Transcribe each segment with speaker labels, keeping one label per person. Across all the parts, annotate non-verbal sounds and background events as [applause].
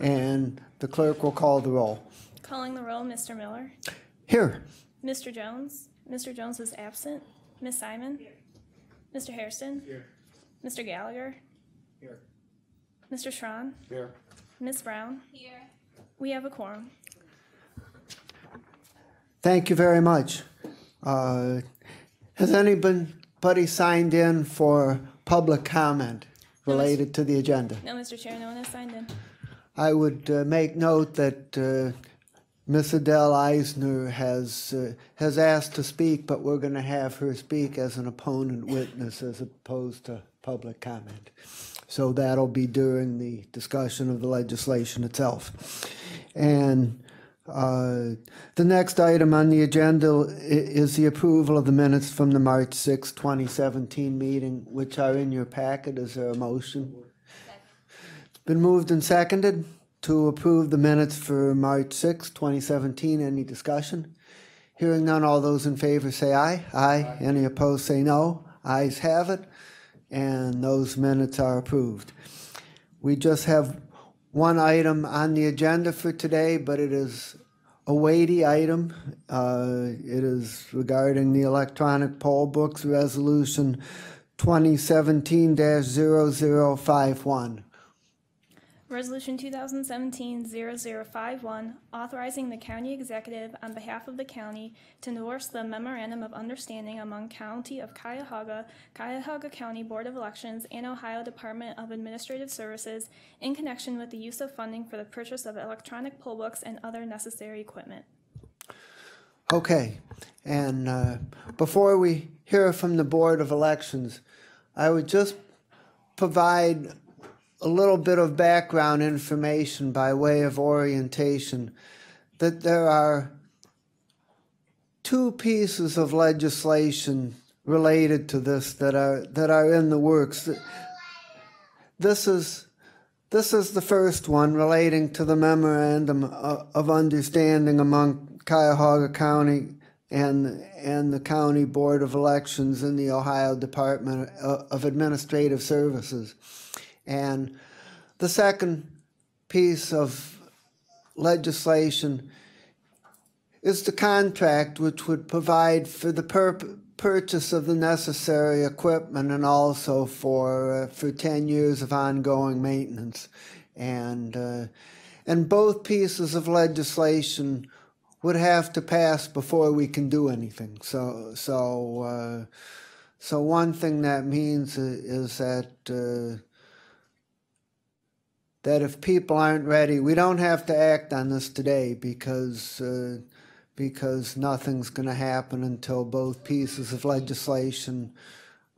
Speaker 1: and the clerk will call the roll.
Speaker 2: Calling the roll, Mr. Miller.
Speaker 1: Here.
Speaker 2: Mr. Jones. Mr. Jones is absent. Ms. Simon. Here. Mr. Hairston.
Speaker 3: Here.
Speaker 2: Mr. Gallagher.
Speaker 3: Here.
Speaker 2: Mr. Schron.
Speaker 3: Here.
Speaker 2: Ms. Brown. Here. We have a quorum.
Speaker 1: Thank you very much. Uh, Has anybody signed in for public comment related to the agenda?
Speaker 2: No, Mr. Chair, no one has signed in.
Speaker 1: I would uh, make note that uh, Ms. Adele Eisner has, uh, has asked to speak, but we're going to have her speak as an opponent witness as opposed to public comment. So that'll be during the discussion of the legislation itself. And uh, the next item on the agenda is the approval of the minutes from the March 6, 2017 meeting, which are in your packet. Is there a motion? Been moved and seconded to approve the minutes for March 6, 2017. Any discussion? Hearing none, all those in favor say aye. Aye. Any opposed say no. Ayes have it, and those minutes are approved. We just have one item on the agenda for today, but it is a weighty item. Uh, It is regarding the electronic poll books resolution 2017-0051.
Speaker 2: Resolution 2017-0051, authorizing the county executive on behalf of the county to endorse the memorandum of understanding among County of Cuyahoga, Cuyahoga County Board of Elections, and Ohio Department of Administrative Services in connection with the use of funding for the purchase of electronic poll books and other necessary equipment.
Speaker 1: Okay, and uh, before we hear from the Board of Elections, I would just provide a little bit of background information by way of orientation that there are two pieces of legislation related to this that are that are in the works. This is this is the first one relating to the memorandum of, understanding among Cuyahoga County and and the County Board of Elections and the Ohio Department of of Administrative Services. And the second piece of legislation is the contract which would provide for the purchase of the necessary equipment and also for uh, for 10 years of ongoing maintenance. And uh, and both pieces of legislation would have to pass before we can do anything. So so uh, so one thing that means is that uh, that if people aren't ready, we don't have to act on this today because uh, because nothing's going to happen until both pieces of legislation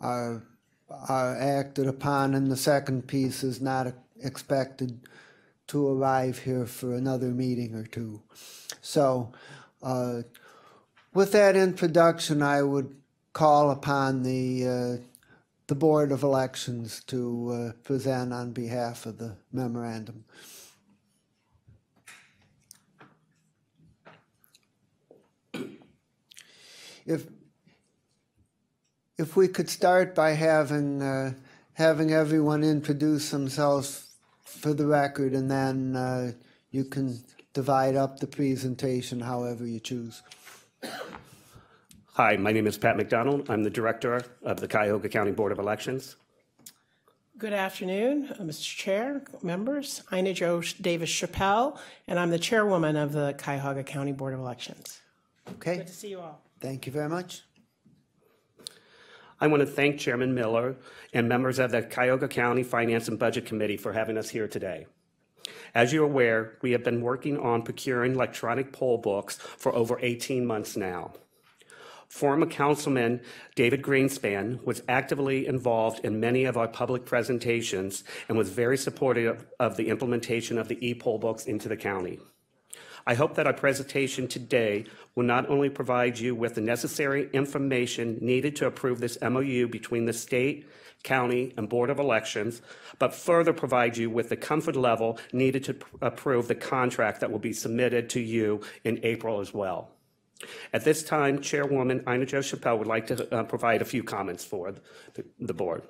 Speaker 1: are are acted upon, and the second piece is not expected to arrive here for another meeting or two. So, uh, with that introduction, I would call upon the uh, the Board of Elections to uh, present on behalf of the memorandum. If, if we could start by having, uh, having everyone introduce themselves for the record, and then uh, you can divide up the presentation however you choose.
Speaker 4: Hi, my name is Pat McDonald. I'm the Director of the Cuyahoga County Board of Elections.
Speaker 5: Good afternoon, uh, Mr. Chair, members. Ina Jo Davis Chappelle, and I'm the chairwoman of the Cuyahoga County Board of Elections.
Speaker 1: Okay,
Speaker 5: Good to see you all.
Speaker 1: thank you very much.
Speaker 4: I want to thank Chairman Miller and members of the Cuyahoga County Finance and Budget Committee for having us here today. As you're aware, we have been working on procuring electronic poll books for over 18 months now. Former Councilman David Greenspan was actively involved in many of our public presentations and was very supportive of the implementation of the e-poll books into the county. I hope that our presentation today will not only provide you with the necessary information needed to approve this MOU between the state, county, and Board of Elections, but further provide you with the comfort level needed to pr- approve the contract that will be submitted to you in April as well. At this time, Chairwoman Inajo Chappell would like to uh, provide a few comments for the, the board.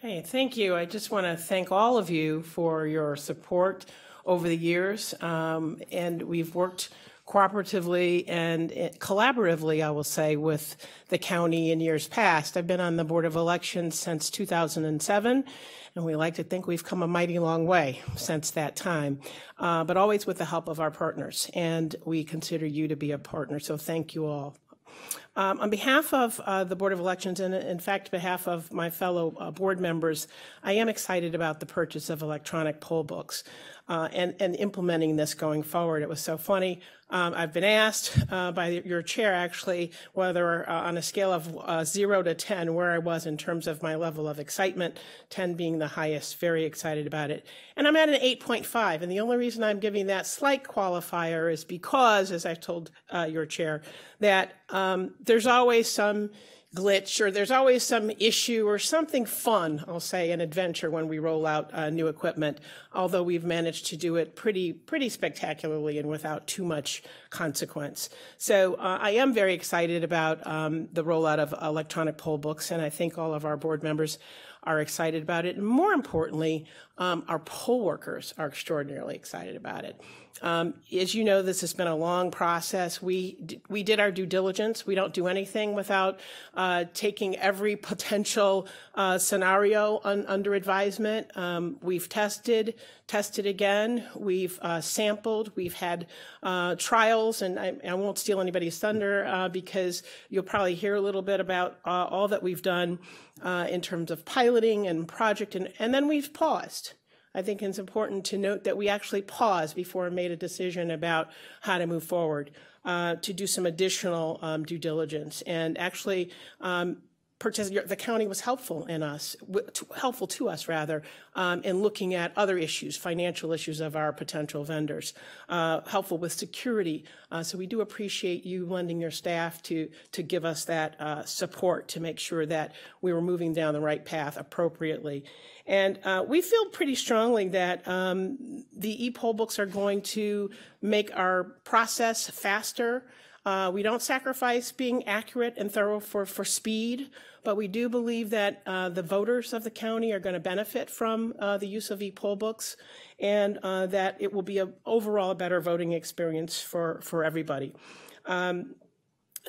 Speaker 5: Hey, thank you. I just want to thank all of you for your support over the years. Um, and we've worked cooperatively and uh, collaboratively, I will say, with the county in years past. I've been on the Board of Elections since 2007, and we like to think we've come a mighty long way since that time, uh, but always with the help of our partners. And we consider you to be a partner, so thank you all. Um, on behalf of uh, the Board of Elections, and in fact, behalf of my fellow uh, board members, I am excited about the purchase of electronic poll books uh, and, and implementing this going forward. It was so funny. Um, I've been asked uh, by your chair, actually, whether uh, on a scale of uh, zero to 10, where I was in terms of my level of excitement, 10 being the highest, very excited about it. And I'm at an 8.5. And the only reason I'm giving that slight qualifier is because, as I told uh, your chair, that um, there's always some glitch or there's always some issue or something fun, I'll say, an adventure when we roll out uh, new equipment, although we've managed to do it pretty, pretty spectacularly and without too much consequence. So uh, I am very excited about um, the rollout of electronic poll books, and I think all of our board members are excited about it. And more importantly, um, our poll workers are extraordinarily excited about it. Um, as you know, this has been a long process. We we did our due diligence. We don't do anything without uh, taking every potential uh, scenario un, under advisement. Um, we've tested, tested again. We've uh, sampled. We've had uh, trials, and I, I, won't steal anybody's thunder uh, because you'll probably hear a little bit about uh, all that we've done in terms of piloting and project, and, and then we've paused. I think it's important to note that we actually paused before made a decision about how to move forward uh, to do some additional um, due diligence. And actually, um, the county was helpful in us, helpful to us rather, um, in looking at other issues, financial issues of our potential vendors, uh, helpful with security. Uh, so we do appreciate you lending your staff to to give us that uh, support to make sure that we were moving down the right path appropriately. And uh, we feel pretty strongly that um, the e-poll books are going to make our process faster. Uh, we don't sacrifice being accurate and thorough for, for speed, but we do believe that uh, the voters of the county are going to benefit from uh, the use of e-poll books and uh, that it will be a, overall a better voting experience for, for everybody. Um,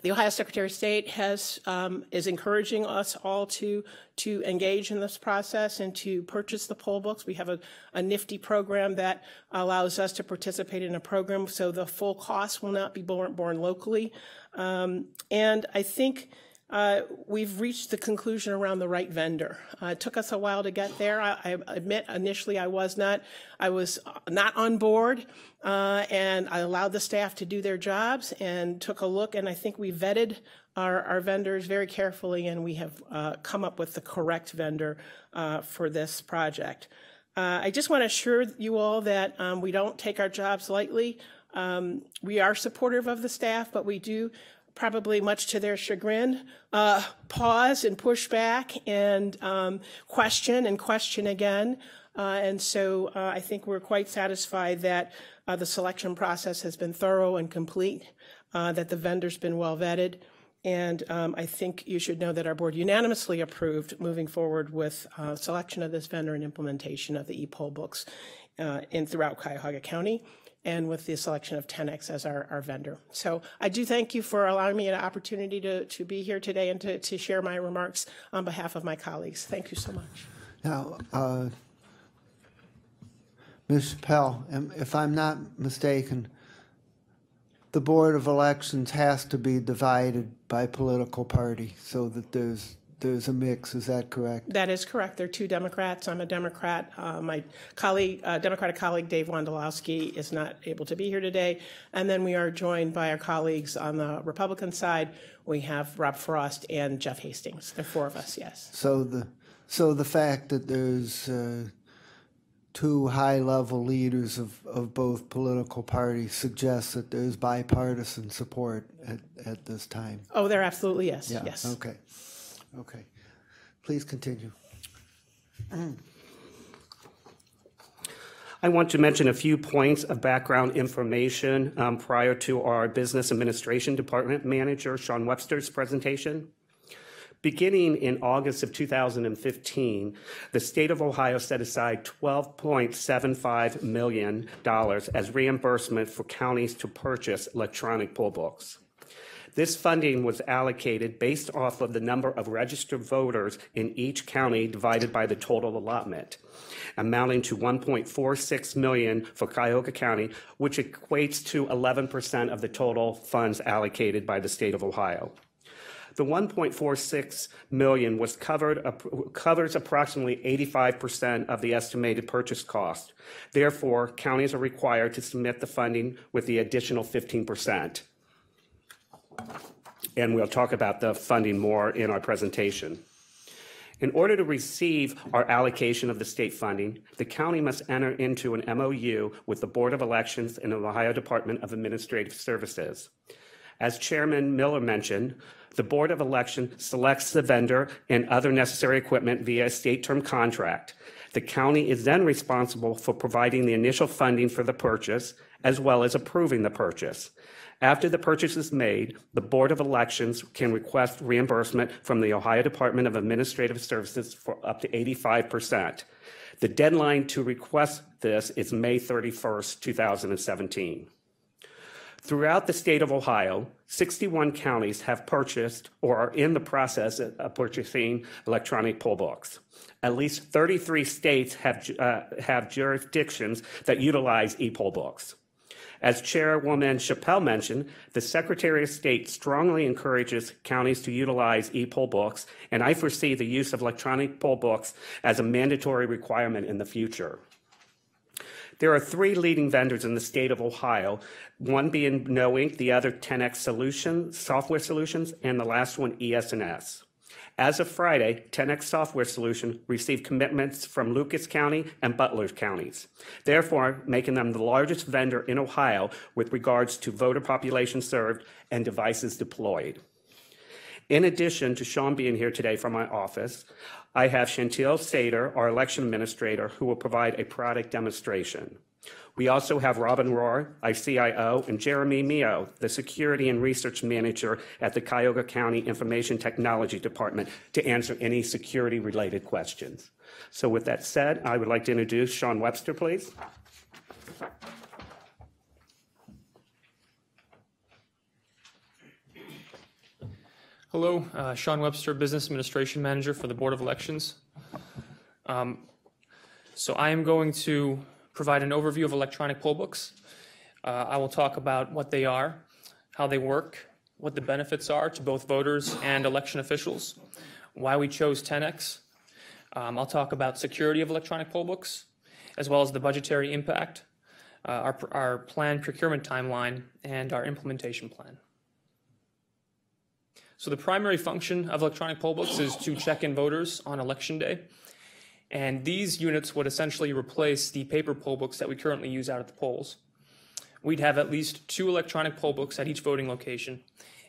Speaker 5: the Ohio Secretary of State has um, is encouraging us all to to engage in this process and to purchase the poll books. We have a, a nifty program that allows us to participate in a program, so the full cost will not be borne, borne locally. Um, and I think uh, we've reached the conclusion around the right vendor. Uh, it took us a while to get there. I, I, admit initially I was not, I was not on board, uh, and I allowed the staff to do their jobs and took a look, and I think we vetted our, our vendors very carefully, and we have uh, come up with the correct vendor uh, for this project. Uh, I just want to assure you all that um, we don't take our jobs lightly. Um, we are supportive of the staff, but we do probably much to their chagrin, uh, pause and push back and um, question and question again. Uh, and so uh, I think we're quite satisfied that uh, the selection process has been thorough and complete, uh, that the vendor's been well vetted. And um, I think you should know that our board unanimously approved moving forward with uh, selection of this vendor and implementation of the e-poll books in throughout Cuyahoga County and with the selection of Tenex as our, our vendor. So I do thank you for allowing me an opportunity to, to be here today and to, to share my remarks on behalf of my colleagues. Thank you so much.
Speaker 1: Now, uh, Ms. Chappell, if I'm not mistaken, the Board of Elections has to be divided by political party so that there's there's a mix. Is that correct?
Speaker 5: That is correct. There are two Democrats. I'm a Democrat. Uh, my colleague, uh, Democratic colleague Dave Wondolowski, is not able to be here today. And then we are joined by our colleagues on the Republican side. We have Rob Frost and Jeff Hastings. There are four of us. Yes.
Speaker 1: So the so the fact that there's uh, two high-level leaders of, of both political parties suggests that there's bipartisan support at, at this time.
Speaker 5: Oh, there absolutely is.
Speaker 1: Yeah.
Speaker 5: Yes.
Speaker 1: Okay. Okay. Please continue.
Speaker 4: I want to mention a few points of background information um, prior to our Business Administration Department Manager, Sean Webster's presentation. Beginning in August of 2015, the state of Ohio set aside $12.75 million as reimbursement for counties to purchase electronic poll books. This funding was allocated based off of the number of registered voters in each county divided by the total allotment, amounting to 1.46 million for Cuyahoga County, which equates to 11% of the total funds allocated by the state of Ohio. The 1.46 million was covered covers approximately 85% of the estimated purchase cost. Therefore, counties are required to submit the funding with the additional 15% and we'll talk about the funding more in our presentation. In order to receive our allocation of the state funding, the county must enter into an MOU with the Board of Elections and the Ohio Department of Administrative Services. As Chairman Miller mentioned, the Board of Election selects the vendor and other necessary equipment via a state term contract. The county is then responsible for providing the initial funding for the purchase, as well as approving the purchase. After the purchase is made, the Board of Elections can request reimbursement from the Ohio Department of Administrative Services for up to 85%. The deadline to request this is May 31st, 2017. Throughout the state of Ohio, 61 counties have purchased or are in the process of purchasing electronic poll books. At least 33 states have, uh, have jurisdictions that utilize e-poll books. As Chairwoman Chappell mentioned, the Secretary of State strongly encourages counties to utilize e-poll books, and I foresee the use of electronic poll books as a mandatory requirement in the future. There are three leading vendors in the state of Ohio, one being KnowInk, the other Tenex Solutions, Software Solutions, and the last one ES&S. As of Friday, Tenex Software Solution received commitments from Lucas County and Butler counties, therefore making them the largest vendor in Ohio with regards to voter population served and devices deployed. In addition to Sean being here today from my office, I have Chantil Sater, our election administrator, who will provide a product demonstration. We also have Robin Rohr, our CIO, and Jeremy Mio, the Security and Research Manager at the Cuyahoga County Information Technology Department, to answer any security-related questions. So with that said, I would like to introduce Sean Webster, please.
Speaker 3: Hello, uh, Sean Webster, Business Administration Manager for the Board of Elections. Um, so I am going to provide an overview of electronic poll books. Uh, I will talk about what they are, how they work, what the benefits are to both voters and election officials, why we chose Tenex. Um, I'll talk about security of electronic poll books, as well as the budgetary impact, uh, our, our planned procurement timeline, and our implementation plan. So the primary function of electronic poll books is to check in voters on election day and these units would essentially replace the paper poll books that we currently use out at the polls. We'd have at least two electronic poll books at each voting location.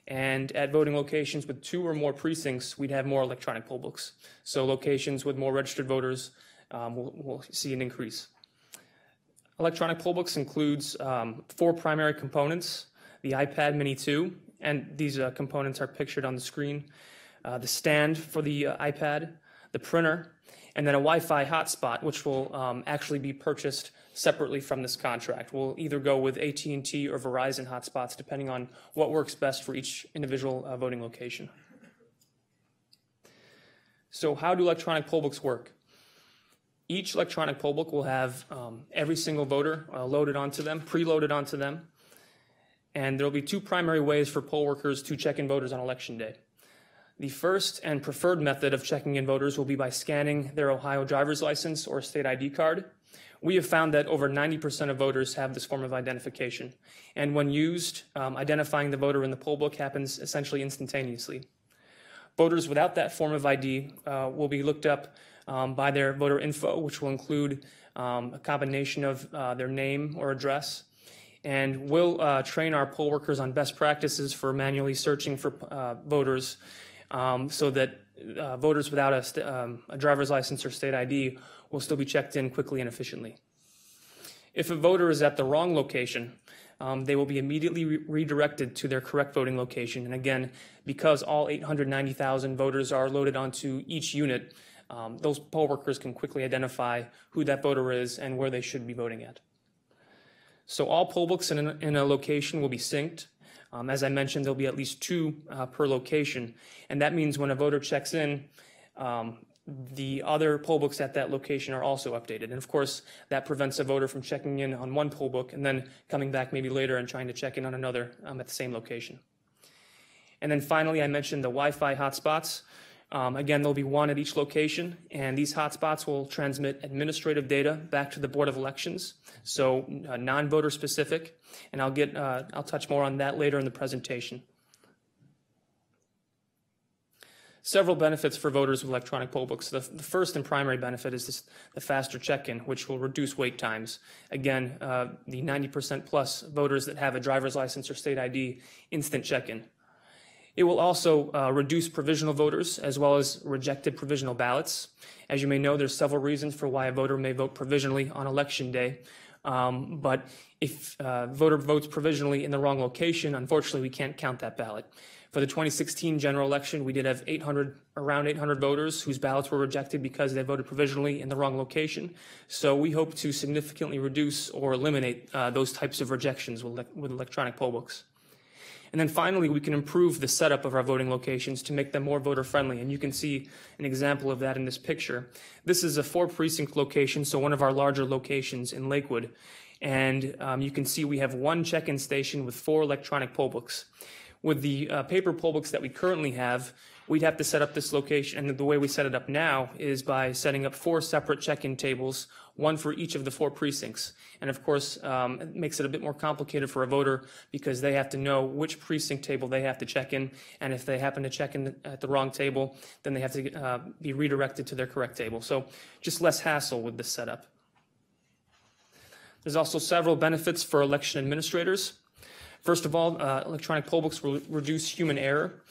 Speaker 3: And at voting locations with two or more precincts, we'd have more electronic poll books. So locations with more registered voters um, will, will see an increase. Electronic poll books includes um, four primary components, the iPad Mini 2, and these uh, components are pictured on the screen, uh, the stand for the uh, iPad, the printer, and then a Wi-Fi hotspot, which will um, actually be purchased separately from this contract. We'll either go with AT&T or Verizon hotspots, depending on what works best for each individual uh, voting location. So how do electronic poll books work? Each electronic poll book will have um, every single voter uh, loaded onto them, preloaded onto them, and there will be two primary ways for poll workers to check in voters on election day. The first and preferred method of checking in voters will be by scanning their Ohio driver's license or state ID card. We have found that over 90% of voters have this form of identification. And when used, um, identifying the voter in the poll book happens essentially instantaneously. Voters without that form of ID uh, will be looked up um, by their voter info, which will include um, a combination of uh, their name or address. And we'll uh, train our poll workers on best practices for manually searching for uh, voters um, so that uh, voters without a, um, a, driver's license or state ID will still be checked in quickly and efficiently. If a voter is at the wrong location, um, they will be immediately re- redirected to their correct voting location. And again, because all 890,000 voters are loaded onto each unit, um, those poll workers can quickly identify who that voter is and where they should be voting at. So all poll books in in a location will be synced. Um, as I mentioned, there'll be at least two uh, per location, and that means when a voter checks in, um, the other poll books at that location are also updated. And of course, that prevents a voter from checking in on one poll book and then coming back maybe later and trying to check in on another um, at the same location. And then finally, I mentioned the Wi-Fi hotspots. Um, again, there'll be one at each location, and these hotspots will transmit administrative data back to the Board of Elections, so uh, non-voter specific. And I'll get uh, I'll touch more on that later in the presentation. Several benefits for voters with electronic poll books. The, the first and primary benefit is this, the faster check-in, which will reduce wait times. Again, uh, the 90% plus voters that have a driver's license or state ID, instant check-in. It will also uh, reduce provisional voters as well as rejected provisional ballots. As you may know, there's several reasons for why a voter may vote provisionally on election day. Um, but if a uh, voter votes provisionally in the wrong location, unfortunately, we can't count that ballot. For the 2016 general election, we did have 800, around 800 voters whose ballots were rejected because they voted provisionally in the wrong location. So we hope to significantly reduce or eliminate uh, those types of rejections with, with electronic poll books. And then finally, we can improve the setup of our voting locations to make them more voter friendly. And you can see an example of that in this picture. This is a four precinct location, so one of our larger locations in Lakewood. And um, you can see we have one check in station with four electronic poll books. With the uh, paper poll books that we currently have, we'd have to set up this location. And the way we set it up now is by setting up four separate check-in tables, one for each of the four precincts. And of course, um, it makes it a bit more complicated for a voter because they have to know which precinct table they have to check in. And if they happen to check in at the wrong table, then they have to uh, be redirected to their correct table. So just less hassle with this setup. There's also several benefits for election administrators. First of all, uh, electronic poll books will reduce human error.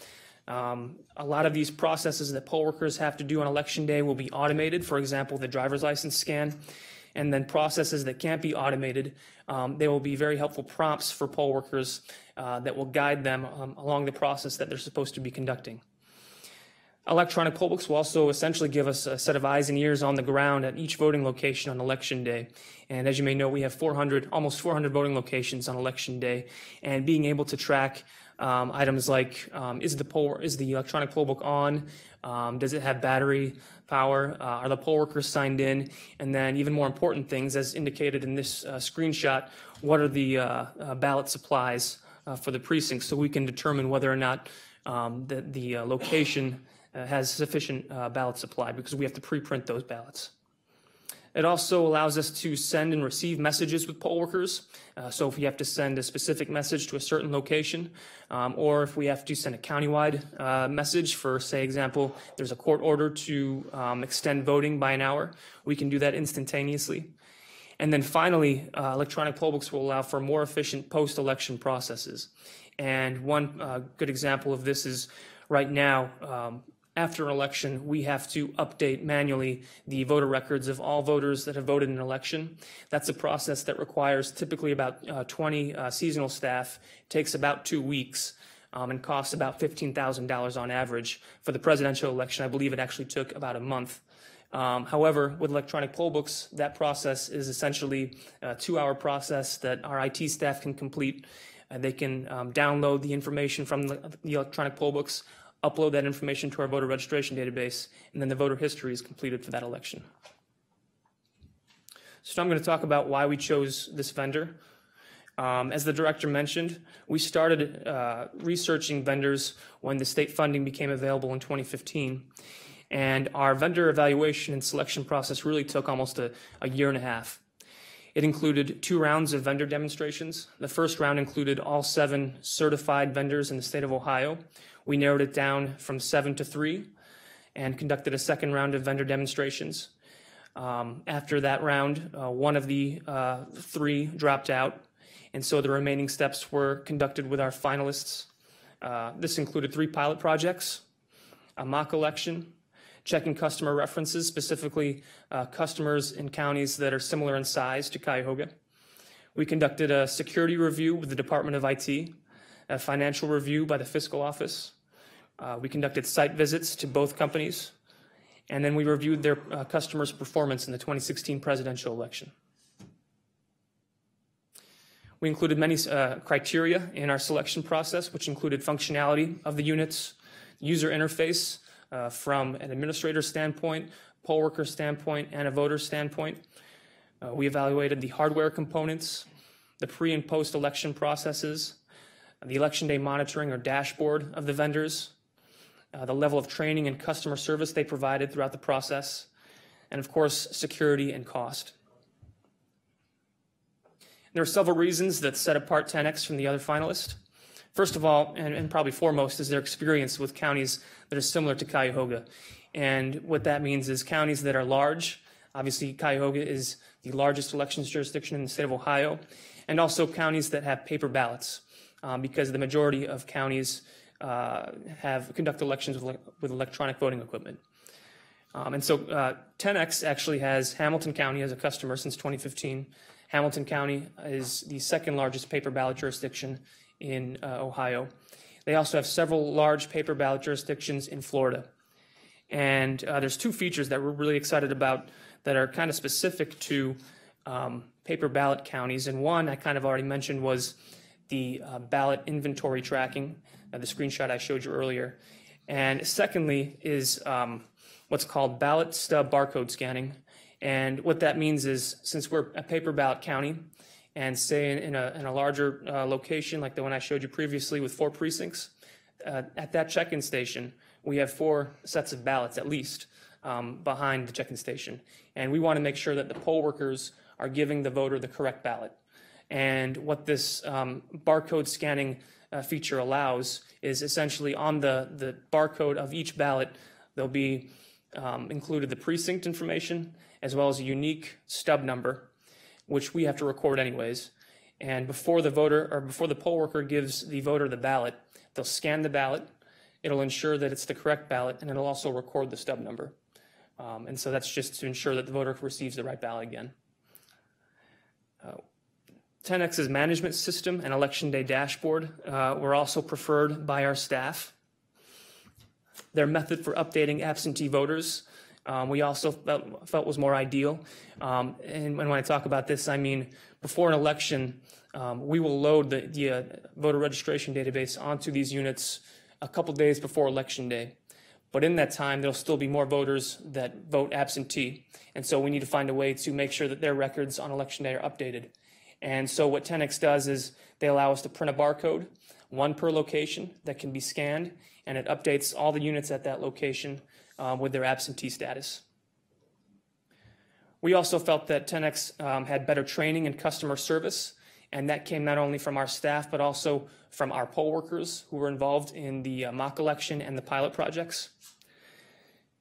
Speaker 3: Um, a lot of these processes that poll workers have to do on election day will be automated. For example, the driver's license scan. And then processes that can't be automated, um, they will be very helpful prompts for poll workers uh, that will guide them um, along the process that they're supposed to be conducting. Electronic poll books will also essentially give us a set of eyes and ears on the ground at each voting location on election day. And as you may know, we have 400, almost 400 voting locations on election day. And being able to track um, items like um, is the poll is the electronic poll book on? Um, does it have battery power? Uh, are the poll workers signed in? And then even more important things, as indicated in this uh, screenshot, what are the uh, uh ballot supplies uh, for the precincts so we can determine whether or not um, the, the uh, location has sufficient ballot supply because we have to pre-print those ballots. It also allows us to send and receive messages with poll workers. Uh, so if we have to send a specific message to a certain location, um, or if we have to send a countywide uh, message for, say, example, there's a court order to um, extend voting by an hour, we can do that instantaneously. And then finally, uh, electronic poll books will allow for more efficient post-election processes. And one uh, good example of this is right now, um, after an election, we have to update manually the voter records of all voters that have voted in an election. That's a process that requires typically about uh, 20 uh, seasonal staff, takes about two weeks, um, and costs about $15,000 on average. For the presidential election, I believe it actually took about a month. Um, however, with electronic poll books, that process is essentially a two-hour process that our IT staff can complete. Uh, they can um, download the information from the, the electronic poll books, upload that information to our voter registration database, and then the voter history is completed for that election. So now I'm going to talk about why we chose this vendor. Um, as the director mentioned, we started uh, researching vendors when the state funding became available in 2015. And our vendor evaluation and selection process really took almost a, a year and a half. It included two rounds of vendor demonstrations. The first round included all seven certified vendors in the state of Ohio, we narrowed it down from seven to three and conducted a second round of vendor demonstrations. Um, after that round, uh, one of the uh, three dropped out, and so the remaining steps were conducted with our finalists. Uh, this included three pilot projects, a mock election, checking customer references, specifically uh, customers in counties that are similar in size to Cuyahoga. We conducted a security review with the Department of IT, a financial review by the fiscal office. Uh, we conducted site visits to both companies, and then we reviewed their uh, customers' performance in the 2016 presidential election. We included many uh, criteria in our selection process, which included functionality of the units, user interface uh, from an administrator standpoint, poll worker standpoint, and a voter standpoint. Uh, we evaluated the hardware components, the pre and post election processes, the election day monitoring or dashboard of the vendors, uh, the level of training and customer service they provided throughout the process, and of course, security and cost. There are several reasons that set apart Tenex from the other finalists. First of all, and, and, probably foremost, is their experience with counties that are similar to Cuyahoga. And what that means is counties that are large. Obviously, Cuyahoga is the largest elections jurisdiction in the state of Ohio, and also counties that have paper ballots, um, because the majority of counties uh, have conduct elections with, with electronic voting equipment. Um, and so uh, Tenex actually has Hamilton County as a customer since 2015. Hamilton County is the second largest paper ballot jurisdiction in uh, Ohio. They also have several large paper ballot jurisdictions in Florida. And uh, there's two features that we're really excited about that are kind of specific to um, paper ballot counties. And one I kind of already mentioned was the uh, ballot inventory tracking, the screenshot I showed you earlier. And secondly is um, what's called ballot stub barcode scanning. And what that means is since we're a paper ballot county, and say in, in, a, in a, larger uh, location like the one I showed you previously with four precincts, uh, at that check-in station, we have four sets of ballots at least um, behind the check-in station. And we want to make sure that the poll workers are giving the voter the correct ballot. And what this um, barcode scanning uh, feature allows is essentially on the, the barcode of each ballot, there'll be um, included the precinct information as well as a unique stub number, which we have to record anyways. And before the voter or before the poll worker gives the voter the ballot, they'll scan the ballot. It'll ensure that it's the correct ballot, and it'll also record the stub number. Um, and so that's just to ensure that the voter receives the right ballot again. Uh, Tenex's management system and election day dashboard uh, were also preferred by our staff. Their method for updating absentee voters um, we also felt, felt, was more ideal. Um, and when I talk about this, I mean before an election, um, we will load the, the uh, voter registration database onto these units a couple days before election day. But in that time, there'll still be more voters that vote absentee. And so we need to find a way to make sure that their records on election day are updated. And so what Tenex does is they allow us to print a barcode, one per location that can be scanned, and it updates all the units at that location um, with their absentee status. We also felt that Tenex um, had better training and customer service, and that came not only from our staff, but also from our poll workers who were involved in the uh, mock election and the pilot projects.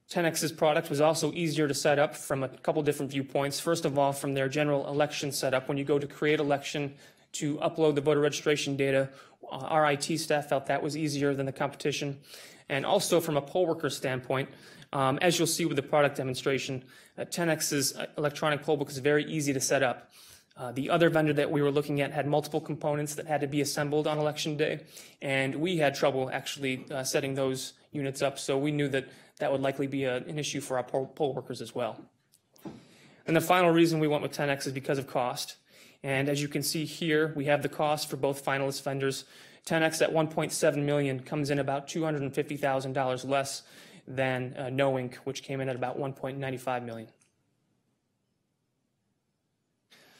Speaker 3: Tenex's product was also easier to set up from a couple different viewpoints. First of all, from their general election setup, when you go to create election to upload the voter registration data, uh, our IT staff felt that was easier than the competition. And also from a poll worker standpoint, um, as you'll see with the product demonstration, uh, Tenex's uh, electronic poll book is very easy to set up. Uh, the other vendor that we were looking at had multiple components that had to be assembled on election day, and we had trouble actually uh, setting those units up, so we knew that that would likely be a, an issue for our poll, poll workers as well. And the final reason we went with Tenex is because of cost. And as you can see here, we have the cost for both finalist vendors Tenex at 1.7 million comes in about $250,000 less than uh, which came in at about 1.95 million.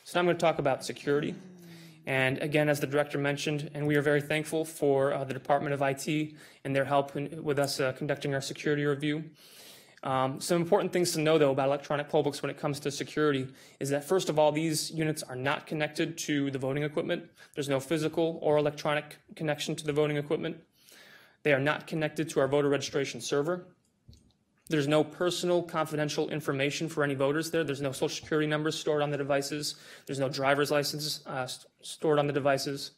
Speaker 3: So now I'm going to talk about security. And again, as the director mentioned, and we are very thankful for uh, the Department of IT and their help in, with us uh, conducting our security review. Um, some important things to know, though, about electronic poll books when it comes to security is that, first of all, these units are not connected to the voting equipment. There's no physical or electronic connection to the voting equipment. They are not connected to our voter registration server. There's no personal confidential information for any voters there. There's no social security numbers stored on the devices. There's no driver's license uh, st stored on the devices.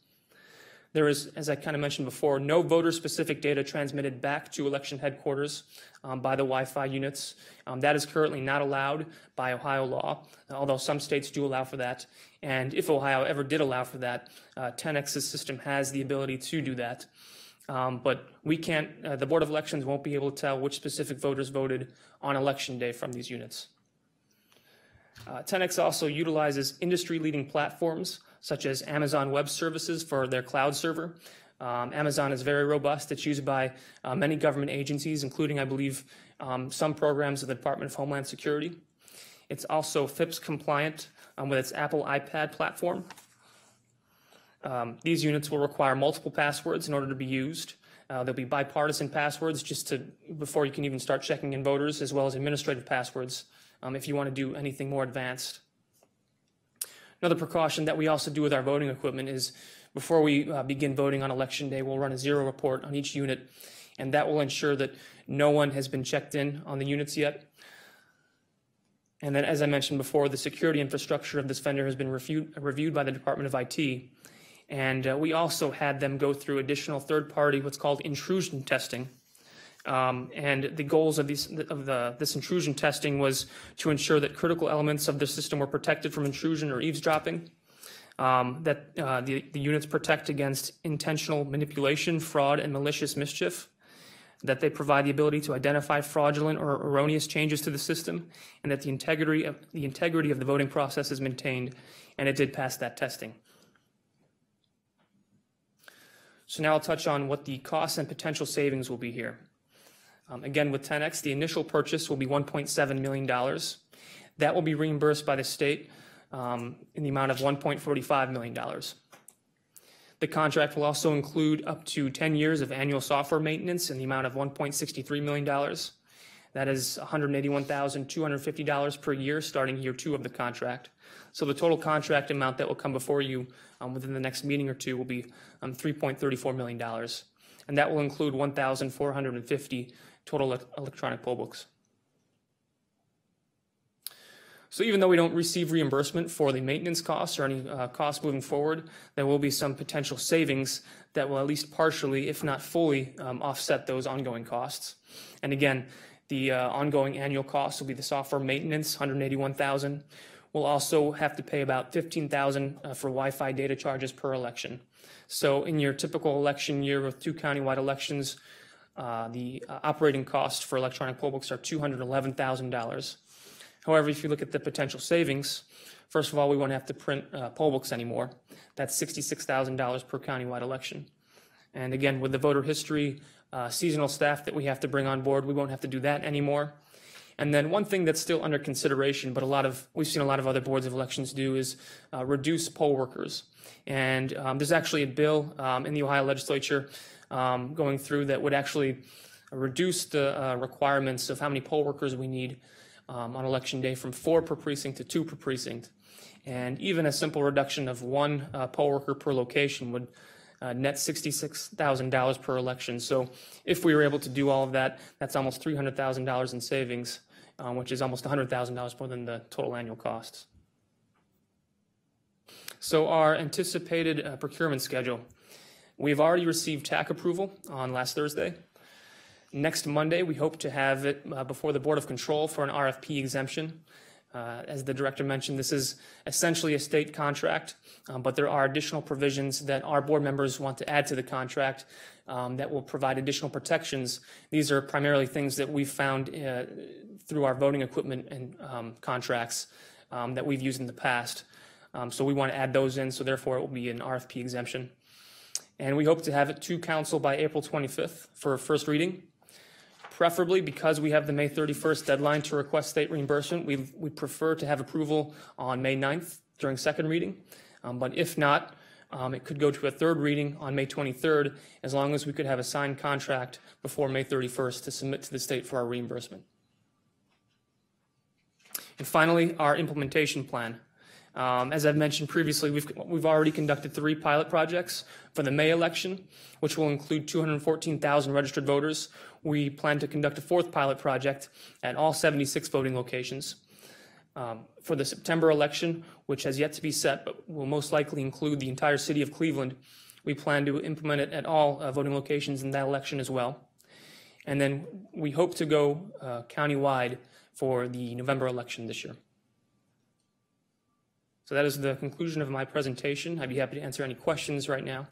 Speaker 3: There is, as I kind of mentioned before, no voter-specific data transmitted back to election headquarters um, by the Wi-Fi units. Um, that is currently not allowed by Ohio law, although some states do allow for that. And if Ohio ever did allow for that, uh, Tenex's system has the ability to do that. Um, but we can't, uh, the Board of Elections won't be able to tell which specific voters voted on election day from these units. Uh, Tenex also utilizes industry-leading platforms such as Amazon Web Services for their cloud server. Um, Amazon is very robust. It's used by uh, many government agencies, including, I believe, um, some programs of the Department of Homeland Security. It's also FIPS compliant um, with its Apple iPad platform. Um, these units will require multiple passwords in order to be used. Uh, there'll be bipartisan passwords just to before you can even start checking in voters, as well as administrative passwords um, if you want to do anything more advanced. Another precaution that we also do with our voting equipment is before we uh, begin voting on election day, we'll run a zero report on each unit, and that will ensure that no one has been checked in on the units yet. And then, as I mentioned before, the security infrastructure of this vendor has been reviewed, reviewed by the Department of IT. And uh, we also had them go through additional third-party, what's called intrusion testing. Um, and the goals of, these, of the, this intrusion testing was to ensure that critical elements of the system were protected from intrusion or eavesdropping, um, that uh, the, the units protect against intentional manipulation, fraud, and malicious mischief, that they provide the ability to identify fraudulent or erroneous changes to the system, and that the integrity of the integrity of the voting process is maintained, and it did pass that testing. So now I'll touch on what the costs and potential savings will be here. Um, again, with Tenex, the initial purchase will be $1.7 million. That will be reimbursed by the state um, in the amount of $1.45 million. The contract will also include up to 10 years of annual software maintenance in the amount of $1.63 million. That is $181,250 per year starting year two of the contract. So the total contract amount that will come before you um, within the next meeting or two will be um, $3.34 million. And that will include 1,450 total electronic poll books. So even though we don't receive reimbursement for the maintenance costs or any uh, costs moving forward, there will be some potential savings that will at least partially, if not fully, um, offset those ongoing costs. And again, the uh, ongoing annual cost will be the software maintenance, 181,000. We'll also have to pay about 15,000 uh, for Wi-Fi data charges per election. So in your typical election year with two countywide elections, uh, the uh, operating costs for electronic poll books are $211,000. However, if you look at the potential savings, first of all, we won't have to print uh, poll books anymore. That's $66,000 per countywide election. And again, with the voter history, uh, seasonal staff that we have to bring on board, we won't have to do that anymore. And then one thing that's still under consideration, but a lot of we've seen a lot of other boards of elections do, is uh, reduce poll workers. And um, there's actually a bill um, in the Ohio legislature um, going through that would actually reduce the uh, requirements of how many poll workers we need um, on election day from four per precinct to two per precinct. And even a simple reduction of one uh, poll worker per location would uh, net $66,000 per election. So if we were able to do all of that, that's almost $300,000 in savings, um, which is almost $100,000 more than the total annual costs. So our anticipated uh, procurement schedule. We've already received TAC approval on last Thursday. Next Monday, we hope to have it uh, before the Board of Control for an RFP exemption. Uh, as the director mentioned, this is essentially a state contract, um, but there are additional provisions that our board members want to add to the contract um, that will provide additional protections. These are primarily things that we've found uh, through our voting equipment and um, contracts um, that we've used in the past. Um, so we want to add those in, so therefore it will be an RFP exemption and we hope to have it to council by April 25th for first reading. Preferably because we have the May 31st deadline to request state reimbursement, we we prefer to have approval on May 9th during second reading. Um, but if not, um, it could go to a third reading on May 23rd, as long as we could have a signed contract before May 31st to submit to the state for our reimbursement. And finally, our implementation plan. Um, as I've mentioned previously, we've, we've already conducted three pilot projects for the May election, which will include 214,000 registered voters. We plan to conduct a fourth pilot project at all 76 voting locations. Um, for the September election, which has yet to be set but will most likely include the entire city of Cleveland, We plan to implement it at all uh, voting locations in that election as well. And then we hope to go uh, countywide for the November election this year. So that is the conclusion of my presentation. I'd be happy to answer any questions right now.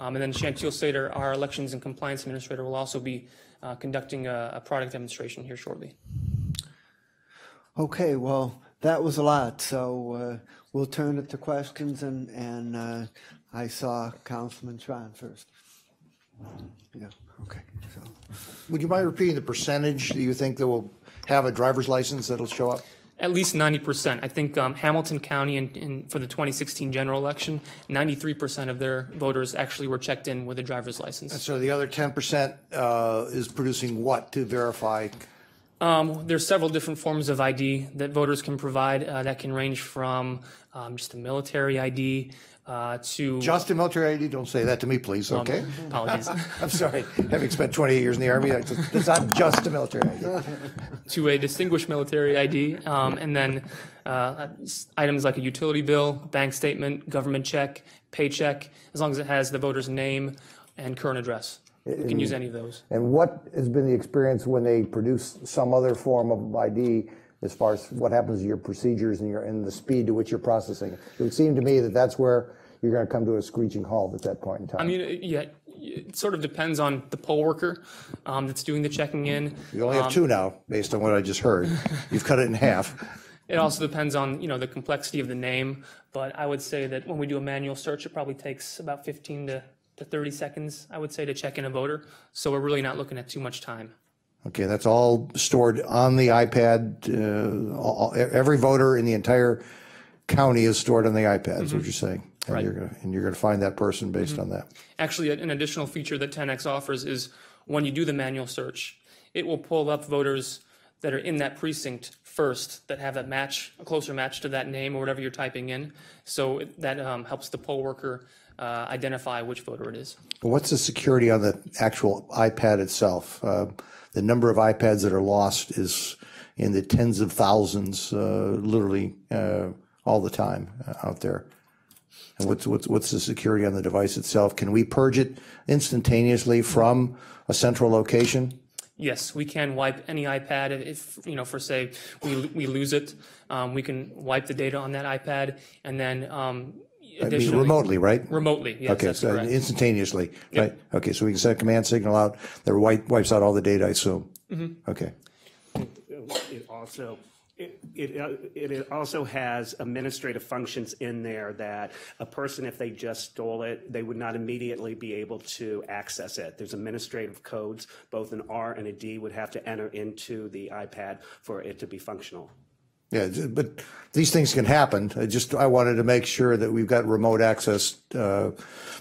Speaker 3: Um, and then Chantil Sater, our elections and compliance administrator, will also be uh, conducting a, a product demonstration here shortly.
Speaker 1: Okay, well, that was a lot, so uh, we'll turn it to questions, and, and uh, I saw Councilman Schron first. Yeah, okay, so,
Speaker 6: Would you mind repeating the percentage that you think that will have a driver's license that'll show up?
Speaker 3: At least 90%. I think um, Hamilton County, in, in, for the 2016 general election, 93% of their voters actually were checked in with a driver's license.
Speaker 6: And so the other 10% uh, is producing what to verify?
Speaker 3: Um, there's several different forms of ID that voters can provide uh, that can range from um, just a military ID uh, to.
Speaker 6: Just a military ID? Don't say that to me, please, okay?
Speaker 3: Apologies. [laughs]
Speaker 6: I'm sorry, having spent 28 years in the Army, it's it's not just a military ID. [laughs]
Speaker 3: to a distinguished military ID, um, and then uh, items like a utility bill, bank statement, government check, paycheck, as long as it has the voter's name and current address. You can use any of those.
Speaker 7: And what has been the experience when they produce some other form of ID as far as what happens to your procedures and your, and the speed to which you're processing? it? It would seem to me that that's where you're going to come to a screeching halt at that point in time.
Speaker 3: I mean, it- yeah, it sort of depends on the poll worker um, that's doing the checking in.
Speaker 6: You only have two now, based on what I just heard. You've cut it in half. [laughs]
Speaker 3: It also depends on, you know, the complexity of the name, but I would say that when we do a manual search, it probably takes about 15 to, to 30 seconds, I would say, to check in a voter. So we're really not looking at too much time.
Speaker 6: Okay, that's all stored on the iPad. uh, all- Every voter in the entire county is stored on the iPad, is what you're saying. And
Speaker 3: Mm-hmm. Right. Mm-hmm.
Speaker 6: you're gonna, and you're gonna find that person based on that.
Speaker 3: Actually, an additional feature that Tenex offers is when you do the manual search, it will pull up voters that are in that precinct first that have a match, a closer match to that name or whatever you're typing in. So that um, helps the poll worker uh, identify which voter it is.
Speaker 6: What's the security on the actual iPad itself? Uh, The number of iPads that are lost is in the tens of thousands, uh, literally uh, all the time uh, out there. And what's, what's, what's the security on the device itself? Can we purge it instantaneously from a central location?
Speaker 3: Yes, we can wipe any iPad if, you know, for say, we, we lose it, um, we can wipe the data on that iPad and then, um,
Speaker 6: I mean,
Speaker 3: additionally.
Speaker 6: remotely, right?
Speaker 3: Remotely, yes,
Speaker 6: Okay,
Speaker 3: that's
Speaker 6: so
Speaker 3: correct.
Speaker 6: instantaneously, right? Okay, so we can send a command signal out that wipe, wipes out all the data, I assume?
Speaker 3: Mm-hmm.
Speaker 6: Okay.
Speaker 4: It also, it, it, uh, it also has administrative functions in there that a person, if they just stole it, they would not immediately be able to access it. There's administrative codes, both an R and a D would have to enter into the iPad for it to be functional.
Speaker 6: Yeah, but these things can happen. I just, I wanted to make sure that we've got remote access, uh,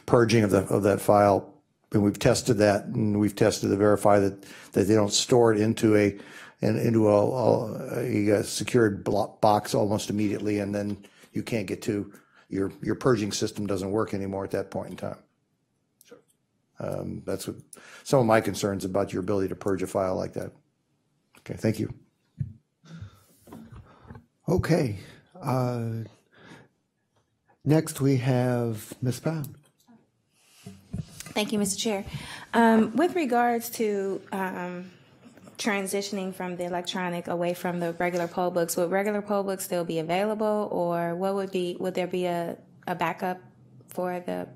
Speaker 6: purging of the, of that file. And we've tested that and we've tested to verify that, that they don't store it into a, and into a, a, a secured blo- box almost immediately. And then you can't get to, your, your purging system doesn't work anymore at that point in time. Um, that's what, some of my concerns about your ability to purge a file like that. Okay, thank you.
Speaker 1: okay. uh, Next, we have Ms. Brown.
Speaker 8: Thank you, Mr. Chair. Um, With regards to um, transitioning from the electronic away from the regular poll books, would regular poll books still be available? Or what would be, would there be a, a backup for the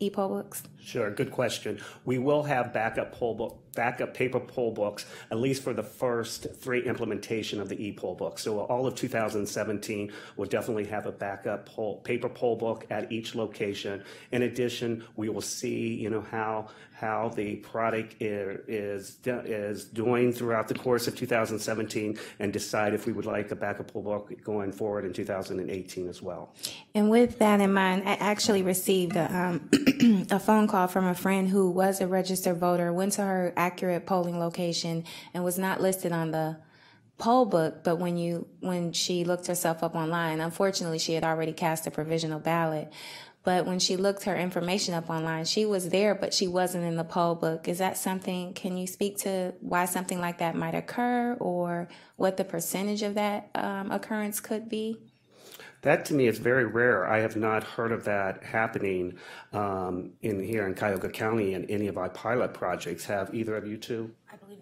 Speaker 8: e-poll books?
Speaker 4: Sure, good question. We will have backup poll book, backup paper poll books, at least for the first three implementation of the e-poll book. So all of 2017 will definitely have a backup poll, paper poll book at each location. In addition, we will see, you know, how, how the product is, is doing throughout the course of 2017 and decide if we would like a backup poll book going forward in 2018 as well.
Speaker 8: And with that in mind, I actually received a, um, [clears throat] a phone call from a friend who was a registered voter, went to her accurate polling location, and was not listed on the poll book. But when you when she looked herself up online, unfortunately, she had already cast a provisional ballot. But when she looked her information up online, she was there, but she wasn't in the poll book. Is that something? Can you speak to why something like that might occur, or what the percentage of that um, occurrence could be?
Speaker 4: That to me is very rare. I have not heard of that happening um, in here in Cuyahoga County in any of our pilot projects. Have either of you two?
Speaker 9: I believe,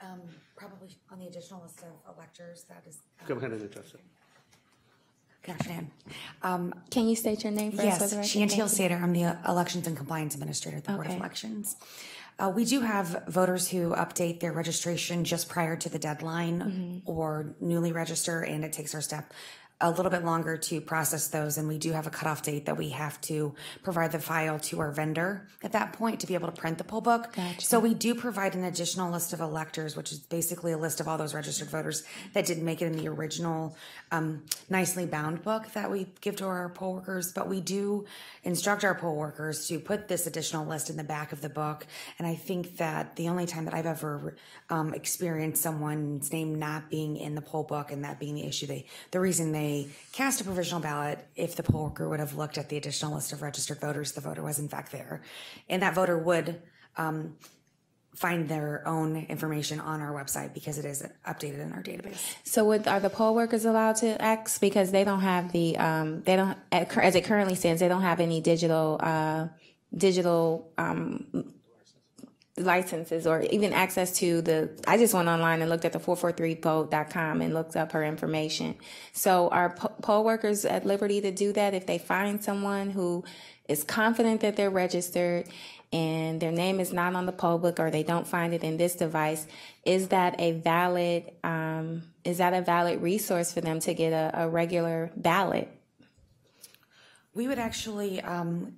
Speaker 9: um, probably on the additional list of electors, that is. uh,
Speaker 4: Go ahead and address it.
Speaker 9: Good afternoon. Um,
Speaker 8: Can you state your name first? for
Speaker 9: Yes,
Speaker 8: the record?
Speaker 9: Chantel
Speaker 8: Thank you.
Speaker 9: Sater, I'm the Elections and Compliance Administrator at the Board of
Speaker 8: Okay.
Speaker 9: Elections. Uh, we do have voters who update their registration just prior to the deadline
Speaker 8: Mm-hmm.
Speaker 9: or newly register, and it takes our staff a little bit longer to process those, and we do have a cutoff date that we have to provide the file to our vendor at that point to be able to print the poll book.
Speaker 8: Gotcha.
Speaker 9: So we do provide an additional list of electors, which is basically a list of all those registered voters that didn't make it in the original um, nicely bound book that we give to our poll workers. But we do instruct our poll workers to put this additional list in the back of the book. And I think that the only time that I've ever um, experienced someone's name not being in the poll book and that being the issue, they the reason they cast a provisional ballot, if the poll worker would have looked at the additional list of registered voters, the voter was in fact there, and that voter would find their own information on our website because it is updated in our database.
Speaker 8: So would, are the poll workers allowed to act because they don't have the, um, they don't, as it currently stands, they don't have any digital, uh, digital, um, licenses or even access to the, I just went online and looked at the 443vote.com and looked up her information. So are po- poll workers at liberty to do that if they find someone who is confident that they're registered and their name is not on the poll book or they don't find it in this device? Is that a valid, um, is that a valid resource for them to get a, a regular ballot?
Speaker 9: We would actually um,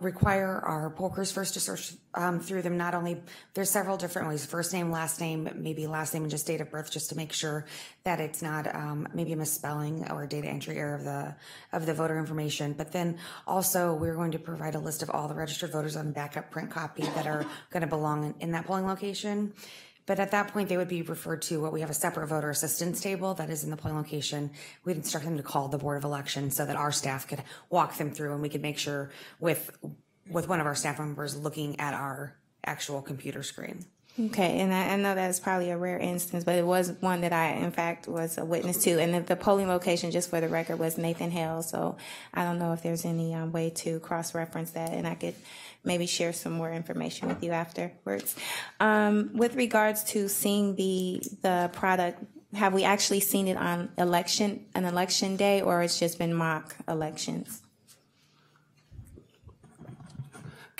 Speaker 9: require our workers first to search um, through them. Not only there's several different ways: first name, last name, maybe last name and just date of birth, just to make sure that it's not um, maybe a misspelling or data entry error of the of the voter information. But then also we're going to provide a list of all the registered voters on backup print copy that are going to belong in, in that polling location. But at that point, they would be referred to what we have a separate voter assistance table that is in the polling location. We'd instruct them to call the Board of Elections so that our staff could walk them through and we could make sure with with one of our staff members looking at our actual computer screen.
Speaker 8: Okay, and I, I know that's probably a rare instance, but it was one that I, in fact, was a witness to. And the, the polling location, just for the record, was Nathan Hale. So I don't know if there's any um, way to cross reference that, and I could maybe share some more information with you afterwards. Um, with regards to seeing the the product, have we actually seen it on election an election day, or it's just been mock elections?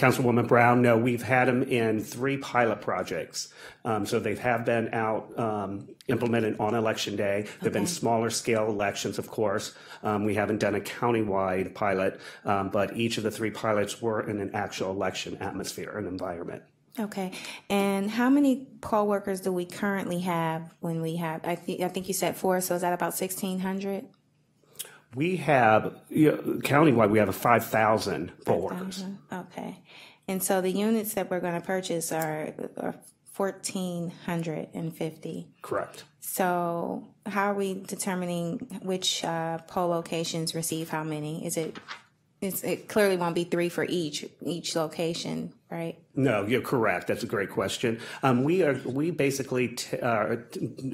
Speaker 4: Councilwoman Brown, no, we've had them in three pilot projects. Um, so they have been out um, implemented on election day. There've been smaller scale elections, of course. Um, we haven't done a countywide pilot, um, but each of the three pilots were in an actual election atmosphere and environment.
Speaker 8: Okay, and how many poll workers do we currently have when we have? I think I think you said four, so is that about sixteen hundred?
Speaker 4: We have you know, countywide. We have a five thousand poll workers.
Speaker 8: Okay, and so the units that we're going to purchase are, are fourteen hundred and fifty.
Speaker 4: Correct.
Speaker 8: So how are we determining which uh, poll locations receive how many? Is it? It's, it clearly won't be three for each each location, right?
Speaker 4: No, you're correct. That's a great question. Um, we are we basically t- uh,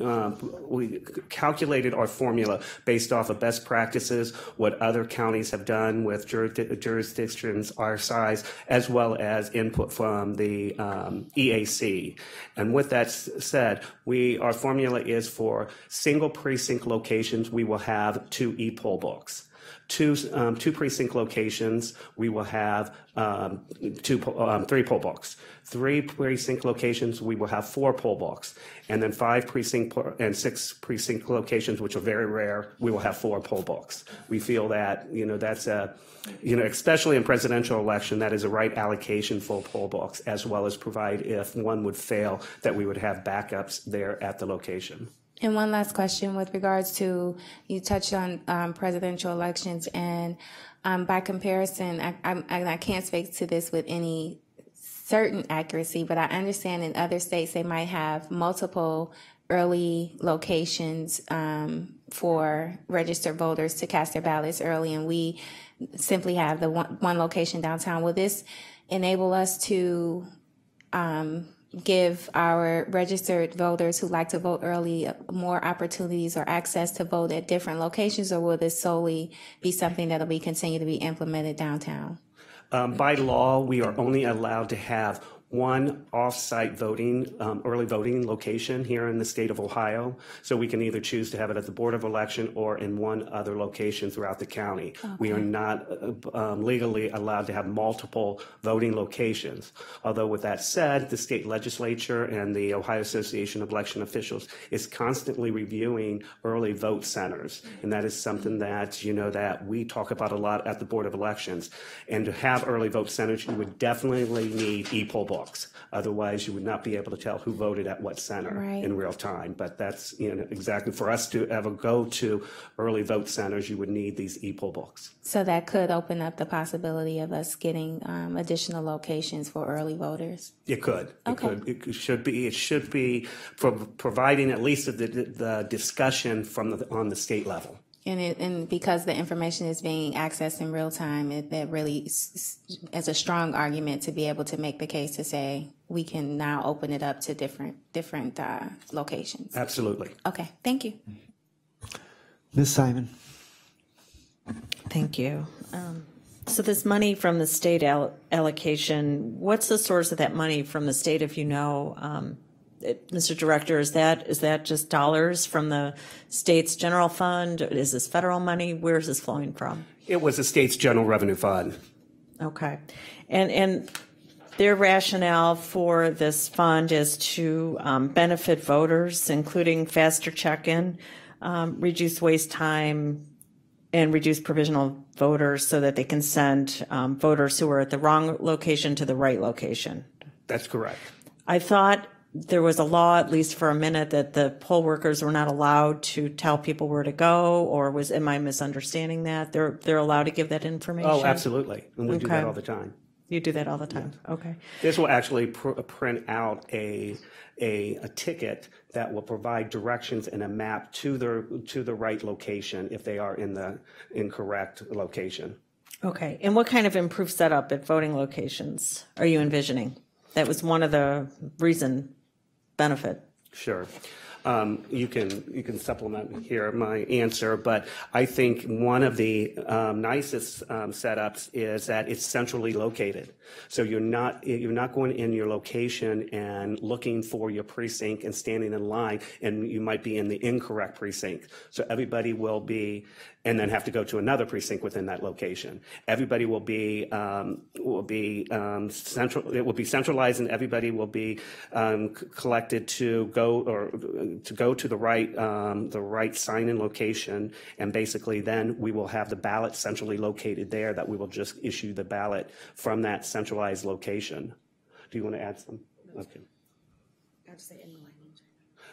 Speaker 4: uh, we calculated our formula based off of best practices, what other counties have done with jurisdictions our size, as well as input from the um, EAC. And with that said, we our formula is for single precinct locations. We will have two e-poll books two um, two precinct locations, we will have um, two um, three poll books. Three precinct locations, we will have four poll books, and then five precinct and six precinct locations, which are very rare, we will have four poll books. We feel that you know that's a you know especially in presidential election that is a right allocation for poll books as well as provide if one would fail that we would have backups there at the location.
Speaker 8: And one last question with regards to you touched on um, presidential elections, and um, by comparison, I, I, I can't speak to this with any certain accuracy, but I understand in other states they might have multiple early locations um, for registered voters to cast their ballots early, and we simply have the one, one location downtown. Will this enable us to um, give our registered voters who like to vote early more opportunities or access to vote at different locations, or will this solely be something that'll be continue to be implemented downtown?
Speaker 4: Um, By law, we are only allowed to have one off-site voting, um, early voting location here in the state of Ohio. So we can either choose to have it at the Board of Election or in one other location throughout the county. We are not uh, um, legally allowed to have multiple voting locations. Although with that said, the state legislature and the Ohio Association of Election Officials is constantly reviewing early vote centers. And that is something that, you know, that we talk about a lot at the Board of Elections. And to have early vote centers, you would definitely need e-poll books. Otherwise, you would not be able to tell who voted at what center
Speaker 8: Right.
Speaker 4: in real time. But that's, you know, exactly, for us to ever go to early vote centers, you would need these e-poll books.
Speaker 8: So that could open up the possibility of us getting um, additional locations for early voters.
Speaker 4: It could. It could. It should be. It should be for providing at least the, the discussion from the, on the state level.
Speaker 8: And it, and because the information is being accessed in real time, it, that really s- s- is a strong argument to be able to make the case to say we can now open it up to different different uh, locations.
Speaker 4: Absolutely.
Speaker 8: Okay, thank you.
Speaker 1: Ms. Simon?
Speaker 10: Thank you. Um, So this money from the state allocation, what's the source of that money from the state, if you know? Um, it- Mr. Director, is that, is that just dollars from the state's general fund? Is this federal money? Where is this flowing from?
Speaker 4: It was the state's general revenue fund.
Speaker 10: Okay. And, and their rationale for this fund is to um, benefit voters, including faster check-in, um, reduce waste time, and reduce provisional voters so that they can send um, voters who are at the wrong location to the right location.
Speaker 4: That's correct.
Speaker 10: I thought there was a law, at least for a minute, that the poll workers were not allowed to tell people where to go, or was, am I misunderstanding that? They're, they're allowed to give that information?
Speaker 4: Oh, absolutely. And we do that all the time.
Speaker 10: You do that all the time? Okay.
Speaker 4: This will actually pr- print out a, a, a ticket that will provide directions and a map to the, to the right location if they are in the incorrect location.
Speaker 10: Okay, and what kind of improved setup at voting locations are you envisioning? That was one of the reason benefit.
Speaker 4: Sure. Um, you can you can supplement here my answer, but I think one of the um, nicest um, setups is that it's centrally located. So you're not you're not going in your location and looking for your precinct and standing in line, and you might be in the incorrect precinct. So everybody will be, and then have to go to another precinct within that location. Everybody will be um, will be um, central. It will be centralized, and everybody will be um, collected to go or to go to the right um, the right sign-in location, and basically then we will have the ballot centrally located there. That we will just issue the ballot from that centralized location. Do you want to add some? Okay.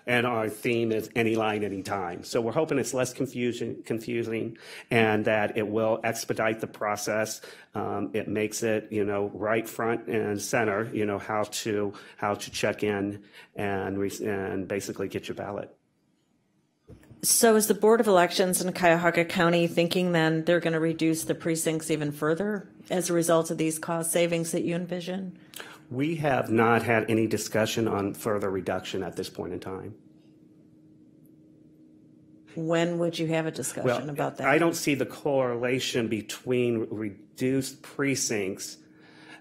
Speaker 4: And our theme is any line, anytime. So we're hoping it's less confusion, confusing and that it will expedite the process. Um, it makes it, you know, right front and center, you know, how to, how to check in and, re- and basically get your ballot.
Speaker 10: So is the Board of Elections in Cuyahoga County thinking then they're going to reduce the precincts even further as a result of these cost savings that you envision?
Speaker 4: We have not had any discussion on further reduction at this point in time.
Speaker 10: When would you have a
Speaker 4: Well,
Speaker 10: discussion about that?
Speaker 4: I don't see the correlation between reduced precincts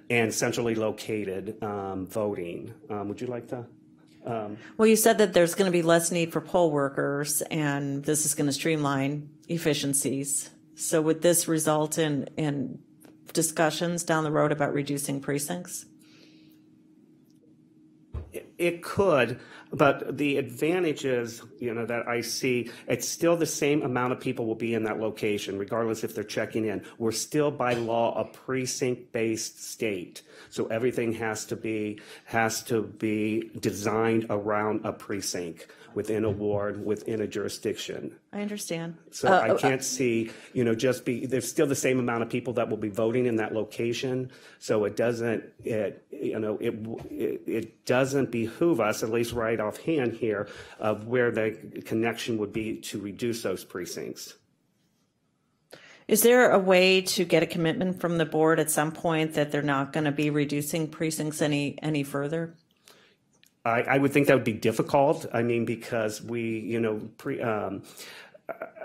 Speaker 4: and centrally located um, voting. Um, Would you like to?
Speaker 10: Um, well, you said that there's going to be less need for poll workers and this is going to streamline efficiencies. So would this result in, in discussions down the road about reducing precincts?
Speaker 4: It could, but the advantages, you know, that I see, it's still the same amount of people will be in that location, regardless if they're checking in. We're still by law a precinct-based state, so everything has to be has to be designed around a precinct within a ward, within a jurisdiction.
Speaker 10: I understand.
Speaker 4: So
Speaker 10: Uh,
Speaker 4: I can't see, you know, just be, there's still the same amount of people that will be voting in that location. So it doesn't, it, you know, it, it, it doesn't behoove us, at least right offhand here, of where the connection would be to reduce those precincts.
Speaker 10: Is there a way to get a commitment from the board at some point that they're not going to be reducing precincts any, any further?
Speaker 4: I, I would think that would be difficult. I mean, because we, you know, pre, um,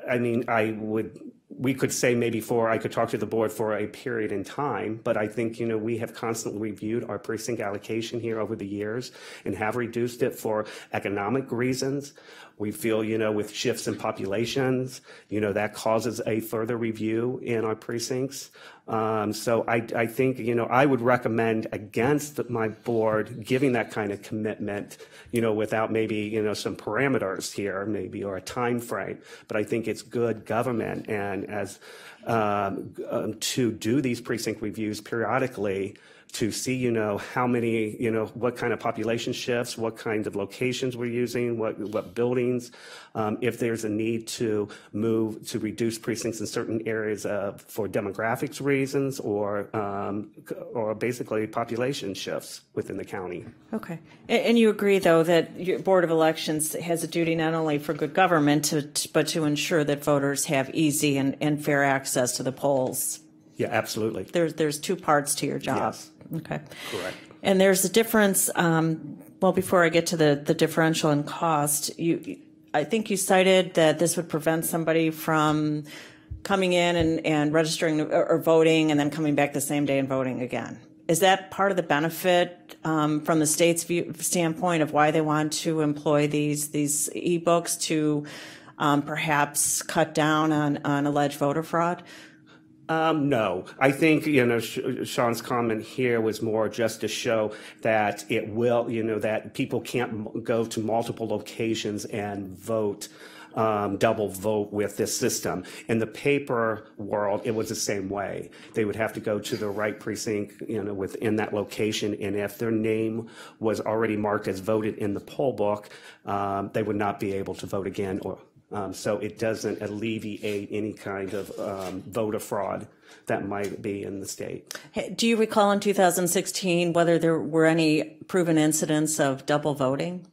Speaker 4: I mean, I would, we could say maybe for, I could talk to the board for a period in time, but I think, you know, we have constantly reviewed our precinct allocation here over the years and have reduced it for economic reasons. We feel, you know, with shifts in populations, you know, that causes a further review in our precincts. Um, so I, I think, you know, I would recommend against my board giving that kind of commitment, you know, without maybe, you know, some parameters here, maybe, or a time frame. But I think it's good government and as um, um, to do these precinct reviews periodically to see, you know, how many, you know, what kind of population shifts, what kinds of locations we're using, what, what buildings, um, if there's a need to move, to reduce precincts in certain areas uh, for demographics reasons or, um, or basically population shifts within the county.
Speaker 10: Okay. And, and you agree, though, that your Board of Elections has a duty not only for good government, to, but to ensure that voters have easy and, and fair access to the polls?
Speaker 4: Yeah, absolutely.
Speaker 10: There's, there's two parts to your job.
Speaker 4: Yes.
Speaker 10: Okay.
Speaker 4: Correct.
Speaker 10: And there's a difference, um, well, before I get to the, the differential in cost, you, I think you cited that this would prevent somebody from coming in and, and registering or, or voting and then coming back the same day and voting again. Is that part of the benefit um, from the state's view, standpoint of why they want to employ these these e-books to um, perhaps cut down on, on alleged voter fraud?
Speaker 4: Um, no, I think, you know, Sean's comment here was more just to show that it will, you know, that people can't go to multiple locations and vote, um, double vote with this system. In the paper world, it was the same way. They would have to go to the right precinct, you know, within that location. And if their name was already marked as voted in the poll book, um, they would not be able to vote again or um, so it doesn't alleviate any kind of um, voter fraud that might be in the state.
Speaker 10: Do you recall in 2016 whether there were any proven incidents of double voting?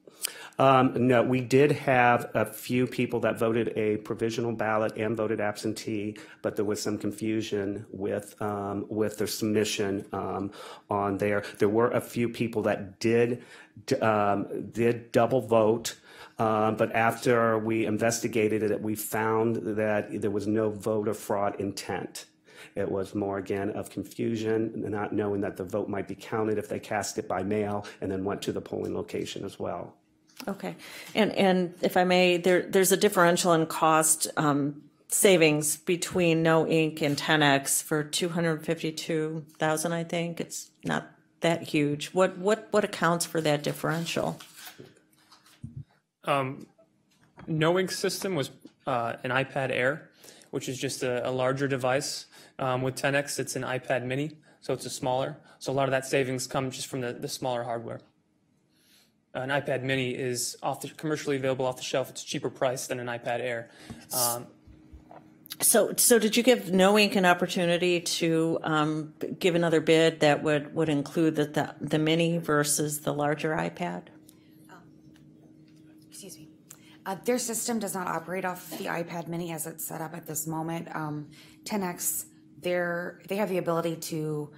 Speaker 4: Um, no, we did have a few people that voted a provisional ballot and voted absentee, but there was some confusion with um, with their submission um, on there. There were a few people that did um, did double vote. Um, but after we investigated it, we found that there was no voter fraud intent. It was more again of confusion, and not knowing that the vote might be counted if they cast it by mail and then went to the polling location as well.
Speaker 10: Okay. And, and if I may, there, there's a differential in cost um, savings between KnowInk and Tenex for 252,000, I think. It's not that huge. What, what, what accounts for that differential?
Speaker 3: Ink system was uh, an iPad Air, which is just a, a larger device. Um, with Tenex, it's an iPad Mini, so it's a smaller. So a lot of that savings comes just from the, the smaller hardware. An iPad Mini is off the, commercially available off the shelf. It's cheaper price than an iPad Air. Um,
Speaker 10: So, so did you give KnowInk an opportunity to um, give another bid that would, would include the, the, the mini versus the larger iPad?
Speaker 9: Uh, their system does not operate off the iPad Mini as it's set up at this moment. Um, Tenex, they're, they have the ability to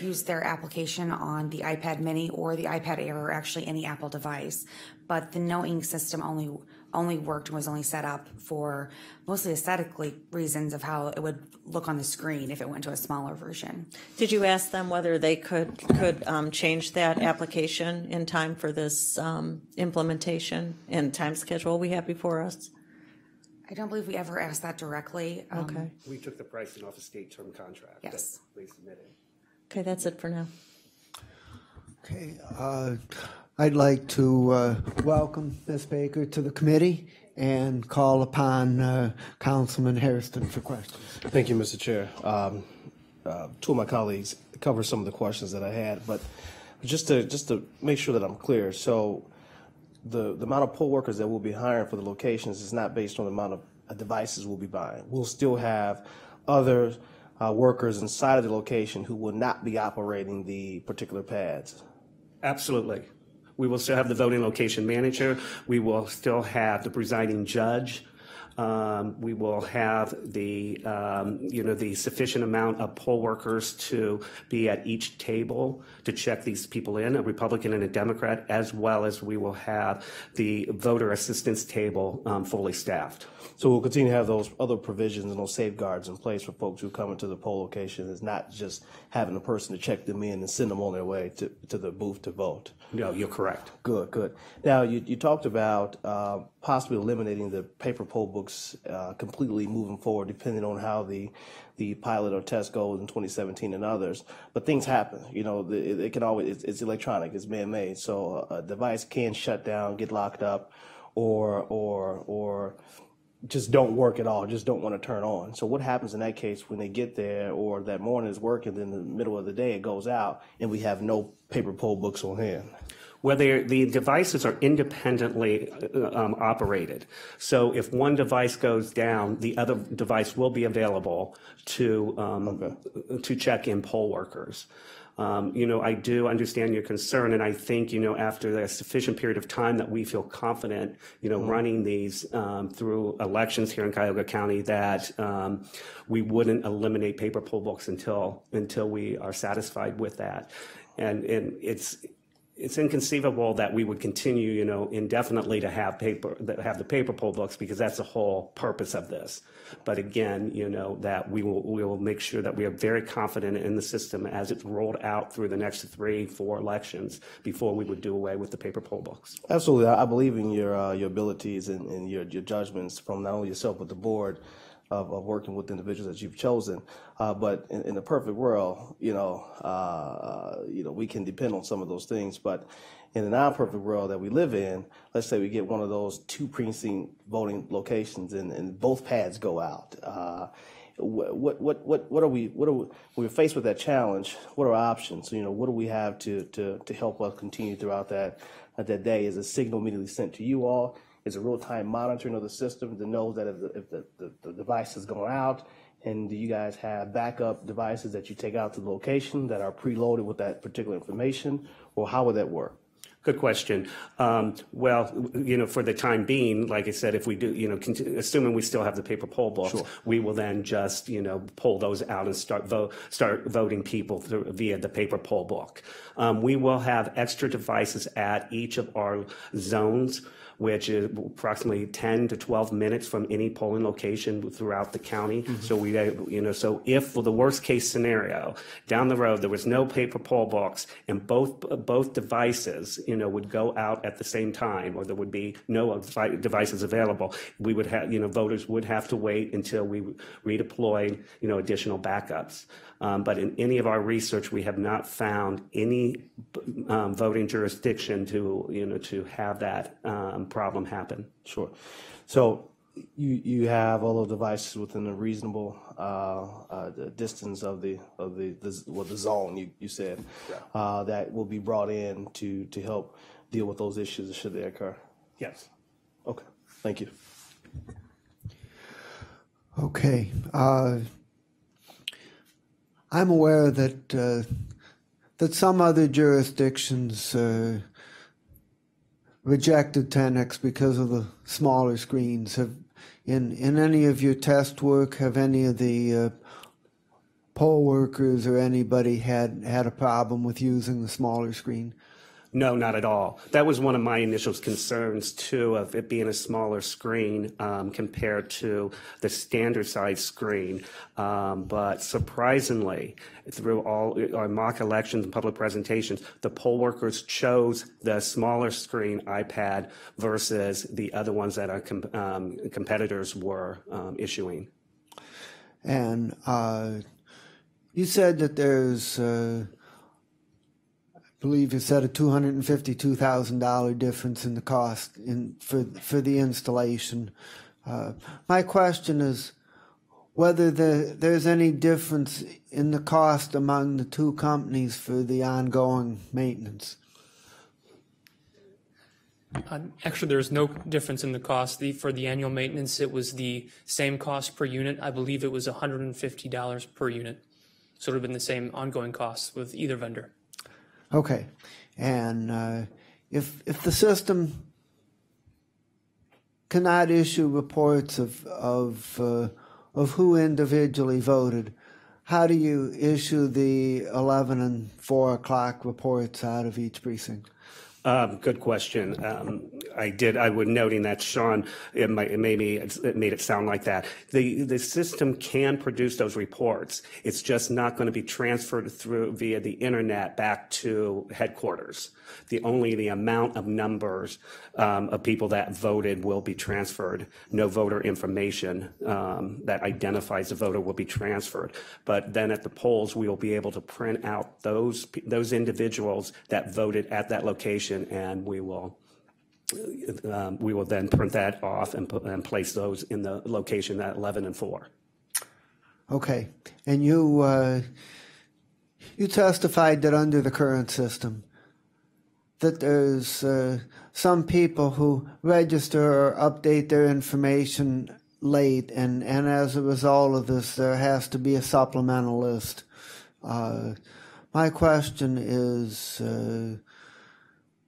Speaker 9: use their application on the iPad Mini or the iPad Air or actually any Apple device. But the KnowInk system only only worked and was only set up for mostly aesthetically reasons of how it would look on the screen if it went to a smaller version.
Speaker 10: Did you ask them whether they could, could um, change that application in time for this um, implementation and time schedule we have before us?
Speaker 9: I don't believe we ever asked that directly. Um,
Speaker 10: Okay.
Speaker 4: We took the pricing off a state term contract. that
Speaker 9: Yes.
Speaker 4: We submitted.
Speaker 10: Okay, that's it for now.
Speaker 1: Okay, uh, I'd like to uh, welcome Ms. Baker to the committee and call upon uh, Councilman Hairston for questions.
Speaker 11: Thank you, Mr. Chair. Um, uh, two of my colleagues covered some of the questions that I had, but just to just to make sure that I'm clear, so the the amount of poll workers that we'll be hiring for the locations is not based on the amount of uh, devices we'll be buying. We'll still have other uh, workers inside of the location who will not be operating the particular pads.
Speaker 4: Absolutely. We will still have the voting location manager. We will still have the presiding judge. Um, we will have the, um, you know, the sufficient amount of poll workers to be at each table to check these people in, a Republican and a Democrat, as well as we will have the voter assistance table um, fully staffed.
Speaker 11: So we'll continue to have those other provisions and those safeguards in place for folks who come into the poll location. It's not just having a person to check them in and send them on their way to, to the booth to vote.
Speaker 4: No, you're correct.
Speaker 11: Good, good. Now, you, you talked about uh, possibly eliminating the paper poll books uh, completely moving forward, depending on how the the pilot or test goes in 2017 and others. But things happen. You know, the, it, it can always it's, it's electronic, it's man-made, so a device can shut down, get locked up, or or or just don't work at all, just don't want to turn on. So what happens in that case when they get there or that morning is working, then in the middle of the day it goes out and we have no paper poll books on hand?
Speaker 4: Well, they're- the devices are independently uh, um, operated. So if one device goes down, the other device will be available to, um, to check in poll workers. Um, You know, I do understand your concern, and I think, you know, after a sufficient period of time that we feel confident, you know, running these um, through elections here in Cuyahoga County, that um, we wouldn't eliminate paper poll books until, until we are satisfied with that. And, and it's, it's inconceivable that we would continue, you know, indefinitely to have paper, have the paper poll books because that's the whole purpose of this. But again, you know, that we will, we will make sure that we are very confident in the system as it's rolled out through the next three, four elections before we would do away with the paper poll books.
Speaker 11: Absolutely. I I believe in your, uh, your abilities and, and your, your judgments from not only yourself, but the board of, of working with individuals that you've chosen. Uh, but in, in the perfect world, you know, uh, you know, we can depend on some of those things. But in the non-perfect world that we live in, let's say we get one of those two precinct voting locations and, and both pads go out. Uh, what, what, what, what, are we, what are we, we're faced with that challenge, what are our options? You know, what do we have to, to, to help us continue throughout that, uh, that day? Is a signal immediately sent to you all? Is a real-time monitoring of the system to know that if the, if the, the, the device is going out? And do you guys have backup devices that you take out to the location that are preloaded with that particular information? Or how would that work?
Speaker 4: Good question. Um, Well, you know, for the time being, like I said, if we do, you know, conti- assuming we still have the paper poll books, we will then just, you know, pull those out and start vote, start voting people through via the paper poll book. Um, We will have extra devices at each of our zones, which is approximately 10 to 12 minutes from any polling location throughout the county. Mm-hmm. So we, you know, so if for the worst case scenario, down the road, there was no paper poll box and both, both devices, you know, would go out at the same time, or there would be no devices available, we would have, you know, voters would have to wait until we redeploy, you know, additional backups. Um, But in any of our research, we have not found any um, voting jurisdiction to, you know, to have that um, problem happen.
Speaker 11: Sure. So you you have all the devices within a reasonable uh, uh, the distance of the of the, the well the zone you, you said uh, that will be brought in to to help deal with those issues should they occur.
Speaker 4: Yes.
Speaker 11: Okay. Thank you.
Speaker 1: Okay. I'm aware that uh, that some other jurisdictions uh, rejected Tenex because of the smaller screens. Have in in any of your test work, have any of the uh, poll workers or anybody had had a problem with using the smaller screen?
Speaker 4: No, not at all. That was one of my initial concerns too, of it being a smaller screen um, compared to the standard size screen. Um, but surprisingly, through all our mock elections and public presentations, the poll workers chose the smaller screen iPad versus the other ones that our com- um, competitors were um, issuing.
Speaker 1: And uh, you said that there's, uh, believe you said a two hundred and fifty-two thousand dollar difference in the cost in for for the installation. Uh, my question is whether the, there's any difference in the cost among the two companies for the ongoing maintenance.
Speaker 3: Uh, Actually, there's no difference in the cost. The, for the annual maintenance, it was the same cost per unit. I believe it was $150 per unit. So it would have been the same ongoing costs with either vendor.
Speaker 1: Okay, and uh, if if the system cannot issue reports of of uh, of who individually voted. How do you issue the eleven and four o'clock reports out of each precinct?
Speaker 4: Um, good question. Um, I did. I was noting that Sean. It, might, it made me. It made it sound like that. The the system can produce those reports. It's just not going to be transferred through via the internet back to headquarters. The only the amount of numbers um, of people that voted will be transferred. No voter information um, that identifies the voter will be transferred. But then at the polls, we will be able to print out those those individuals that voted at that location and we will um, we will then print that off and, and place those in the location at 11 and 4.
Speaker 1: Okay, and you uh, you testified that under the current system that there's uh, some people who register or update their information late, and, and as a result of this, there has to be a supplemental list. Uh, my question is uh,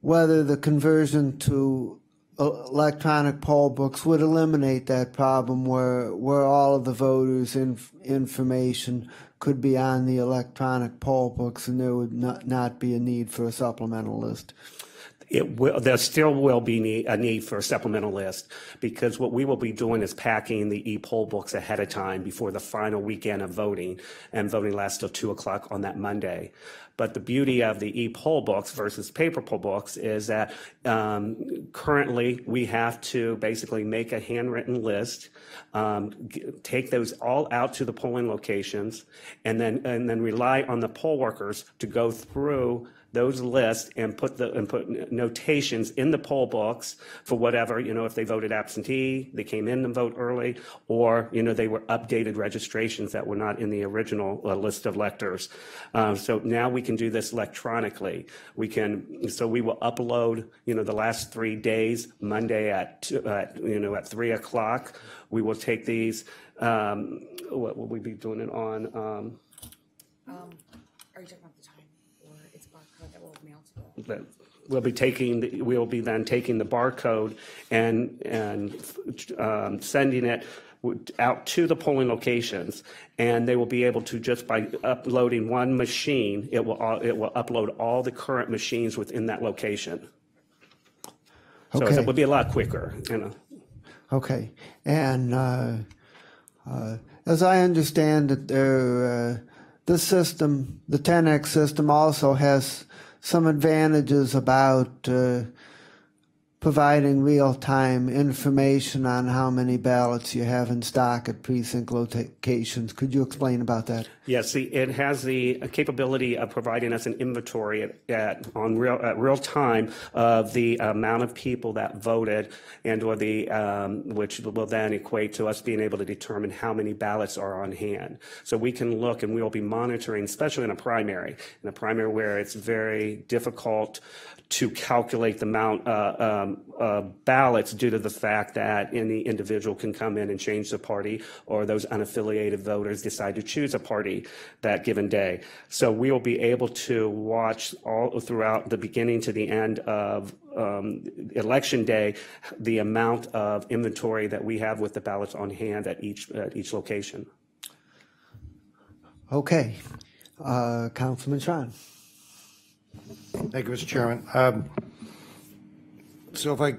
Speaker 1: whether the conversion to uh, electronic poll books would eliminate that problem where where all of the voters' inf- information could be on the electronic poll books and there would not, not be a need for a supplemental list.
Speaker 4: It will, there still will be need, a need for a supplemental list because what we will be doing is packing the e-poll books ahead of time before the final weekend of voting, and voting lasts till two o'clock on that Monday. But the beauty of the e-poll books versus paper poll books is that um, currently we have to basically make a handwritten list, um, take those all out to the polling locations, and then and then rely on the poll workers to go through those lists and put the and put notations in the poll books for whatever you know if they voted absentee they came in and vote early or you know they were updated registrations that were not in the original uh, list of electors uh, so now we can do this electronically. We can so we will upload you know the last three days monday at, two, you know at three o'clock. We will take these um, what will we be doing it on? Um,
Speaker 9: Um, are you talking about the time, or it's barcode that will mail to the?
Speaker 4: That we'll be taking, the- we'll be then taking the barcode and, and um, sending it out to the polling locations. And they will be able to, just by uploading one machine, it will, all- it will upload all the current machines within that location. So
Speaker 1: Okay.
Speaker 4: it will be a lot quicker, you know.
Speaker 1: Okay, and uh, uh, as I understand it, there, uh, the system, the Tenex system, also has some advantages about uh, providing real-time information on how many ballots you have in stock at precinct locations. Could you explain about that?
Speaker 4: Yes, the, it has the capability of providing us an inventory at, at on real at real time of the amount of people that voted, and or the um, which will then equate to us being able to determine how many ballots are on hand. So we can look, and we will be monitoring, especially in a primary, in a primary where it's very difficult to calculate the amount uh, um, uh, ballots due to the fact that any individual can come in and change the party, or those unaffiliated voters decide to choose a party that given day. So we will be able to watch all throughout the beginning to the end of um, election day the amount of inventory that we have with the ballots on hand at each at each location.
Speaker 1: Okay, uh, Councilman Schron.
Speaker 6: Thank you, Mr. Chairman. Um, So if I,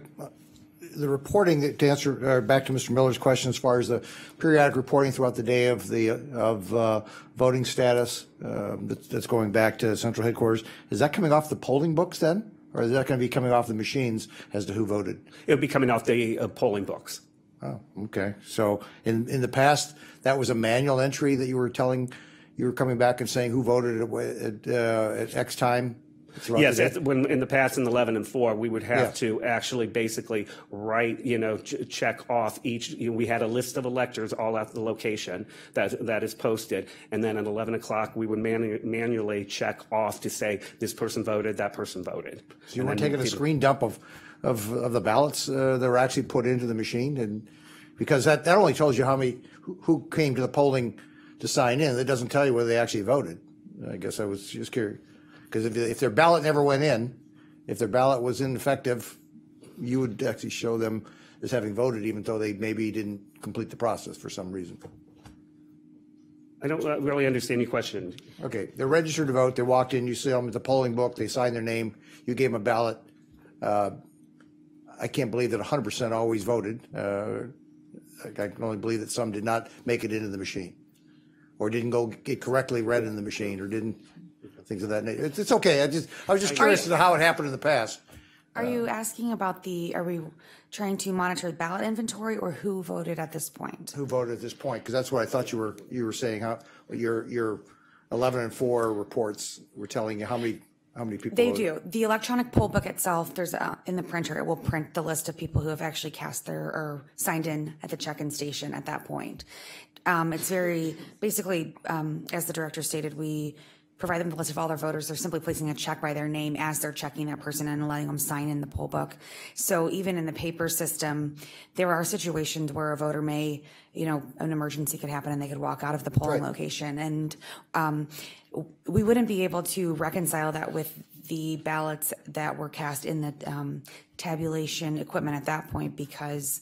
Speaker 6: the reporting, that- to answer, uh, back to Mr. Miller's question as far as the periodic reporting throughout the day of the, of uh, voting status, um, that's that's going back to central headquarters, is that coming off the polling books then? Or is that going to be coming off the machines as to who voted?
Speaker 4: It'll be coming off the uh, polling books.
Speaker 6: Oh, okay. So in, in the past, that was a manual entry that you were telling, you were coming back and saying who voted at, at, uh, at X time? The
Speaker 4: Yes, when, in the past, in 11 and 4, we would
Speaker 6: Yeah.
Speaker 4: have to actually basically write, you know, ch- check off each, you know, we had a list of electors all at the location that, that is posted. And then at 11 o'clock, we would manu- manually check off to say, this person voted, that person voted.
Speaker 6: So you
Speaker 4: And
Speaker 6: weren't
Speaker 4: then
Speaker 6: taking a screen dump of, of, of the ballots uh, that were actually put into the machine? And, because that, that only tells you how many, who- who came to the polling to sign in. It doesn't tell you whether they actually voted. I guess I was just curious. Because if, if their ballot never went in, if their ballot was ineffective, you would actually show them as having voted, even though they maybe didn't complete the process for some reason.
Speaker 4: I don't really understand your question.
Speaker 6: Okay, they're registered to vote, they walked in, you see them at the polling book, they signed their name, you gave them a ballot. Uh, I can't believe that hundred percent always voted. Uh, I I can only believe that some did not make it into the machine. Or didn't go get correctly read in the machine, or didn't, things of that nature. It's, it's okay, I just, I was just curious as to how it happened in the past.
Speaker 9: Are you asking about the, are we trying to monitor the ballot inventory or who voted at this point?
Speaker 6: Who voted at this point? Because that's what I thought you were, you were saying, how, your, your eleven and four reports were telling you how many, how many people
Speaker 9: They
Speaker 6: voted.
Speaker 9: do. The electronic poll book itself, there's a, in the printer, it will print the list of people who have actually cast their, or signed in at the check-in station at that point. Um, it's very, basically, um, as the director stated, we provide them the list of all their voters. They're simply placing a check by their name as they're checking that person and letting them sign in the poll book. So even in the paper system, there are situations where a voter may, you know, an emergency could happen and they could walk out of the polling
Speaker 6: Right.
Speaker 9: location. And um, we wouldn't be able to reconcile that with the ballots that were cast in the um, tabulation equipment at that point because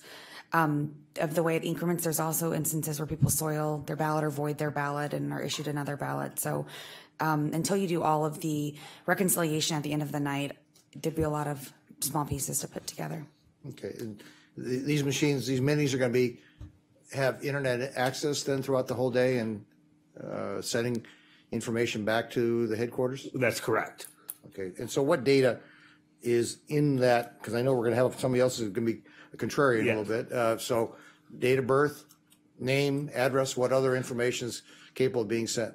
Speaker 9: um, of the way it increments. There's also instances where people soil their ballot or void their ballot and are issued another ballot. So um, until you do all of the reconciliation at the end of the night, there'd be a lot of small pieces to put together.
Speaker 6: Okay, and th- these machines, these minis are gonna be, have internet access then throughout the whole day and, uh, sending information back to the headquarters?
Speaker 4: That's correct.
Speaker 6: Okay, and so what data is in that, because I know we're gonna have, somebody else is gonna be a contrarian a little bit, uh, so date of birth, name, address, what other information is capable of being sent?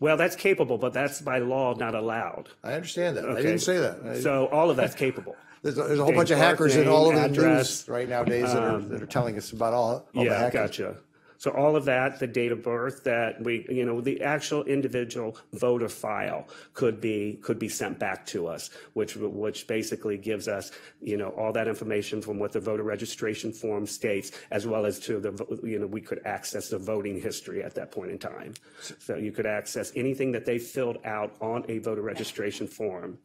Speaker 4: Well, that's capable, but that's by law not allowed.
Speaker 6: I understand that, I
Speaker 4: Okay?
Speaker 6: didn't say that. I-
Speaker 4: So all of that's capable. [laughs]
Speaker 6: There's, a- there's a whole bunch of
Speaker 4: birth,
Speaker 6: hackers in
Speaker 4: name,
Speaker 6: all over the
Speaker 4: address,
Speaker 6: news right nowadays that are, um, that are telling us about all, all the
Speaker 4: Yeah,
Speaker 6: hackers.
Speaker 4: gotcha. So all of that, the date of birth, that we, you know, the actual individual voter file could be, could be sent back to us, which, which basically gives us, you know, all that information from what the voter registration form states, as well as to the, you know, we could access the voting history at that point in time. So you could access anything that they filled out on a voter registration form.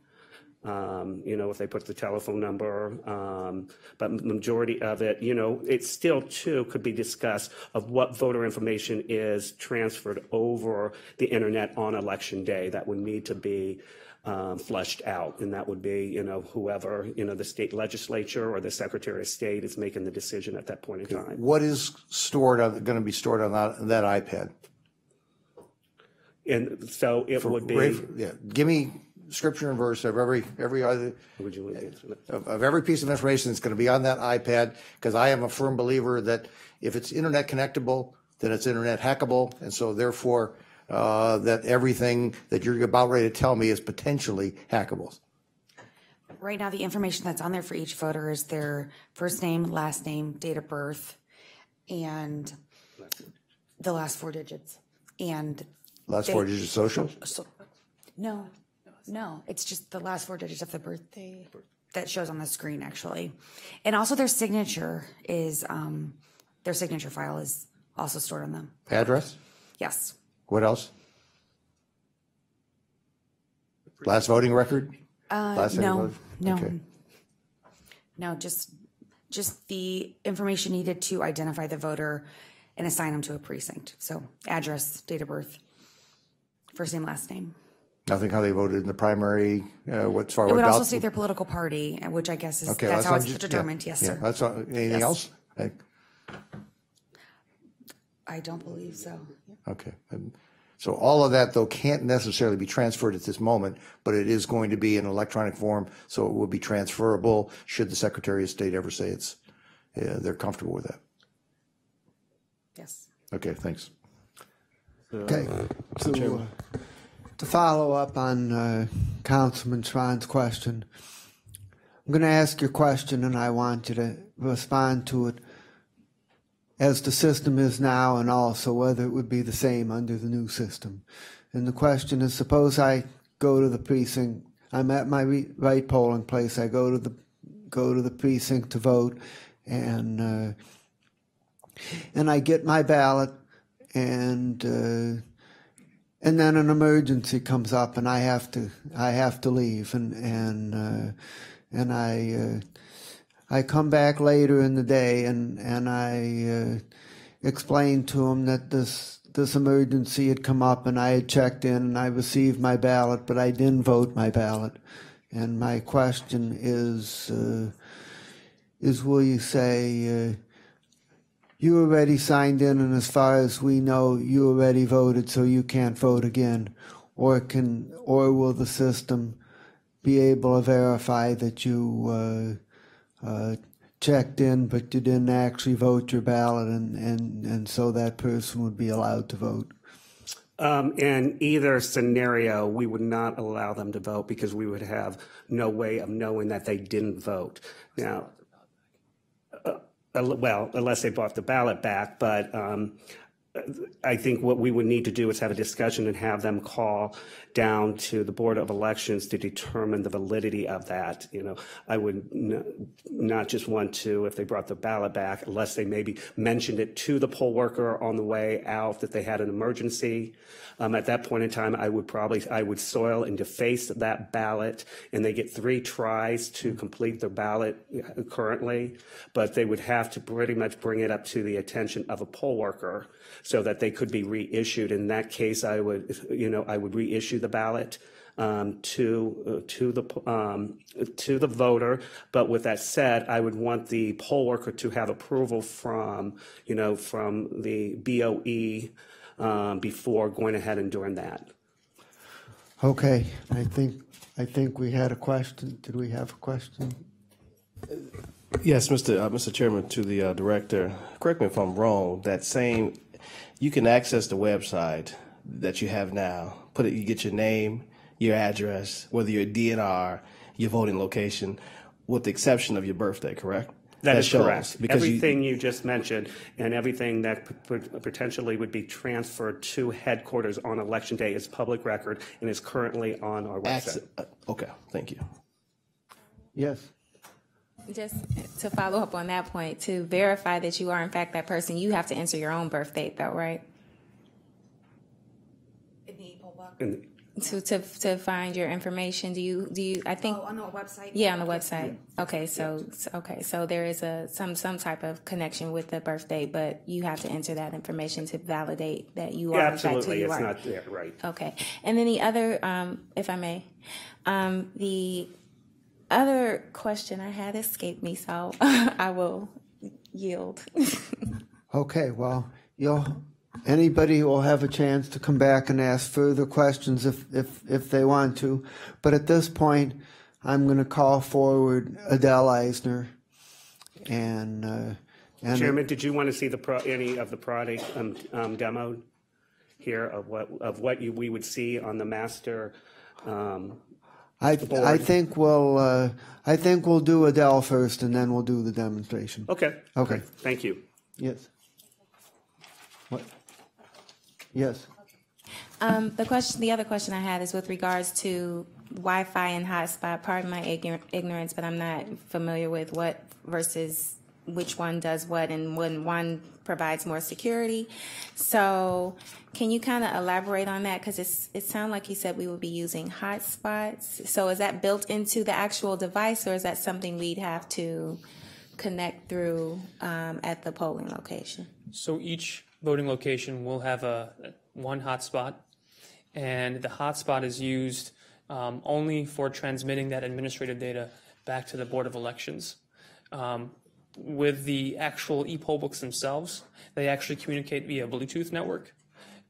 Speaker 4: Um, you know, if they put the telephone number, um, but majority of it, you know, it still too could be discussed of what voter information is transferred over the internet on election day that would need to be um, fleshed out. And that would be, you know, whoever, you know, the state legislature or the secretary of state is making the decision at that point in time.
Speaker 6: What is stored on, gonna be stored on that, that iPad?
Speaker 4: And so it would be,
Speaker 6: Yeah, give me scripture and verse of every, every other,
Speaker 4: would you answer that?
Speaker 6: of, of every piece of information that's gonna be on that iPad, because I am a firm believer that if it's internet connectable, then it's internet hackable, and so therefore, uh, that everything that you're about ready to tell me is potentially hackable.
Speaker 9: Right now, the information that's on there for each voter is their first name, last name, date of birth, and the last four digits. And
Speaker 6: Last
Speaker 9: They-
Speaker 6: four digits social?
Speaker 9: so, no, no, it's just the last four digits of the birthday that shows on the screen, actually. And also their signature is, um, their signature file is also stored on them.
Speaker 6: Address?
Speaker 9: Yes.
Speaker 6: What else? Last voting record? Last
Speaker 9: Uh, No,
Speaker 6: voted?
Speaker 9: no.
Speaker 6: Okay.
Speaker 9: No, just, just the information needed to identify the voter and assign them to a precinct. So address, date of birth, first name, last name.
Speaker 6: Nothing how they voted in the primary, uh, what's far
Speaker 9: It
Speaker 6: what
Speaker 9: would also
Speaker 6: ballot-
Speaker 9: state their political party, which I guess is,
Speaker 6: Okay,
Speaker 9: that's how it's
Speaker 6: just- yeah,
Speaker 9: determined. Yes,
Speaker 6: yeah,
Speaker 9: sir.
Speaker 6: That's, all- anything
Speaker 9: Yes.
Speaker 6: else? Okay.
Speaker 9: I don't believe so.
Speaker 6: Okay. And So all of that, though, can't necessarily be transferred at this moment, but it is going to be in electronic form, so it will be transferable should the Secretary of State ever say it's, uh, they're comfortable with that.
Speaker 9: Yes.
Speaker 6: Okay, thanks.
Speaker 1: Okay, to, uh, to follow up on uh, Councilman Schron's question, I'm going to ask your question and I want you to respond to it as the system is now and also whether it would be the same under the new system. And the question is, suppose I go to the precinct, I'm at my right polling place, I go to the, go to the precinct to vote and, uh, and I get my ballot and uh, and then an emergency comes up and I have to I have to leave and and uh, and I uh, I come back later in the day and and I uh, explained to him that this this emergency had come up and I had checked in and I received my ballot, but I didn't vote my ballot. And my question is, uh, is will you say, uh, you already signed in and as far as we know, you already voted, so you can't vote again? Or can, or will the system be able to verify that you, uh, uh, checked in, but you didn't actually vote your ballot and, and, and so that person would be allowed to vote?
Speaker 4: Um, in either scenario, we would not allow them to vote because we would have no way of knowing that they didn't vote. Now, well, unless they brought the ballot back, but um, I think what we would need to do is have a discussion and have them call down to the Board of Elections to determine the validity of that. You know, I would not just want to, if they brought the ballot back, unless they maybe mentioned it to the poll worker on the way out that they had an emergency. Um, at that point in time, I would probably, I would soil and deface that ballot, and they get three tries to complete their ballot uh, currently, but they would have to pretty much bring it up to the attention of a poll worker so that they could be reissued. In that case, I would, you know, I would reissue the ballot um, to uh, to the um, to the voter. But with that said, I would want the poll worker to have approval from, you know, from the BOE um, before going ahead and doing that.
Speaker 1: Okay, I think, I think we had a question. Did we have a question?
Speaker 11: Yes, Mr. Uh, Mr. Chairman, to the uh, director, correct me if I'm wrong, that same, you can access the website that you have now. Put it, you get your name, your address, whether you're a DNR, your voting location, with the exception of your birthday, correct?
Speaker 4: That is
Speaker 11: shows,
Speaker 4: correct.
Speaker 11: Because you-
Speaker 4: Everything you just mentioned and everything that p- p- potentially would be transferred to headquarters on election day is public record and is currently on our
Speaker 11: Access,
Speaker 4: website.
Speaker 11: uh, okay, thank you.
Speaker 1: Yes.
Speaker 8: Just to follow up on that point, to verify that you are in fact that person, you have to enter your own birth date though, right?
Speaker 9: In the?
Speaker 4: And
Speaker 8: To, to, to find your information, do you, do you, I think.
Speaker 9: Oh, on the website?
Speaker 8: Yeah, on the website. Okay, so, so- okay, so there is a, some, some type of connection with the birthday, but you have to enter that information to validate that you are
Speaker 4: Yeah,
Speaker 8: in who
Speaker 4: absolutely,
Speaker 8: you
Speaker 4: it's
Speaker 8: are.
Speaker 4: not there, right.
Speaker 8: Okay, and then the other, um, if I may, um, the other question I had escaped me, so [laughs] I will yield. [laughs]
Speaker 1: Okay, well, you'll, anybody will have a chance to come back and ask further questions if, if, if they want to. But at this point, I'm going to call forward Adele Eisner. And, uh, and
Speaker 4: Chairman, did you want to see the, pro- any of the product um, um, demoed here of what, of what you, we would see on the master? um,
Speaker 1: I, I think we'll, uh, I think we'll do Adele first and then we'll do the demonstration.
Speaker 4: Okay.
Speaker 1: Okay.
Speaker 4: Thank you.
Speaker 1: Yes. What? Yes.
Speaker 8: Um, the question, the other question I had is with regards to Wi-Fi and hotspot. Pardon my ignorant, ignorance, but I'm not familiar with what versus which one does what and when one provides more security. So can you kind of elaborate on that? Because it's, it sounded like you said we would be using hotspots. So is that built into the actual device or is that something we'd have to connect through um, at the polling location?
Speaker 3: So each voting location will have a one hotspot, and the hotspot is used um, only for transmitting that administrative data back to the Board of Elections. Um, with the actual e-poll books themselves, they actually communicate via Bluetooth network.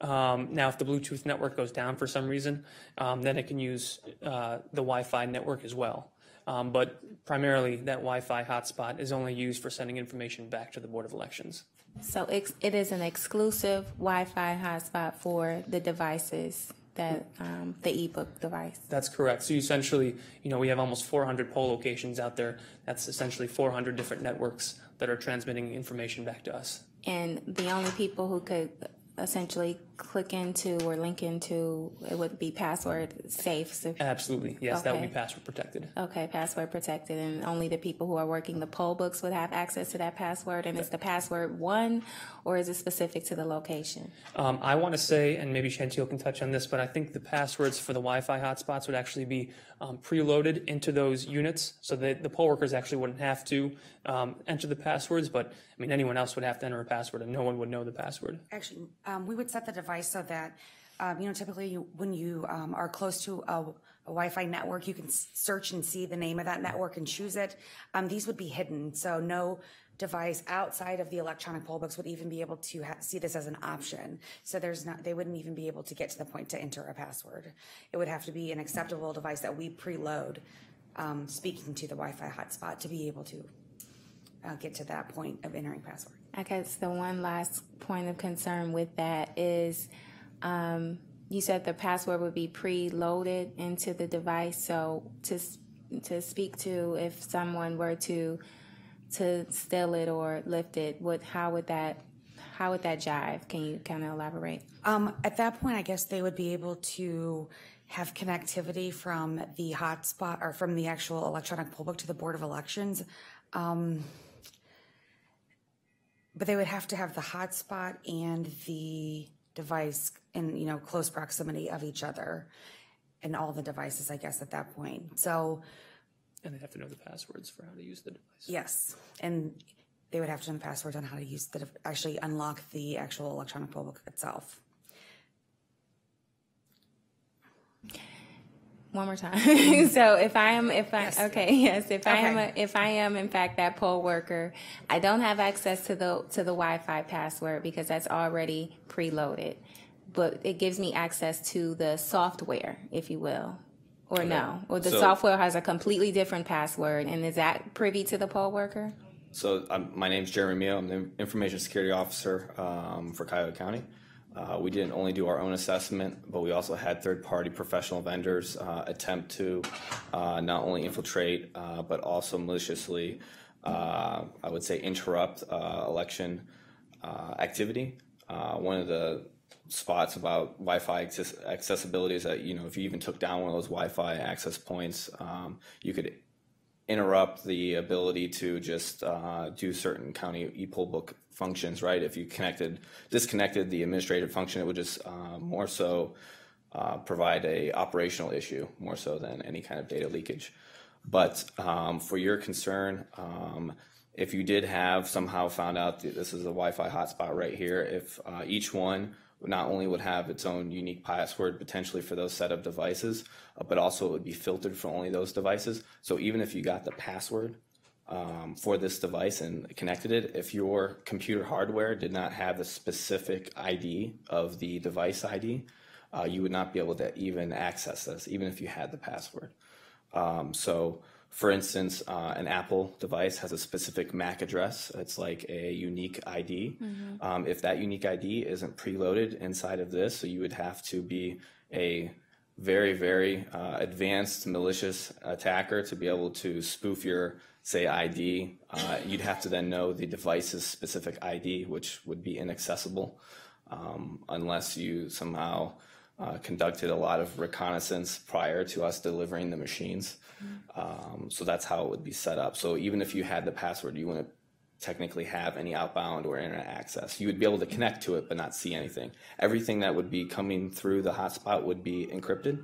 Speaker 3: Um, now, if the Bluetooth network goes down for some reason, um, then it can use uh, the Wi-Fi network as well. Um, but primarily, that Wi-Fi hotspot is only used for sending information back to the Board of Elections.
Speaker 8: So it is an exclusive Wi-Fi hotspot for the devices that um, the ebook device.
Speaker 3: That's correct. So essentially, you know, we have almost 400 poll locations out there. That's essentially 400 different networks that are transmitting information back to us.
Speaker 8: And the only people who could essentially click into or link into, it would be password safe. So,
Speaker 3: Absolutely, yes, that would be password protected.
Speaker 8: okay, password protected, and only the people who are working the poll books would have access to that password. And is the password one, or is it specific to the location?
Speaker 3: Um, I want to say, and maybe Chantil can touch on this, but I think the passwords for the Wi-Fi hotspots would actually be um, preloaded into those units, so that the poll workers actually wouldn't have to um, enter the passwords. But I mean, anyone else would have to enter a password, and no one would know the password.
Speaker 9: Actually, um, we would set the device so that, um, you know, typically you, when you um, are close to a, a Wi-Fi network, you can search and see the name of that network and choose it. Um, these would be hidden, so no device outside of the electronic poll books would even be able to see this as an option. So there's not, they wouldn't even be able to get to the point to enter a password. It would have to be an acceptable device that we preload, um, speaking to the Wi-Fi hotspot to be able to uh, get to that point of entering password.
Speaker 8: I guess the one last point of concern with that is um, you said the password would be preloaded into the device. So to to speak to if someone were to to steal it or lift it, would how would that how would that jive? Can you kind of elaborate?
Speaker 9: Um, at that point, I guess they would be able to have connectivity from the hotspot or from the actual electronic poll book to the Board of Elections. Um, but they would have to have the hotspot and the device in, you know, close proximity of each other and all the devices, I guess, at that point. So,
Speaker 3: And they'd have to know the passwords for how to use the device.
Speaker 9: yes, and they would have to know the passwords on how to use the, actually unlock the actual electronic poll book itself.
Speaker 8: One more time. [laughs] so if I am, if I, okay, [laughs] yes, if I am, a, if I am in fact that poll worker, I don't have access to the to the Wi-Fi password because that's already preloaded, but it gives me access to the software, if you will, or no, or the
Speaker 12: So-
Speaker 8: software has a completely different password, and is that privy to the poll worker?
Speaker 12: So um, my is Jeremy Mio. I'm the Information Security Officer um, for Cuyahoga County. Uh, we didn't only do our own assessment, but we also had third-party professional vendors uh, attempt to uh, not only infiltrate, uh, but also maliciously, uh, I would say, interrupt uh, election activity. One of the spots about Wi-Fi access- accessibility is that you know if you even took down one of those Wi-Fi access points, um, you could interrupt the ability to just uh, do certain county e-poll book functions, right? If you connected, disconnected the administrative function, it would just uh, more so uh, provide a operational issue more so than any kind of data leakage. But um, for your concern, um, if you did have somehow found out that this is a Wi-Fi hotspot right here, if uh, each one not only would have its own unique password potentially for those set of devices, uh, but also it would be filtered for only those devices. So even if you got the password um, for this device and connected it, if your computer hardware did not have the specific ID of the device ID, uh, you would not be able to even access this, even if you had the password. Um, so, for instance, uh, an Apple device has a specific MAC address. It's like a unique ID. Um, if that unique ID isn't preloaded inside of this, so you would have to be a very, very uh, advanced malicious attacker to be able to spoof your, say, ID. Uh, you'd have to then know the device's specific ID, which would be inaccessible um, unless you somehow uh, conducted a lot of reconnaissance prior to us delivering the machines. Um, so that's how it would be set up. So even if you had the password, you wouldn't technically have any outbound or internet access. You would be able to connect to it, but not see anything. Everything that would be coming through the hotspot would be encrypted.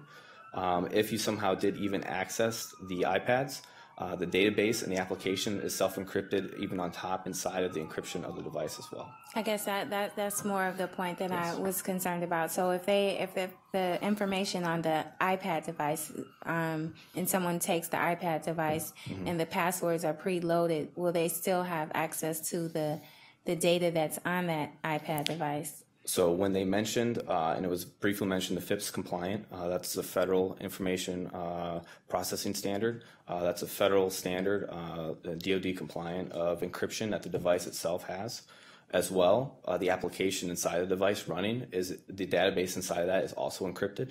Speaker 12: Um, if you somehow did even access the iPads, uh, the database and the application is self-encrypted even on top inside of the encryption of the device as well.
Speaker 8: I guess that, that that's more of the point that I was concerned about. So if they if the, the information on the iPad device um, and someone takes the iPad device and the passwords are preloaded, will they still have access to the the data that's on that iPad device?
Speaker 12: So when they mentioned, uh, and it was briefly mentioned, the FIPS compliant, uh, that's the Federal Information uh, Processing Standard. Uh, that's a federal standard, uh, DoD compliant of encryption that the device itself has. As well, uh, the application inside the device running is the database inside of that is also encrypted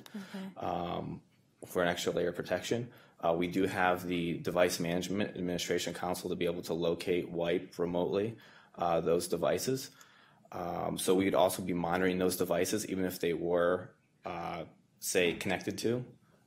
Speaker 12: um, for an extra layer of protection. Uh, we do have the Device Management Administration Console to be able to locate, wipe remotely uh, those devices. Um, so we would also be monitoring those devices, even if they were, uh, say, connected to.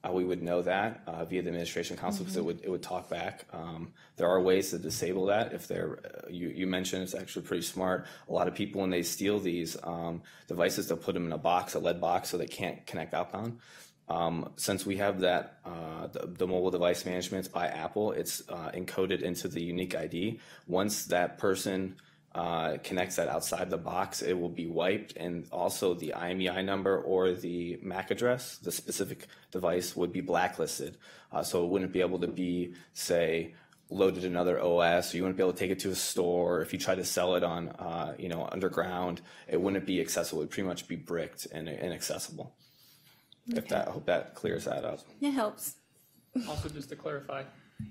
Speaker 12: Uh, we would know that uh, via the administration console because it would it would talk back. Um, there are ways to disable that if they're. Uh, you you mentioned it's actually pretty smart. A lot of people when they steal these um, devices, they'll put them in a box, a lead box, so they can't connect outbound. Um, since we have that, uh, the, the mobile device management by Apple, it's uh, encoded into the unique ID. Once that person uh, connects that outside the box, it will be wiped, and also the IMEI number or the MAC address, the specific device, would be blacklisted. Uh, so it wouldn't be able to be, say, loaded another OS, or you wouldn't be able to take it to a store. If you try to sell it on, uh, you know, underground, it wouldn't be accessible. It would pretty much be bricked and inaccessible. If that, I hope that clears that up.
Speaker 8: It helps. [laughs]
Speaker 3: Also, just to clarify,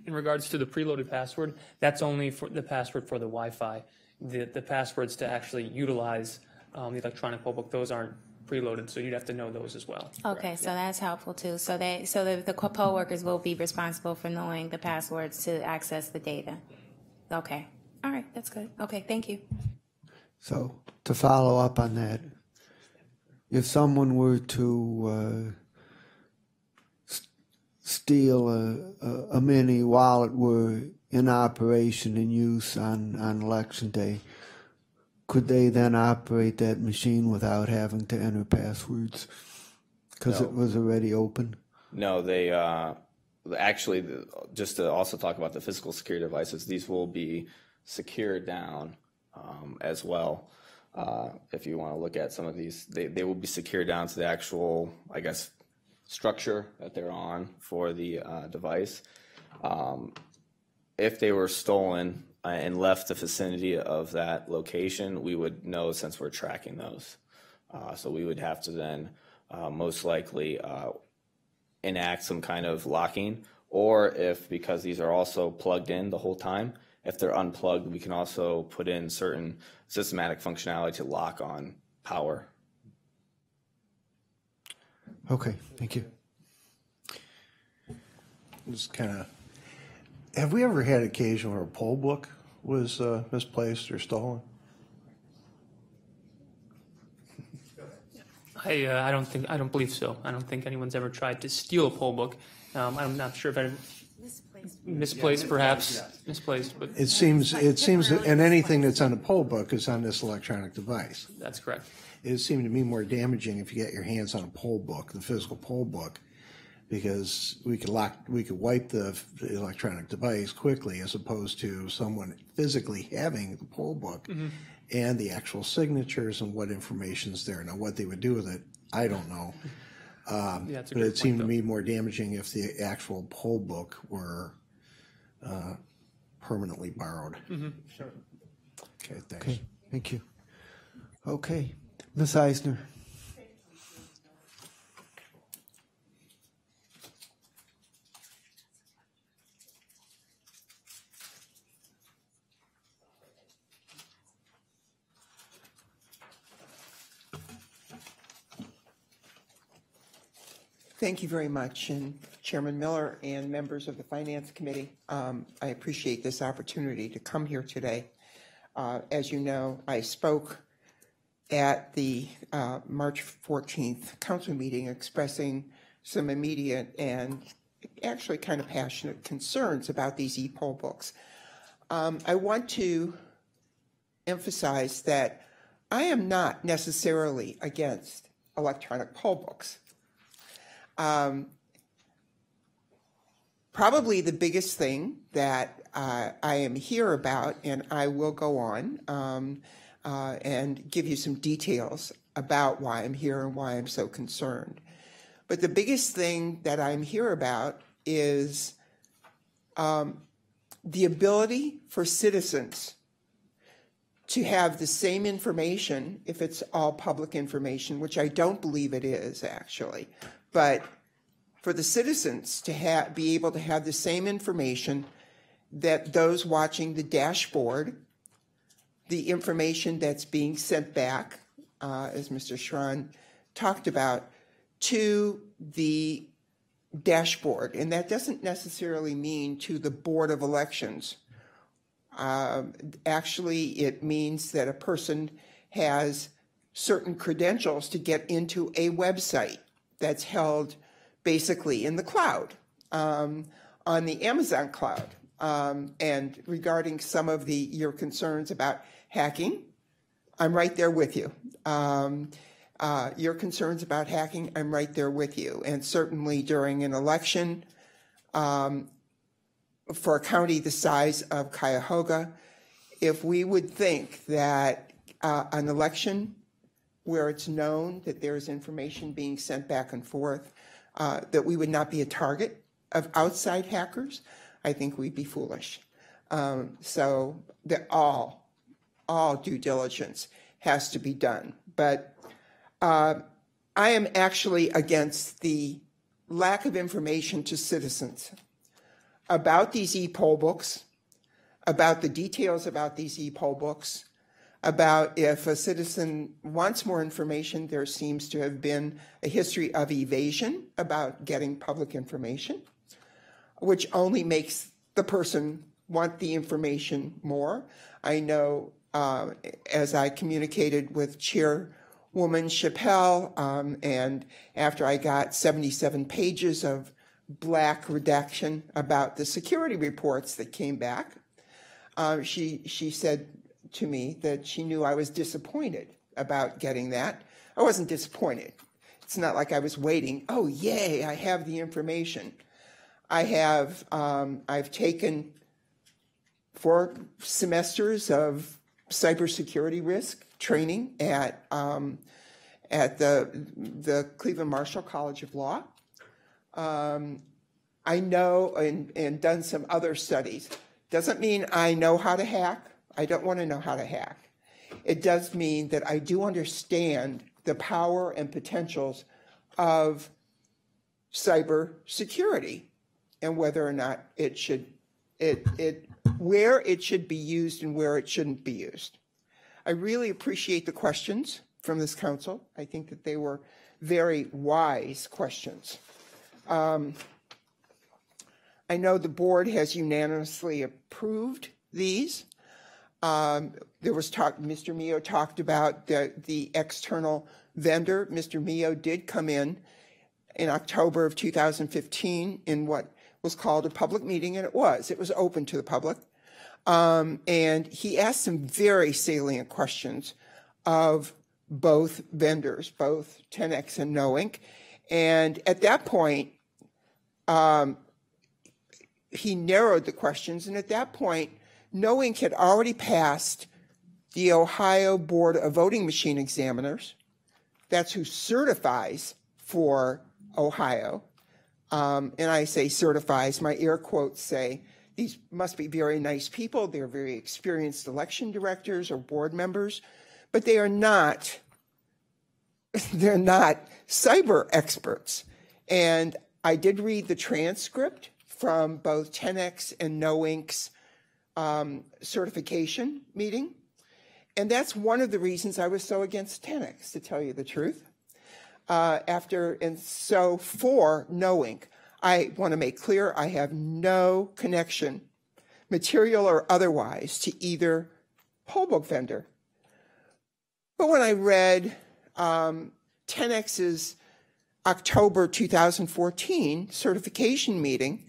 Speaker 3: in regards to the preloaded password, that's only for the password for the Wi-Fi. The, the passwords to actually utilize um, the electronic poll book, those aren't preloaded, so you'd have to know those as well.
Speaker 8: Okay, so that's helpful too. So they, so the, the poll workers will be responsible for knowing the passwords to access the data. Okay, all right, that's good. Okay, thank you.
Speaker 1: So to follow up on that, if someone were to uh, s- steal a, a, a mini while it were in operation and use on, on election day, could they then operate that machine without having to enter passwords? Because it was already open?
Speaker 12: No, they uh, actually just to also talk about the physical security devices. These will be secured down um, as well. Uh, if you want to look at some of these, they, they will be secured down to the actual, I guess, structure that they're on for the uh, device. Um, if they were stolen uh, and left the vicinity of that location, we would know since we're tracking those. Uh, so we would have to then uh, most likely uh, enact some kind of locking, or if, because these are also plugged in the whole time, if they're unplugged, we can also put in certain systematic functionality to lock on power.
Speaker 1: Okay, thank you.
Speaker 6: Just kind of, have we ever had occasion where a poll book was uh, misplaced or stolen? [laughs]
Speaker 3: I, uh, I don't think, I don't believe so. I don't think anyone's ever tried to steal a poll book. Um, I'm not sure if any misplaced, perhaps, misplaced, but
Speaker 6: It seems, it seems, that- and anything that's on a poll book is on this electronic device.
Speaker 3: that's correct.
Speaker 6: It seemed to me more damaging if you get your hands on a poll book, the physical poll book, because we could lock, we could wipe the electronic device quickly as opposed to someone physically having the poll book and the actual signatures and what information's there. Now, what they would do with it, I don't know. Um,
Speaker 3: Yeah,
Speaker 6: But
Speaker 3: good
Speaker 6: it seemed
Speaker 3: point,
Speaker 6: to me more damaging if the actual poll book were uh, permanently borrowed. Sure. Okay, thanks.
Speaker 1: Okay, thank you. Okay, Ms. Eisner.
Speaker 13: Thank you very much, and Chairman Miller and members of the Finance Committee. Um, I appreciate this opportunity to come here today. Uh, As you know, I spoke at the uh, March 14th council meeting expressing some immediate and actually kind of passionate concerns about these e-poll books. Um, I want to emphasize that I am not necessarily against electronic poll books. Um, probably the biggest thing that uh, I am here about, and I will go on um, uh, and give you some details about why I'm here and why I'm so concerned. But the biggest thing that I'm here about is um, the ability for citizens to have the same information, if it's all public information, which I don't believe it is actually, but for the citizens to have, be able to have the same information that those watching the dashboard, the information that's being sent back, uh, as Mr. Schron talked about, to the dashboard. And that doesn't necessarily mean to the Board of Elections. Um, actually, it means that a person has certain credentials to get into a website that's held basically in the cloud, um, on the Amazon cloud. Um, and regarding some of the your concerns about hacking, I'm right there with you. Um, uh, your concerns about hacking, I'm right there with you. And certainly during an election, um, for a county the size of Cuyahoga, if we would think that uh, an election where it's known that there's information being sent back and forth, uh, that we would not be a target of outside hackers, I think we'd be foolish. Um, so that all, all due diligence has to be done. But uh, I am actually against the lack of information to citizens about these e-poll books, about the details about these e-poll books, about if a citizen wants more information, there seems to have been a history of evasion about getting public information, which only makes the person want the information more. I know uh, as I communicated with Chairwoman Chappell, um, and after I got 77 pages of black redaction about the security reports that came back, uh, she she said to me that she knew I was disappointed about getting that. I wasn't disappointed. It's not like I was waiting. Oh, yay! I have the information. I have. Um, I've taken four semesters of cybersecurity risk training at um, at the the Cleveland Marshall College of Law. Um, I know and, and done some other studies. Doesn't mean I know how to hack. I don't want to know how to hack. It does mean that I do understand the power and potentials of cyber security and whether or not it should it it where it should be used and where it shouldn't be used. I really appreciate the questions from this council. I think that they were very wise questions. Um, I know the board has unanimously approved these. Um, there was talk, Mr. Mio talked about the, the external vendor. Mr. Mio did come in in October of 2015 in what was called a public meeting, and it was. It was open to the public. Um, and he asked some very salient questions of both vendors, both Tenex and KnowInk. And at that point, um, he narrowed the questions. And at that point, KnowInk had already passed the Ohio Board of Voting Machine Examiners. That's who certifies for Ohio. Um, and I say certifies, my air quotes say these must be very nice people. They're very experienced election directors or board members, but they are not, [laughs] they're not cyber experts. And I did read the transcript from both Tenex and KnowInk's um, certification meeting. And that's one of the reasons I was so against Tenex, to tell you the truth. Uh, after, and so for KnowInk, I want to make clear I have no connection, material or otherwise, to either poll book vendor. But when I read um, Tenex's October 2014 certification meeting,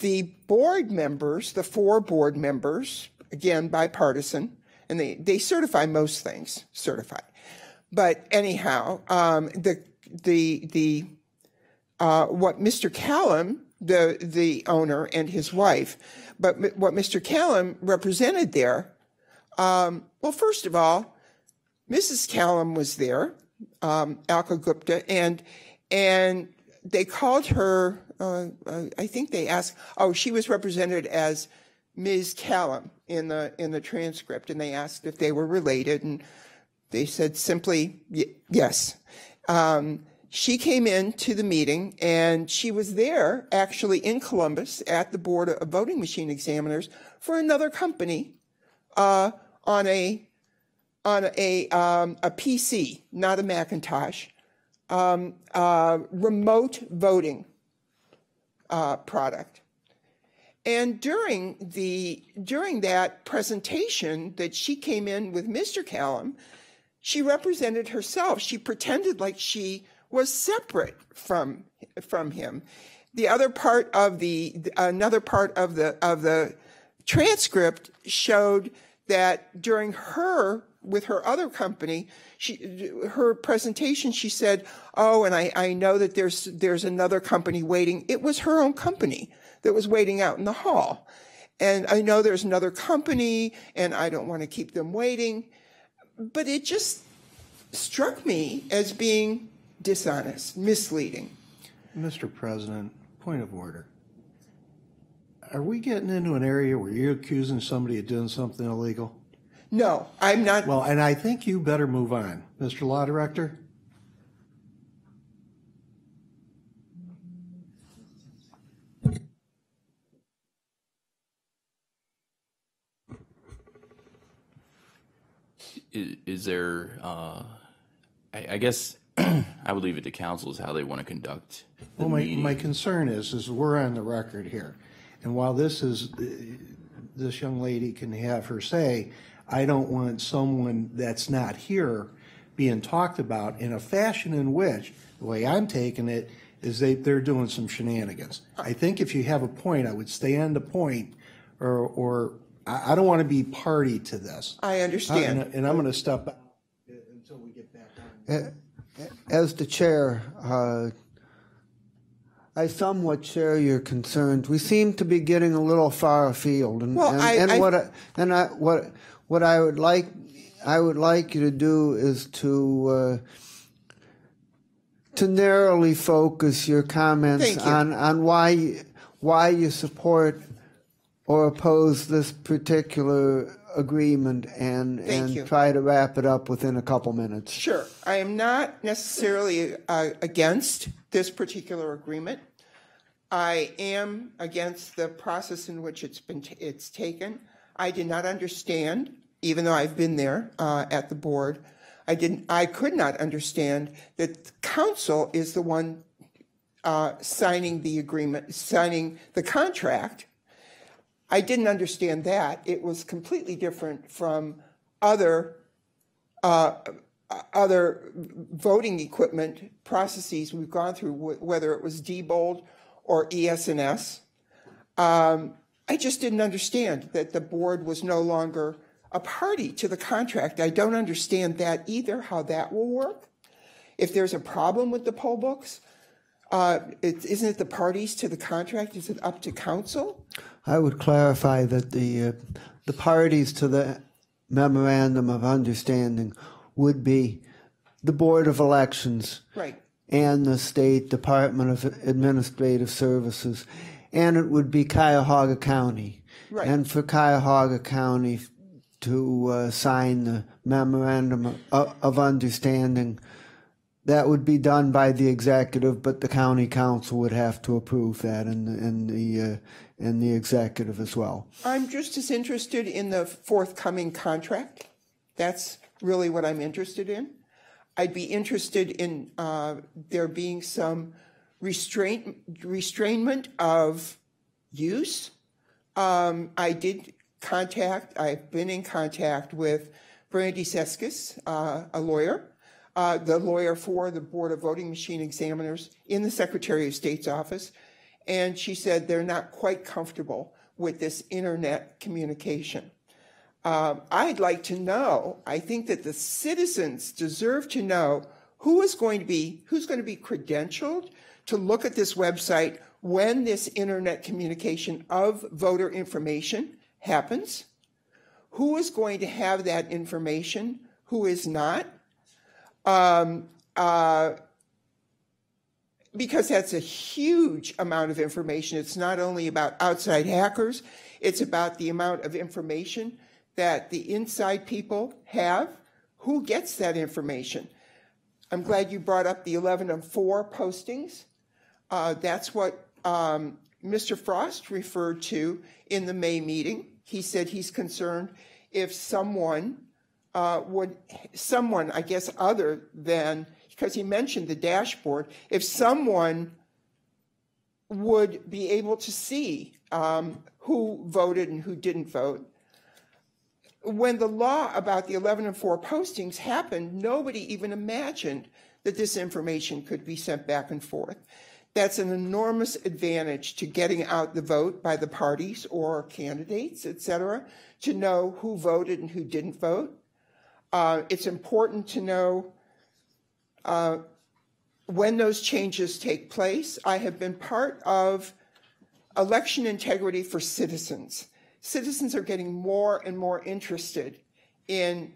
Speaker 13: the board members, the four board members, again bipartisan, and they, they certify most things, certified. But anyhow, um, the the the uh, what Mr. Callum, the the owner, and his wife, but what Mr. Callum represented there. Um, well, first of all, Mrs. Callum was there, um, Alka Gupta, and and they called her. Uh, uh, I think they asked. Oh, she was represented as Ms. Callum in the in the transcript, and they asked if they were related, and they said simply yes. Um, she came in to the meeting and she was there actually in Columbus at the Board of Voting Machine Examiners for another company uh, on a on a um, a PC, not a Macintosh, um, uh, remote voting uh, product. And during the during that presentation that she came in with Mr. Callum, she represented herself. She pretended like she was separate from from him. The other part of the another part of the of the transcript showed that during her with her other company, she her presentation she said, "Oh, and I I know that there's there's another company waiting." It was her own company that was waiting out in the hall. And I know there's another company and I don't want to keep them waiting. But it just struck me as being dishonest, misleading.
Speaker 6: Mr. President, point of order. Are we getting into an area where you're accusing somebody of doing something illegal?
Speaker 13: No, I'm not.
Speaker 6: Well, and I think you better move on. Mr. Law Director?
Speaker 14: is, is there, uh, I, I guess [clears throat] I would leave it to council as how they want to conduct the
Speaker 6: Well, my,
Speaker 14: meeting.
Speaker 6: my concern is, is we're on the record here. And while this is, this young lady can have her say, I don't want someone that's not here being talked about in a fashion in which, the way I'm taking it, is they, they're doing some shenanigans. I think if you have a point, I would stay on the point, or, or, I, I don't want to be party to this.
Speaker 13: I understand.
Speaker 6: And, and I'm going to step out until we get back on.
Speaker 1: As the chair, uh, I somewhat share your concerns. We seem to be getting a little far afield, and
Speaker 13: Well,
Speaker 1: and,
Speaker 13: I-
Speaker 1: and
Speaker 13: I-
Speaker 1: what I, and I, what what I would like I would like you to do is to uh, to narrowly focus your comments
Speaker 13: you.
Speaker 1: on on why you- why you support or oppose this particular agreement, and
Speaker 13: Thank
Speaker 1: and
Speaker 13: you.
Speaker 1: try to wrap it up within a couple minutes.
Speaker 13: Sure. I am not necessarily uh, against this particular agreement. I am against the process in which it's been it's taken. I did not understand, even though I've been there uh, at the board. I didn't. I could not understand that council is the one uh, signing the agreement, signing the contract. I didn't understand that. It was completely different from other uh, other voting equipment processes we've gone through, whether it was Diebold or ES&S. Um, I just didn't understand that the board was no longer a party to the contract. I don't understand that either, how that will work. If there's a problem with the poll books, uh, it, isn't it the parties to the contract? Is it up to council?
Speaker 1: I would clarify that the uh, the parties to the memorandum of understanding would be the Board of Elections
Speaker 13: Right.
Speaker 1: and the State Department of Administrative Services, and it would be Cuyahoga County.
Speaker 13: Right.
Speaker 1: And for Cuyahoga County to uh, sign the memorandum of, of understanding, that would be done by the executive, but the county council would have to approve that, and and the uh, and the executive as well.
Speaker 13: I'm just as interested in the forthcoming contract. That's really what I'm interested in. I'd be interested in uh, there being some restraint, restrainment of use. Um, I did contact, I've been in contact with Brandy Seskis, uh, a lawyer, uh, the lawyer for the Board of Voting Machine Examiners in the Secretary of State's office. And she said they're not quite comfortable with this internet communication. Um, I'd like to know, I think that the citizens deserve to know who is going to be, who's going to be credentialed to look at this website when this internet communication of voter information happens. Who is going to have that information? Who is not? Um, uh, because that's a huge amount of information. It's not only about outside hackers, it's about the amount of information that the inside people have. Who gets that information? I'm glad you brought up the 11 and 4 postings. Uh, that's what um, Mr. Frost referred to in the May meeting. He said he's concerned if someone uh, would, someone, I guess, other than, because he mentioned the dashboard, if someone would be able to see um, who voted and who didn't vote. When the law about the 11 and 4 postings happened, nobody even imagined that this information could be sent back and forth. That's an enormous advantage to getting out the vote by the parties or candidates, et cetera, to know who voted and who didn't vote. Uh, it's important to know uh, when those changes take place. I have been part of election integrity for citizens. Citizens are getting more and more interested in,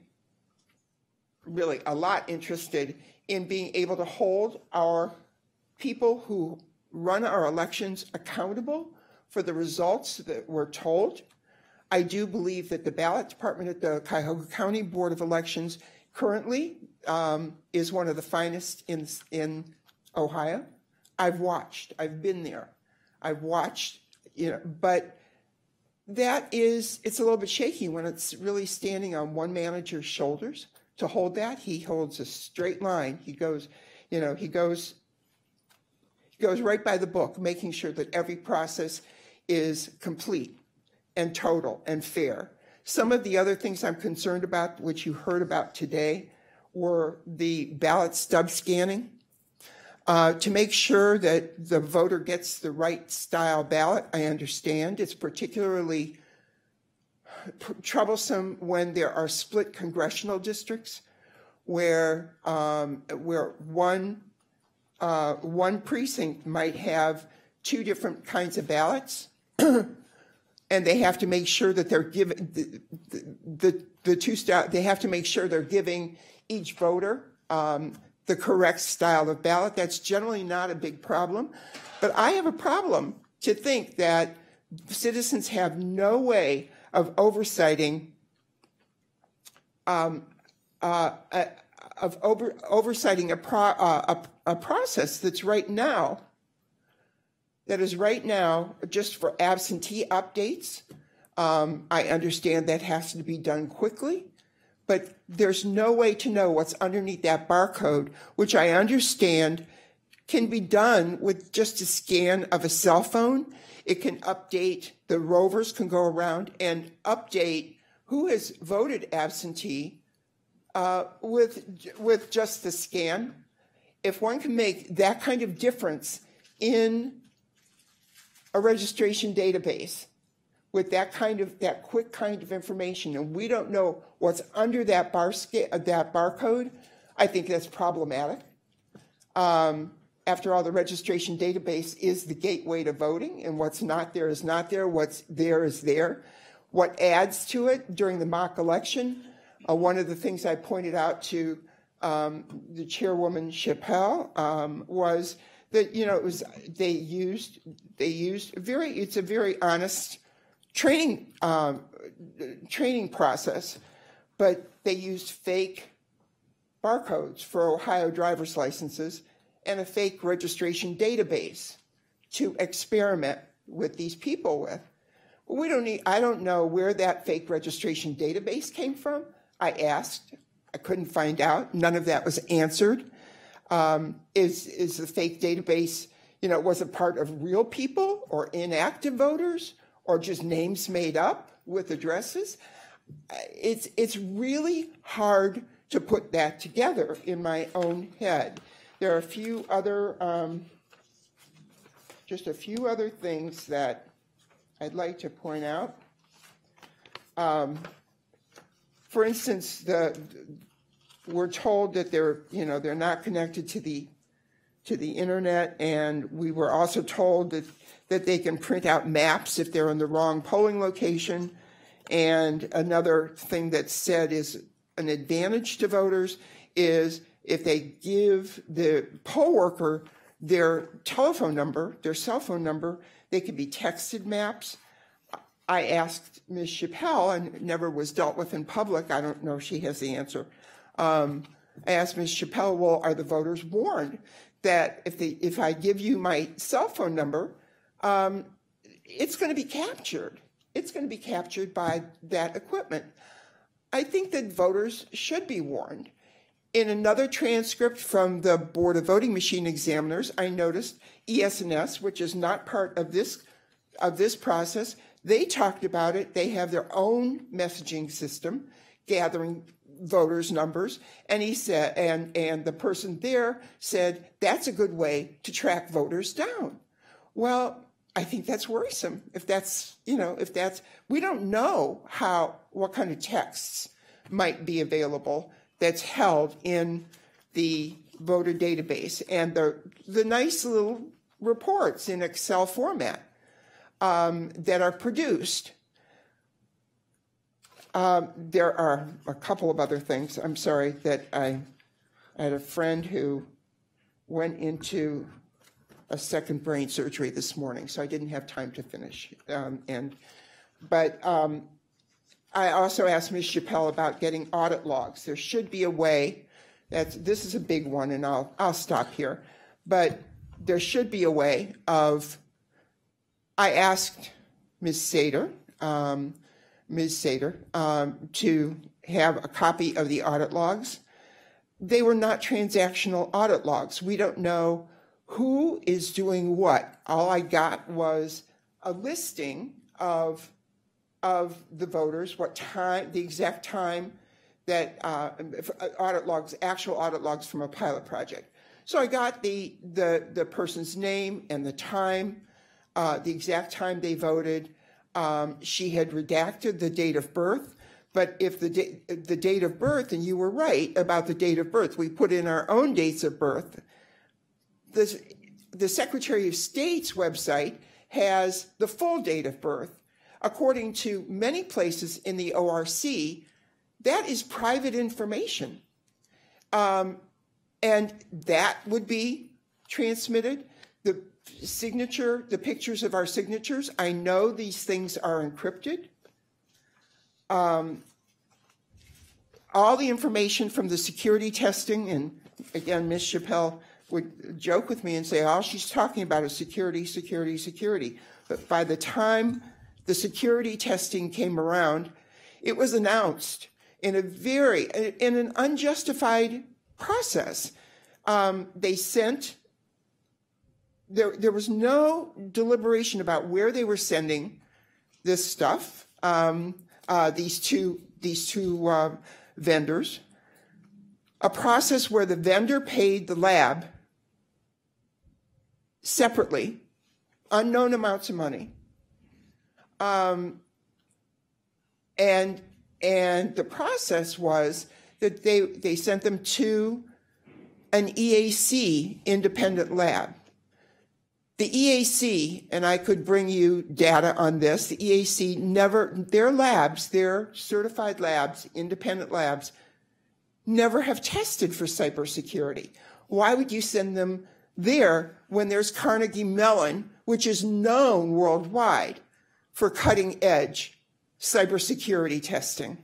Speaker 13: really a lot interested in being able to hold our people who run our elections accountable for the results that we're told. I do believe that the ballot department at the Cuyahoga County Board of Elections currently um, is one of the finest in, in Ohio. I've watched, I've been there. I've watched, you know, but that is, it's a little bit shaky when it's really standing on one manager's shoulders to hold that. He holds a straight line. He goes, you know, he goes, goes right by the book, making sure that every process is complete and total and fair. Some of the other things I'm concerned about, which you heard about today, were the ballot stub scanning. Uh, to make sure that the voter gets the right style ballot, I understand it's particularly troublesome when there are split congressional districts where um, where one uh, one precinct might have two different kinds of ballots, [clears throat] and they have to make sure that they're giving the, the, the, two style. They have to make sure they're giving each voter um, the correct style of ballot. That's generally not a big problem, but I have a problem to think that citizens have no way of oversighting um, uh, uh, of over, oversighting a, pro, uh, a, a process that's right now that is right now just for absentee updates. Um, I understand that has to be done quickly, but there's no way to know what's underneath that barcode, which I understand can be done with just a scan of a cell phone. It can update, the rovers can go around and update who has voted absentee uh, with, with just the scan. If one can make that kind of difference in a registration database with that kind of that quick kind of information, and we don't know what's under that bar that barcode, I think that's problematic. Um, after all, the registration database is the gateway to voting, and what's not there is not there. What's there is there. What adds to it during the mock election uh, one of the things I pointed out to um, the chairwoman Chappell um, was that you know it was they used they used very it's a very honest training um, training process, but they used fake barcodes for Ohio driver's licenses and a fake registration database to experiment with these people with. We don't need, I don't know where that fake registration database came from. I asked, I couldn't find out. None of that was answered. Um, is is the fake database, you know, was it part of real people or inactive voters or just names made up with addresses? It's it's really hard to put that together in my own head. There are a few other, um, just a few other things that I'd like to point out. Um, for instance, the, we're told that they're, you know, they're not connected to the, to the internet, and we were also told that, that they can print out maps if they're in the wrong polling location. And another thing that's said is an advantage to voters is if they give the poll worker their telephone number, their cell phone number, they can be texted maps. I asked Ms. Chappell, and never was dealt with in public. I don't know if she has the answer. Um, I asked Ms. Chappell, well, are the voters warned that if they, if I give you my cell phone number, um, it's going to be captured. It's going to be captured by that equipment. I think that voters should be warned. In another transcript from the Board of Voting Machine Examiners, I noticed ES&S, which is not part of this of this process, they talked about it. They have their own messaging system, gathering voters' numbers, and he said, and and the person there said that's a good way to track voters down. Well, I think that's worrisome. If that's you know, if that's we don't know how what kind of texts might be available that's held in the voter database and the the nice little reports in Excel format um, that are produced. Um, there are a couple of other things. I'm sorry that I, I had a friend who went into a second brain surgery this morning, so I didn't have time to finish. Um, and but um, I also asked Ms. Chappell about getting audit logs. There should be a way. That this is a big one, and I'll I'll stop here. But there should be a way of. I asked Ms. Sater, um, Ms. Sater, um, to have a copy of the audit logs. They were not transactional audit logs. We don't know who is doing what. All I got was a listing of of the voters, what time, the exact time that uh, audit logs, actual audit logs from a pilot project. So I got the the the person's name and the time, uh, the exact time they voted. Um, she had redacted the date of birth, but if the da- the date of birth, and you were right about the date of birth, we put in our own dates of birth. The the Secretary of State's website has the full date of birth according to many places in the ORC, that is private information. Um, and that would be transmitted. The signature, the pictures of our signatures, I know these things are encrypted. Um, all the information from the security testing, and again, Ms. Chappell would joke with me and say, all she's talking about is security, security, security. But by the time the security testing came around, it was announced in a very, in an unjustified process. Um, they sent, there, there was no deliberation about where they were sending this stuff, um, uh, these two, these two uh, vendors. A process where the vendor paid the lab separately, unknown amounts of money, um, and and the process was that they they sent them to an EAC independent lab. The EAC, and I could bring you data on this, the EAC never, their labs, their certified labs, independent labs, never have tested for cybersecurity. Why would you send them there when there's Carnegie Mellon, which is known worldwide? for cutting edge cybersecurity testing.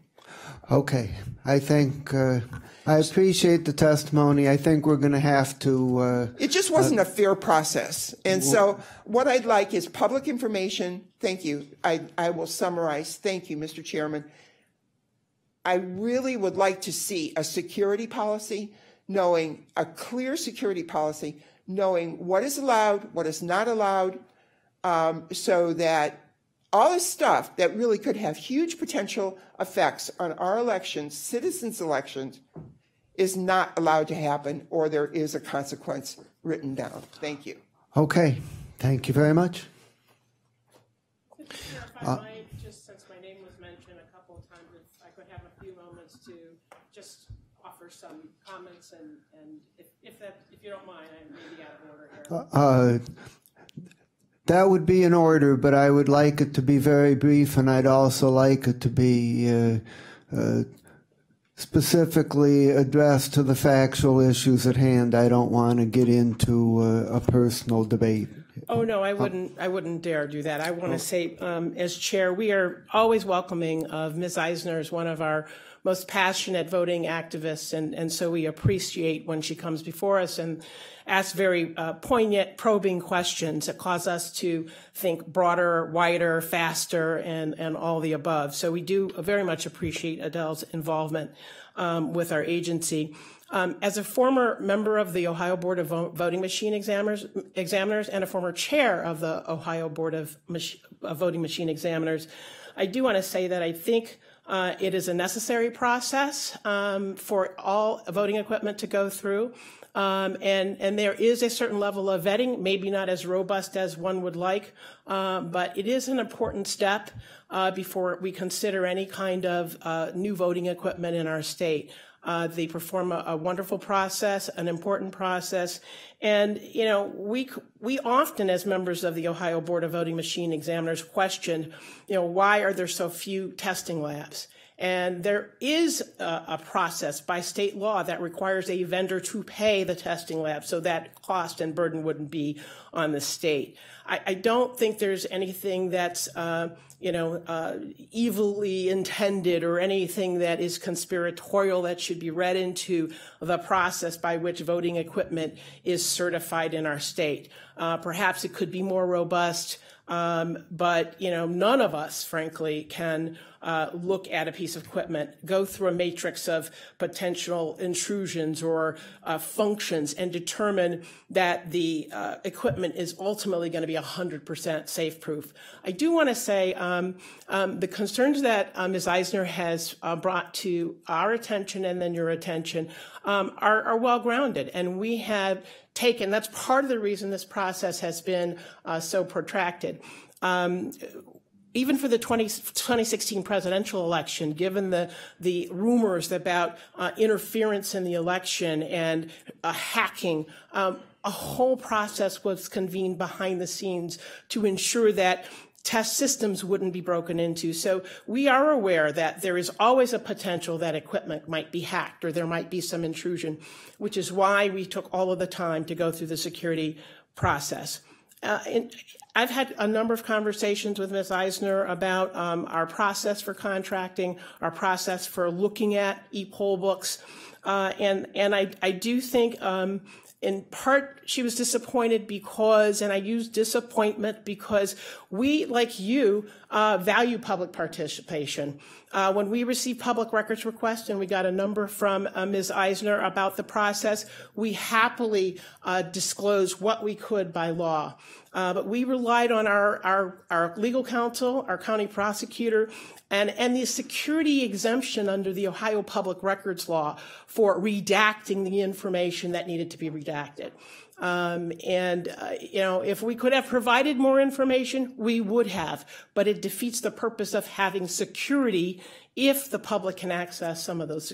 Speaker 1: Okay, I think uh, I appreciate the testimony. I think we're going to have to. Uh,
Speaker 13: it just wasn't uh, a fair process, and so what I'd like is public information. Thank you. I I will summarize. Thank you, Mr. Chairman. I really would like to see a security policy, knowing a clear security policy, knowing what is allowed, what is not allowed, um, so that all this stuff that really could have huge potential effects on our elections, citizens' elections, is not allowed to happen, or there is a consequence written down. Thank you.
Speaker 1: Okay, thank you very much.
Speaker 5: Uh, just since my name was mentioned a couple of times, if I could have a few moments to just offer some comments, and, and if, if that if you don't mind, I may be out of order here. Uh,
Speaker 1: that would be in order, but I would like it to be very brief, and I'd also like it to be uh, uh, specifically addressed to the factual issues at hand. I don't want to get into uh, a personal debate.
Speaker 5: Oh no, I wouldn't. I wouldn't dare do that. I want to say, um, as chair, we are always welcoming of Ms. Eisner as one of our most passionate voting activists, and, and so we appreciate when she comes before us and asks very uh, poignant, probing questions that cause us to think broader, wider, faster, and, and all the above. So we do very much appreciate Adele's involvement um, with our agency. Um, as a former member of the Ohio Board of Voting Machine Examiners, Examiners and a former chair of the Ohio Board of, Mach- of Voting Machine Examiners, I do want to say that I think uh, it is a necessary process um, for all voting equipment to go through. Um, and, and there is a certain level of vetting, maybe not as robust as one would like, um, but it is an important step uh, before we consider any kind of uh, new voting equipment in our state. Uh, they perform a, a, wonderful process, an important process, and you know we we often, as members of the Ohio Board of Voting Machine Examiners, question, you know, why are there so few testing labs? And there is a, a, process by state law that requires a vendor to pay the testing lab, so that cost and burden wouldn't be on the state. I, I don't think there's anything that's uh, you know uh, evilly intended or anything that is conspiratorial that should be read into the process by which voting equipment is certified in our state. Uh, perhaps it could be more robust. Um, but you know, none of us, frankly, can uh, look at a piece of equipment, go through a matrix of potential intrusions or uh, functions, and determine that the uh, equipment is ultimately going to be 100% safe proof. I do want to say um, um, the concerns that uh, Ms. Eisner has uh, brought to our attention and then your attention um, are, are well grounded, and we have taken. That's part of the reason this process has been uh, so protracted. Um, even for the 20, 2016 presidential election, given the, the rumors about uh, interference in the election and uh, hacking, um, a whole process was convened behind the scenes to ensure that test systems wouldn't be broken into. So we are aware that there is always a potential that equipment might be hacked or there might be some intrusion, which is why we took all of the time to go through the security process. Uh, I've had a number of conversations with Ms. Eisner about um, our process for contracting, our process for looking at e-poll books, uh, and and I I do think um, in part she was disappointed because, and I use disappointment because we, like you, uh, value public participation. Uh, when we received public records requests, and we got a number from uh, Ms. Eisner about the process, we happily uh, disclosed what we could by law. Uh, but we relied on our, our, our legal counsel, our county prosecutor, and, and the security exemption under the Ohio Public Records Law for redacting the information that needed to be redacted. Um, and, uh, you know, if we could have provided more information, we would have, but it defeats the purpose of having security if the public can access some of those,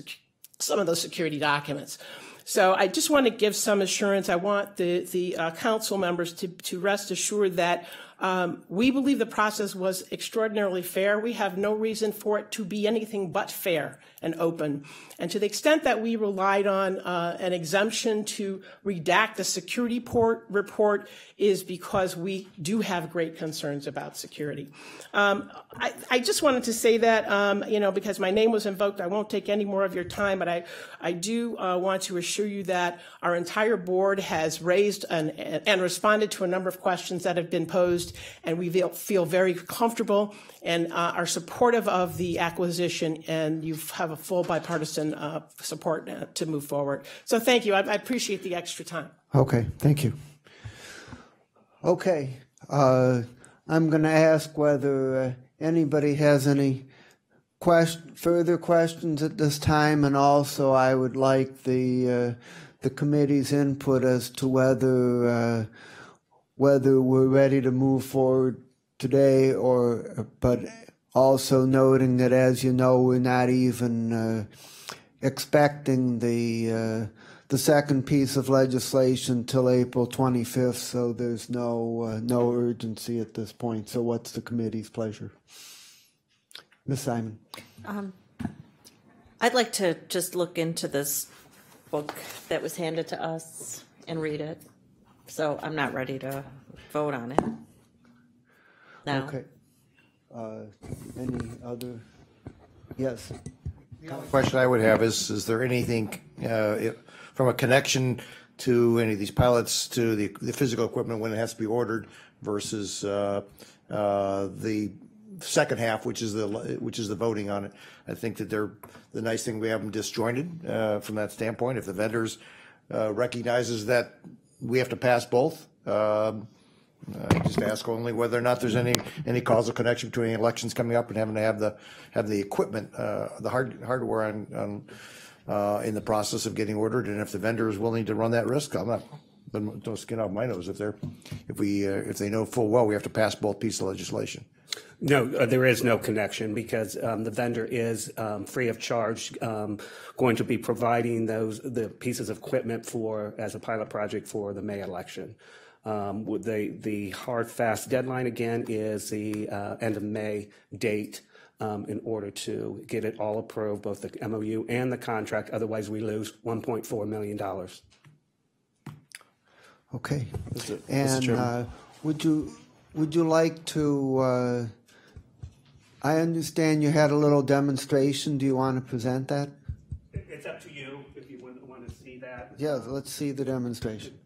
Speaker 5: some of those security documents. So I just want to give some assurance. I want the, the uh, council members to, to rest assured that um, we believe the process was extraordinarily fair. We have no reason for it to be anything but fair and open. And to the extent that we relied on uh, an exemption to redact the security port report is because we do have great concerns about security. Um, I, I, just wanted to say that, um, you know, because my name was invoked, I won't take any more of your time, but I, I do uh, want to assure you that our entire board has raised and, and responded to a number of questions that have been posed, and we feel, very comfortable and uh, are supportive of the acquisition, and you have a full bipartisan uh, support uh, to move forward. So thank you. I, I, appreciate the extra time.
Speaker 1: Okay, thank you. Okay, uh, I'm going to ask whether uh, anybody has any quest- further questions at this time, and also I would like the uh, the committee's input as to whether whether we're ready to move forward today, or but also noting that, as you know, we're not even uh, expecting the uh, the second piece of legislation till April 25th, so there's no uh, no urgency at this point. So, what's the committee's pleasure, Ms. Simon? Um,
Speaker 10: I'd like to just look into this book that was handed to us and read it. So I'm not ready to vote on it. No.
Speaker 1: Okay. Uh, Any other? Yes.
Speaker 6: The question I would have is, is there anything, uh, if- from a connection to any of these pilots, to the, the physical equipment when it has to be ordered versus uh, uh, the second half, which is the, which is the voting on it. I think that they're, the nice thing, we have them disjointed uh, from that standpoint. If the vendors uh, recognizes that we have to pass both, um, just ask only whether or not there's any, any causal connection between elections coming up and having to have the, have the equipment, uh, the hard, hardware on, on, uh, in the process of getting ordered. And if the vendor is willing to run that risk, I'm not, don't skin off my nose if they're, if we, uh, if they know full well we have to pass both pieces of legislation.
Speaker 4: No, uh, there is no connection because um, the vendor is um, free of charge um, going to be providing those the pieces of equipment for as a pilot project for the May election. Um, the the hard fast deadline again is the uh, end of May date um, in order to get it all approved, both the MOU and the contract. Otherwise, we lose 1.4 million dollars.
Speaker 1: Okay.
Speaker 11: Mr. Mr.
Speaker 1: And uh, would you, would you like to, uh, I understand you had a little demonstration. Do you want to present that?
Speaker 4: It's up to you if you want, to see that.
Speaker 1: Yeah, let's see the demonstration.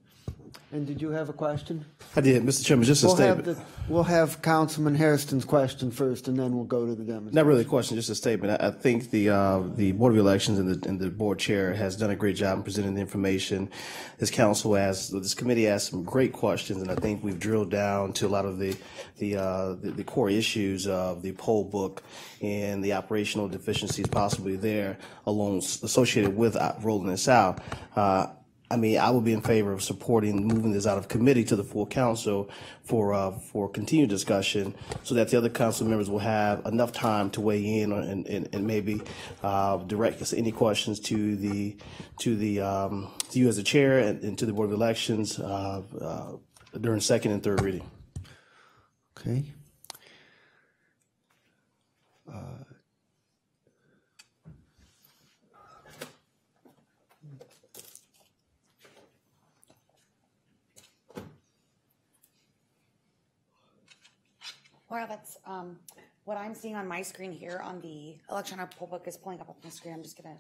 Speaker 1: And did you have a question?
Speaker 11: I did, Mr. Chairman, just a
Speaker 1: We'll have
Speaker 11: statement.
Speaker 1: the, we'll have Councilman Hairston's question first, and then we'll go to the demonstration.
Speaker 11: Not really a question, just a statement. I, I think the uh, the Board of Elections and the and the board chair has done a great job in presenting the information. This council has this committee asked some great questions, and I think we've drilled down to a lot of the the uh, the, the core issues of the poll book and the operational deficiencies possibly there, along associated with uh, rolling this out. Uh, I mean, I would be in favor of supporting moving this out of committee to the full council for, uh, for continued discussion so that the other council members will have enough time to weigh in and, and, and maybe, uh, direct us any questions to the, to the, um, to you as the chair and, and to the Board of Elections, uh, uh, during second and third reading.
Speaker 1: Okay.
Speaker 9: Well, that's um, what I'm seeing on my screen here on the electronic poll book is pulling up on my screen. I'm just gonna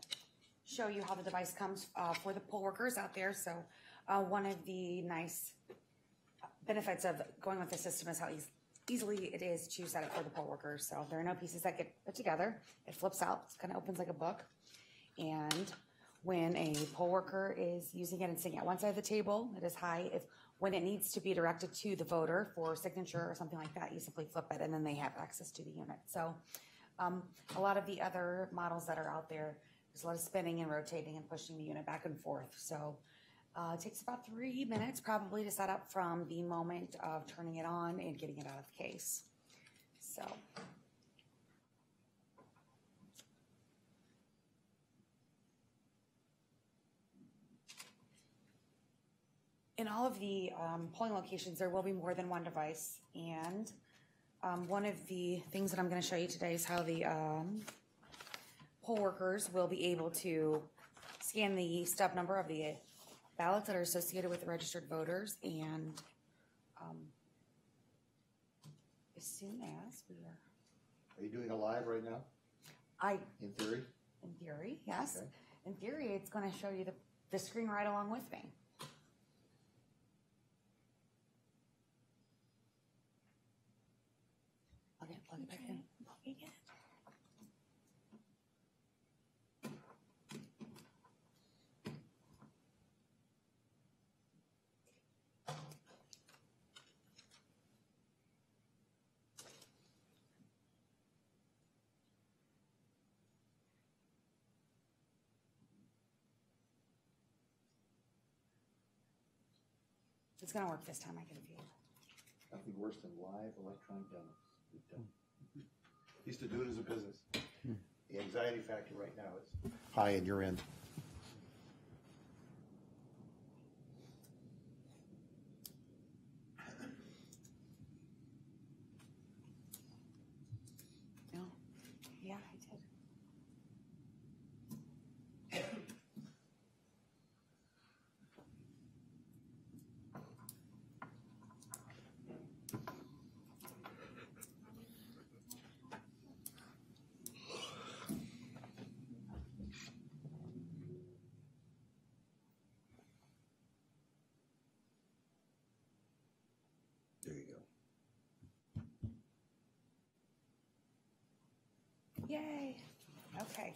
Speaker 9: show you how the device comes uh, for the poll workers out there. So uh, one of the nice benefits of going with the system is how eas- easily it is to set it for the poll workers. So there are no pieces that get put together. It flips out, it kind of opens like a book. And when a poll worker is using it and sitting at one side of the table, it is high. If when it needs to be directed to the voter for signature or something like that, you simply flip it and then they have access to the unit. So um, a lot of the other models that are out there, there's a lot of spinning and rotating and pushing the unit back and forth. So uh, it takes about three minutes probably to set up from the moment of turning it on and getting it out of the case. So. In all of the um, polling locations, there will be more than one device. And um, one of the things that I'm going to show you today is how the um, poll workers will be able to scan the stub number of the ballots that are associated with the registered voters. And um, as soon as we are,
Speaker 6: Are you doing a live right now,
Speaker 9: I,
Speaker 6: in theory?
Speaker 9: in theory, yes.
Speaker 6: Okay.
Speaker 9: In theory, it's going to show you the, the screen right along with me. Plug it, it back in. It's gonna work this time, I can feel.
Speaker 6: Nothing worse than live electronic demos. We've done- Used to do it as a business. Hmm. The anxiety factor right now is high in your end.
Speaker 9: No? Yeah, I did. Yay. Okay.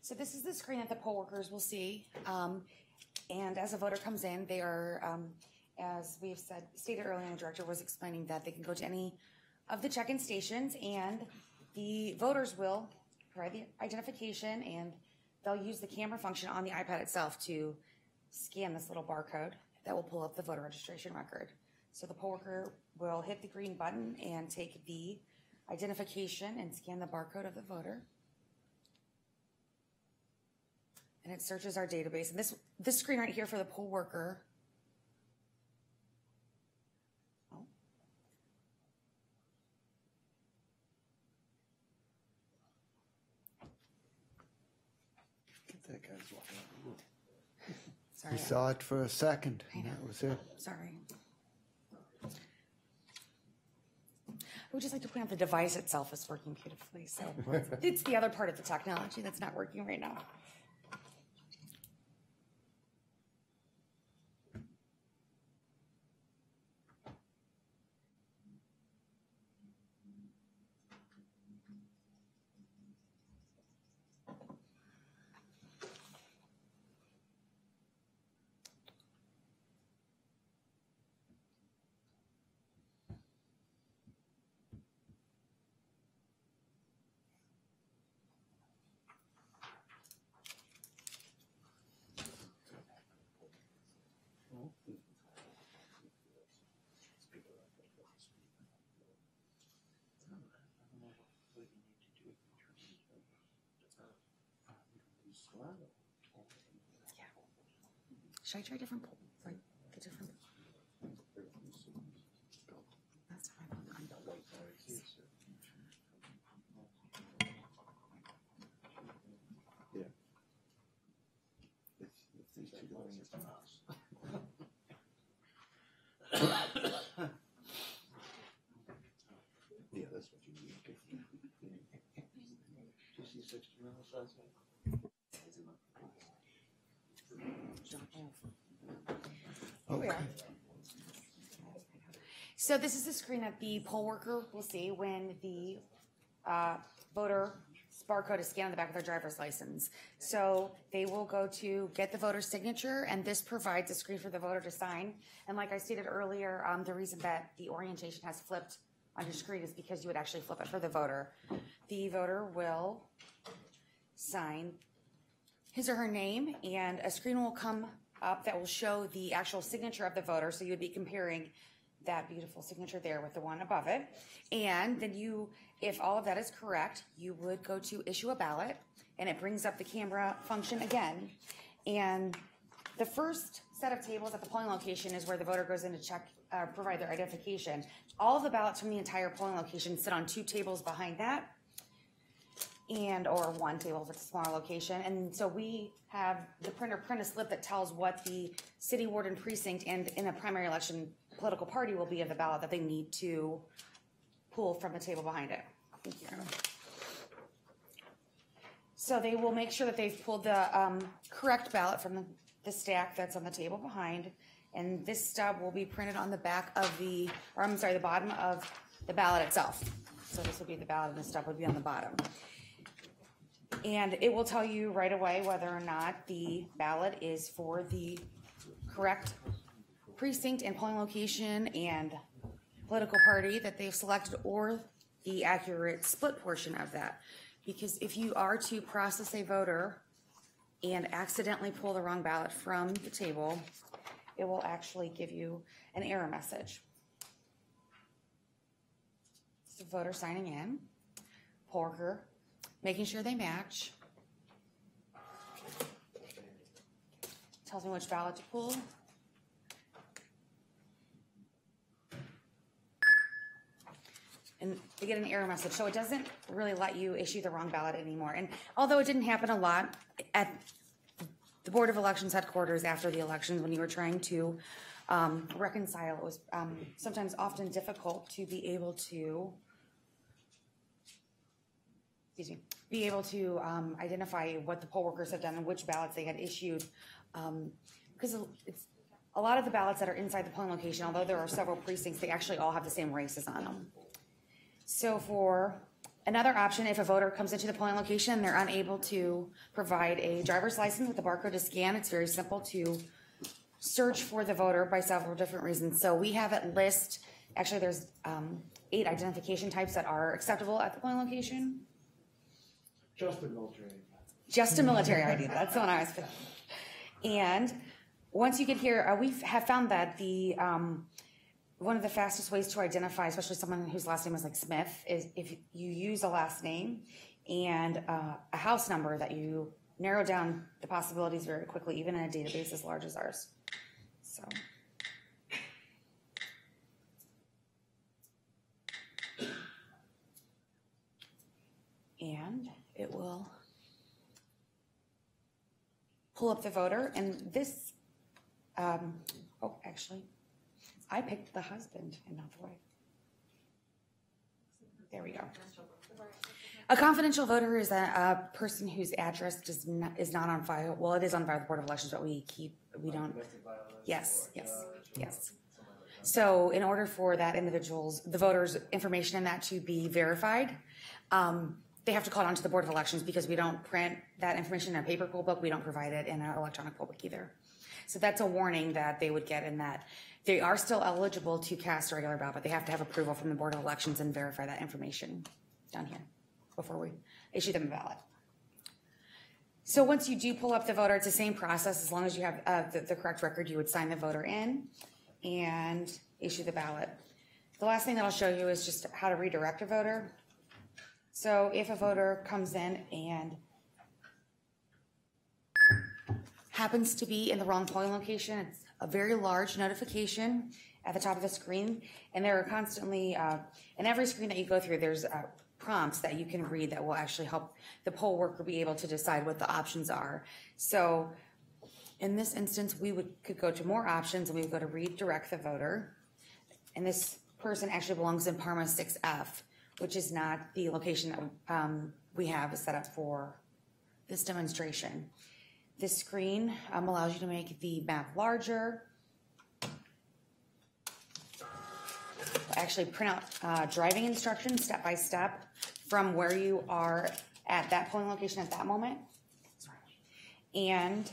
Speaker 9: So this is the screen that the poll workers will see. Um, and as a voter comes in, they are, um, as we've said, stated earlier, the director was explaining that they can go to any of the check-in stations and the voters will provide the identification and they'll use the camera function on the iPad itself to scan this little barcode that will pull up the voter registration record. So the poll worker will hit the green button and take the identification and scan the barcode of the voter. And it searches our database. And this this screen right here for the poll worker. Oh.
Speaker 1: That guy's walking out the room.
Speaker 9: Sorry.
Speaker 1: We saw it for a second, and that was it.
Speaker 9: Sorry. I would just like to point out the device itself is working beautifully. So [laughs] it's the other part of the technology that's not working right now. Should I try different poll? Like a different. That's fine. I'm-
Speaker 6: Yeah, that's what you need. [laughs] Did you see sixty minutes last?
Speaker 9: Okay. So this is the screen that the poll worker will see when the uh, voter barcode is scanned on the back of their driver's license. So they will go to get the voter's signature, and this provides a screen for the voter to sign. And like I stated earlier, um, the reason that the orientation has flipped on your screen is because you would actually flip it for the voter. The voter will sign his or her name, and a screen will come up that will show the actual signature of the voter. So you would be comparing that beautiful signature there with the one above it. And then you, if all of that is correct, you would go to issue a ballot, and it brings up the camera function again. And the first set of tables at the polling location is where the voter goes in to check, uh, provide their identification. All of the ballots from the entire polling location sit on two tables behind that and or one table if it's a smaller location. And so we have the printer print a slip that tells what the city warden precinct and in a primary election political party will be of the ballot that they need to pull from the table behind it. Thank you. So they will make sure that they've pulled the um, correct ballot from the, the stack that's on the table behind. And this stub will be printed on the back of the, or I'm sorry, the bottom of the ballot itself. So this will be the ballot and the stub would be on the bottom. And it will tell you right away whether or not the ballot is for the correct precinct and polling location and political party that they've selected or the accurate split portion of that. Because if you are to process a voter and accidentally pull the wrong ballot from the table, it will actually give you an error message. So voter signing in, poll worker making sure they match. Tells me which ballot to pull. And they get an error message, so it doesn't really let you issue the wrong ballot anymore. And although it didn't happen a lot at the Board of Elections headquarters after the elections, when you were trying to um, reconcile, it was um, sometimes often difficult to be able to excuse me, be able to um, identify what the poll workers have done and which ballots they had issued. Um, because it's a lot of the ballots that are inside the polling location, although there are several precincts, they actually all have the same races on them. So for Another option, if a voter comes into the polling location and they're unable to provide a driver's license with a barcode to scan, it's very simple to search for the voter by several different reasons. So we have it list, actually, there's um, eight identification types that are acceptable at the polling location.
Speaker 6: Just a military.
Speaker 9: Just a military that's the one I. And once you get here, uh, we have found that the, um, one of the fastest ways to identify, especially someone whose last name is like Smith, is if you use a last name and uh, a house number that you narrow down the possibilities very quickly, even in a database as large as ours. So. And it will pull up the voter, and this, um, oh, actually, I picked the husband and not the wife. There we go. A confidential voter is a, a person whose address does not, is not on file. Well, it is on file the Board of Elections, but we keep, we don't. Yes, yes, yes. So in order for that individual's, the voter's information in that to be verified, um, they have to call it onto the Board of Elections because we don't print that information in a paper poll book. We don't provide it in an electronic poll book either. So that's a warning that they would get in that they are still eligible to cast a regular ballot, but they have to have approval from the Board of Elections and verify that information down here before we issue them a ballot. So once you do pull up the voter, it's the same process. As long as you have uh, the, the correct record, you would sign the voter in and issue the ballot. The last thing that I'll show you is just how to redirect a voter. So if a voter comes in and happens to be in the wrong polling location, it's a very large notification at the top of the screen. And there are constantly, uh, in every screen that you go through, there's uh, prompts that you can read that will actually help the poll worker be able to decide what the options are. So in this instance, we would could go to more options and we would go to redirect the voter. And this person actually belongs in Parma 6F, which is not the location that um, we have set up for this demonstration. This screen um, allows you to make the map larger. Actually print out uh, driving instructions step by step from where you are at that polling location at that moment. And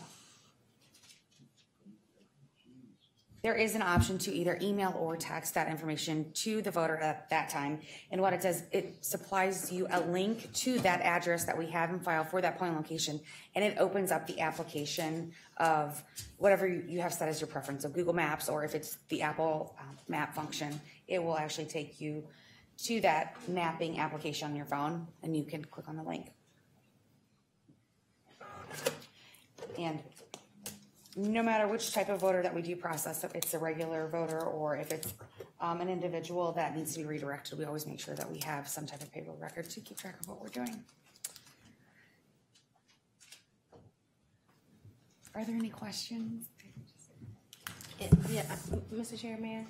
Speaker 9: there is an option to either email or text that information to the voter at that time. And what it does, it supplies you a link to that address that we have in file for that polling location. And it opens up the application of whatever you have set as your preference. So Google Maps, or if it's the Apple uh, map function, it will actually take you to that mapping application on your phone and you can click on the link. And no matter which type of voter that we do process, if it's a regular voter or if it's um, an individual that needs to be redirected, we always make sure that we have some type of paper record to keep track of what we're doing. Are there any questions?
Speaker 8: Yeah, Mr. Chairman.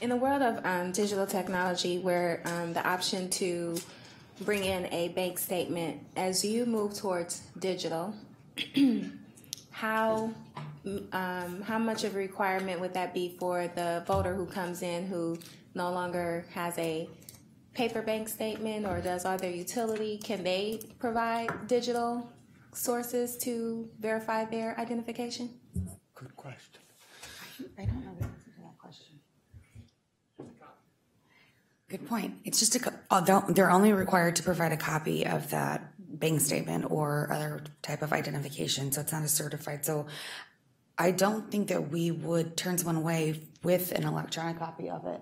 Speaker 8: In the world of um, digital technology, where um, the option to bring in a bank statement, as you move towards digital, [clears throat] how um, how much of a requirement would that be for the voter who comes in who no longer has a paper bank statement or does other utility? Can they provide digital sources to verify their identification?
Speaker 1: Good question.
Speaker 9: I don't know the answer to that question. Good point. It's just a, co- they're- they're only required to provide a copy of that bank statement or other type of identification, so it's not a certified. So I don't think that we would turn someone away with an electronic copy of it.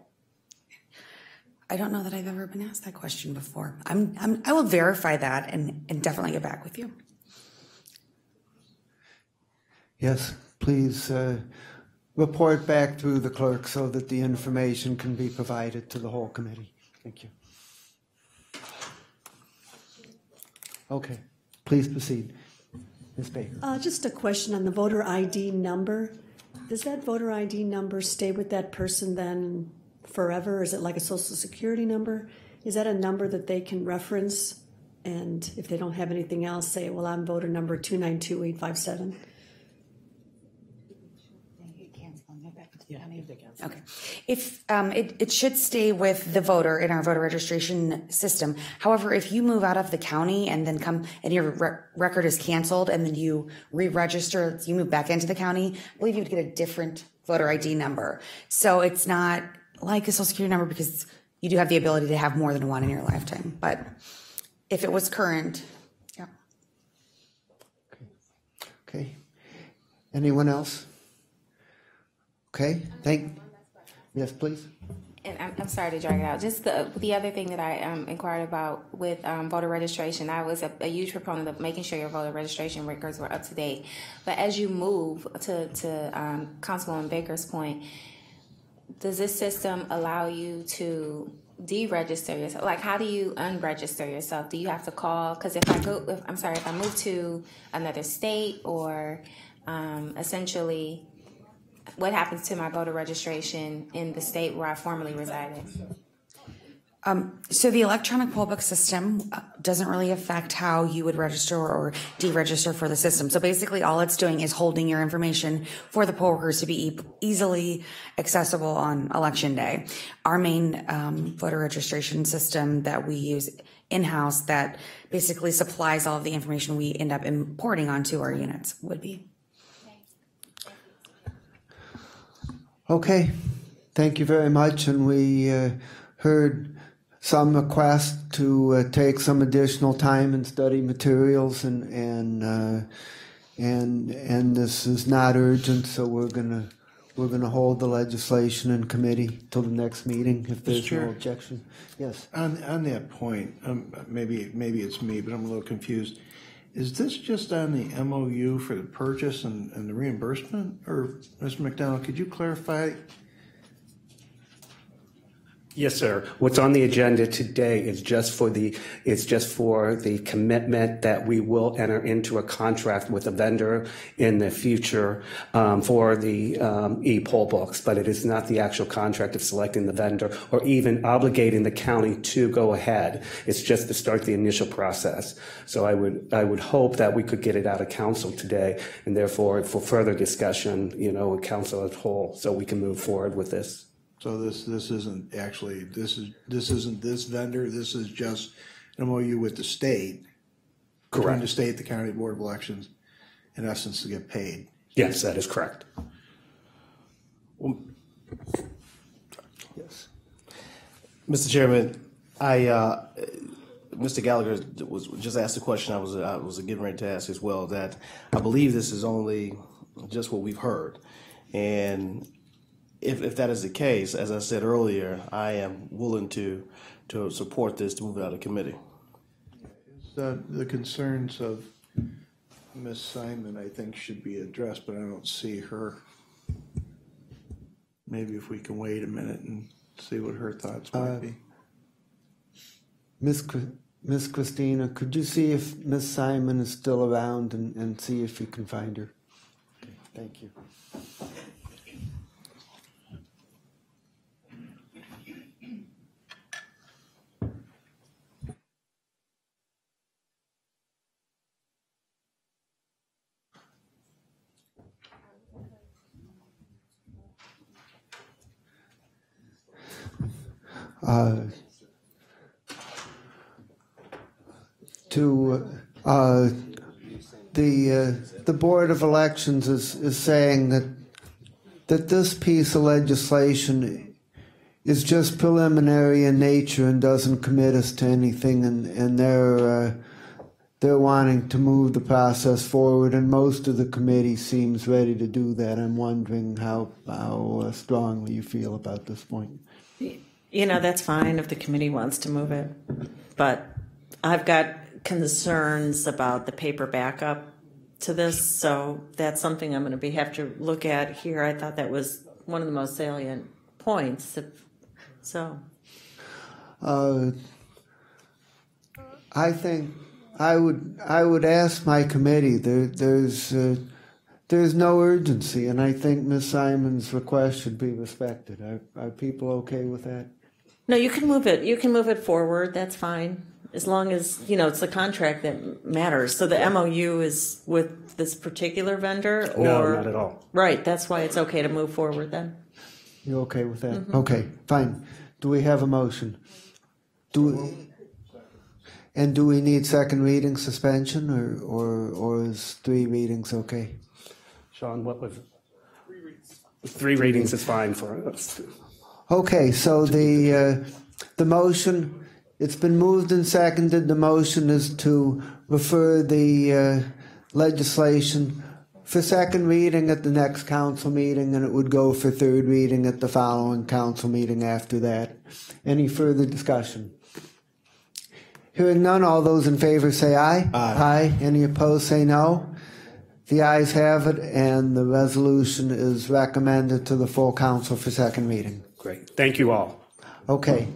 Speaker 9: I don't know that I've ever been asked that question before. I'm, I'm I will verify that and, and definitely get back with you.
Speaker 1: Yes, please uh, report back through the clerk so that the information can be provided to the whole committee. Thank you. Okay, please proceed. Ms. Baker.
Speaker 15: Uh, just a question on the voter ID number. Does that voter ID number stay with that person then forever? Is it like a social security number? Is that a number that they can reference? And if they don't have anything else, say, well, I'm voter number 292857.
Speaker 5: Yeah, I need against.
Speaker 9: Okay. If, um, it, it should stay with the voter in our voter registration system. However, if you move out of the county and then come, and your re- record is canceled and then you re-register, you move back into the county, I believe you would get a different voter ID number. So it's not like a social security number because you do have the ability to have more than one in your lifetime. But if it was current, yeah.
Speaker 1: Okay. Anyone else? Okay, thank, yes, please.
Speaker 8: And I'm, I'm sorry to drag it out. Just the the other thing that I um, inquired about with um, voter registration, I was a, a huge proponent of making sure your voter registration records were up to date. But as you move to to um, Councilwoman Baker's point, does this system allow you to deregister yourself? Like, how do you unregister yourself? Do you have to call? Because if I go, if, I'm sorry, if I move to another state or um, essentially what happens to my voter registration in the state where I formerly resided?
Speaker 9: Um, so the electronic poll book system uh, doesn't really affect how you would register or deregister for the system. So basically, all it's doing is holding your information for the poll workers to be e- easily accessible on election day. Our main um, voter registration system that we use in-house that basically supplies all of the information we end up importing onto our units would be.
Speaker 1: Okay, thank you very much. And we uh, heard some requests to uh, take some additional time and study materials, and and uh, and and this is not urgent, so we're gonna we're gonna hold the legislation in committee till the next meeting if there's
Speaker 6: Chair.
Speaker 1: no objection. Yes.
Speaker 6: On, on that point, um, maybe, maybe it's me, but I'm a little confused. Is this just on the MOU for the purchase and, and the reimbursement? Or, Mr. McDonald, could you clarify?
Speaker 4: Yes, sir. What's on the agenda today is just for the, it's just for the commitment that we will enter into a contract with a vendor in the future um, for the um, e-poll books, but it is not the actual contract of selecting the vendor or even obligating the county to go ahead. It's just to start the initial process. So I would, I would hope that we could get it out of council today and therefore for further discussion, you know, council as a whole, so we can move forward with this.
Speaker 6: So this, this isn't actually, this is, this isn't this vendor, this is just an MOU with the state. Between
Speaker 4: Correct.
Speaker 6: the state, the county board of elections, in essence, to get paid.
Speaker 4: Yes, that is correct.
Speaker 1: Yes.
Speaker 11: Mr. Chairman, I, uh, Mr. Gallagher was just asked a question I was, I was getting ready to ask as well, that I believe this is only just what we've heard. And if, if that is the case, as I said earlier, I am willing to, to support this, to move it out of committee.
Speaker 6: The, the concerns of Ms. Simon, I think, should be addressed, but I don't see her. Maybe if we can wait a minute and see what her thoughts
Speaker 1: Uh,
Speaker 6: might be.
Speaker 1: Miss Chri- Miss Christina, could you see if Miss Simon is still around and, and see if you can find her? Okay, thank you. Uh, to uh, the uh, the board of elections is is saying that that this piece of legislation is just preliminary in nature and doesn't commit us to anything, and and they're uh, they're wanting to move the process forward, and most of the committee seems ready to do that. I'm wondering how how uh, strongly you feel about this point.
Speaker 10: You know, that's fine if the committee wants to move it, but I've got concerns about the paper backup to this, so that's something I'm going to be, have to look at here. I thought that was one of the most salient points, so.
Speaker 1: Uh, I think I would I would ask my committee. There, there's uh, there's no urgency, and I think Ms. Simon's request should be respected. Are, are people okay with that?
Speaker 10: No, you can move it, you can move it forward, that's fine, as long as, you know, it's the contract that matters. So the MOU is with this particular vendor, or?
Speaker 4: No, not at all.
Speaker 10: Right, that's why it's okay to move forward then.
Speaker 1: You okay with that? Mm-hmm. Okay, fine. Do we have a motion? Do, we- and do we need second reading suspension or, or, or is three readings okay?
Speaker 4: Sean, what was? Three readings. Three readings is fine for us.
Speaker 1: Okay, so the, uh, the motion, it's been moved and seconded. The motion is to refer the uh, legislation for second reading at the next council meeting, and it would go for third reading at the following council meeting after that. Any further discussion? Hearing none, all those in favor say aye. Aye. Any opposed, say no. The ayes have it, and the resolution is recommended to the full council for second reading.
Speaker 4: Great. Thank you all.
Speaker 1: Okay.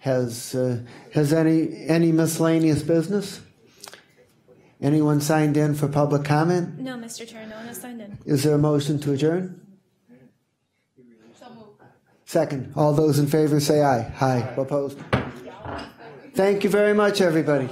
Speaker 1: Has, uh, has any, any miscellaneous business? Anyone signed in for public comment?
Speaker 2: No, Mr. Chair, no one has signed in.
Speaker 1: Is there a motion to adjourn? Second. All those in favor say aye. Aye. Opposed? Thank you very much, everybody.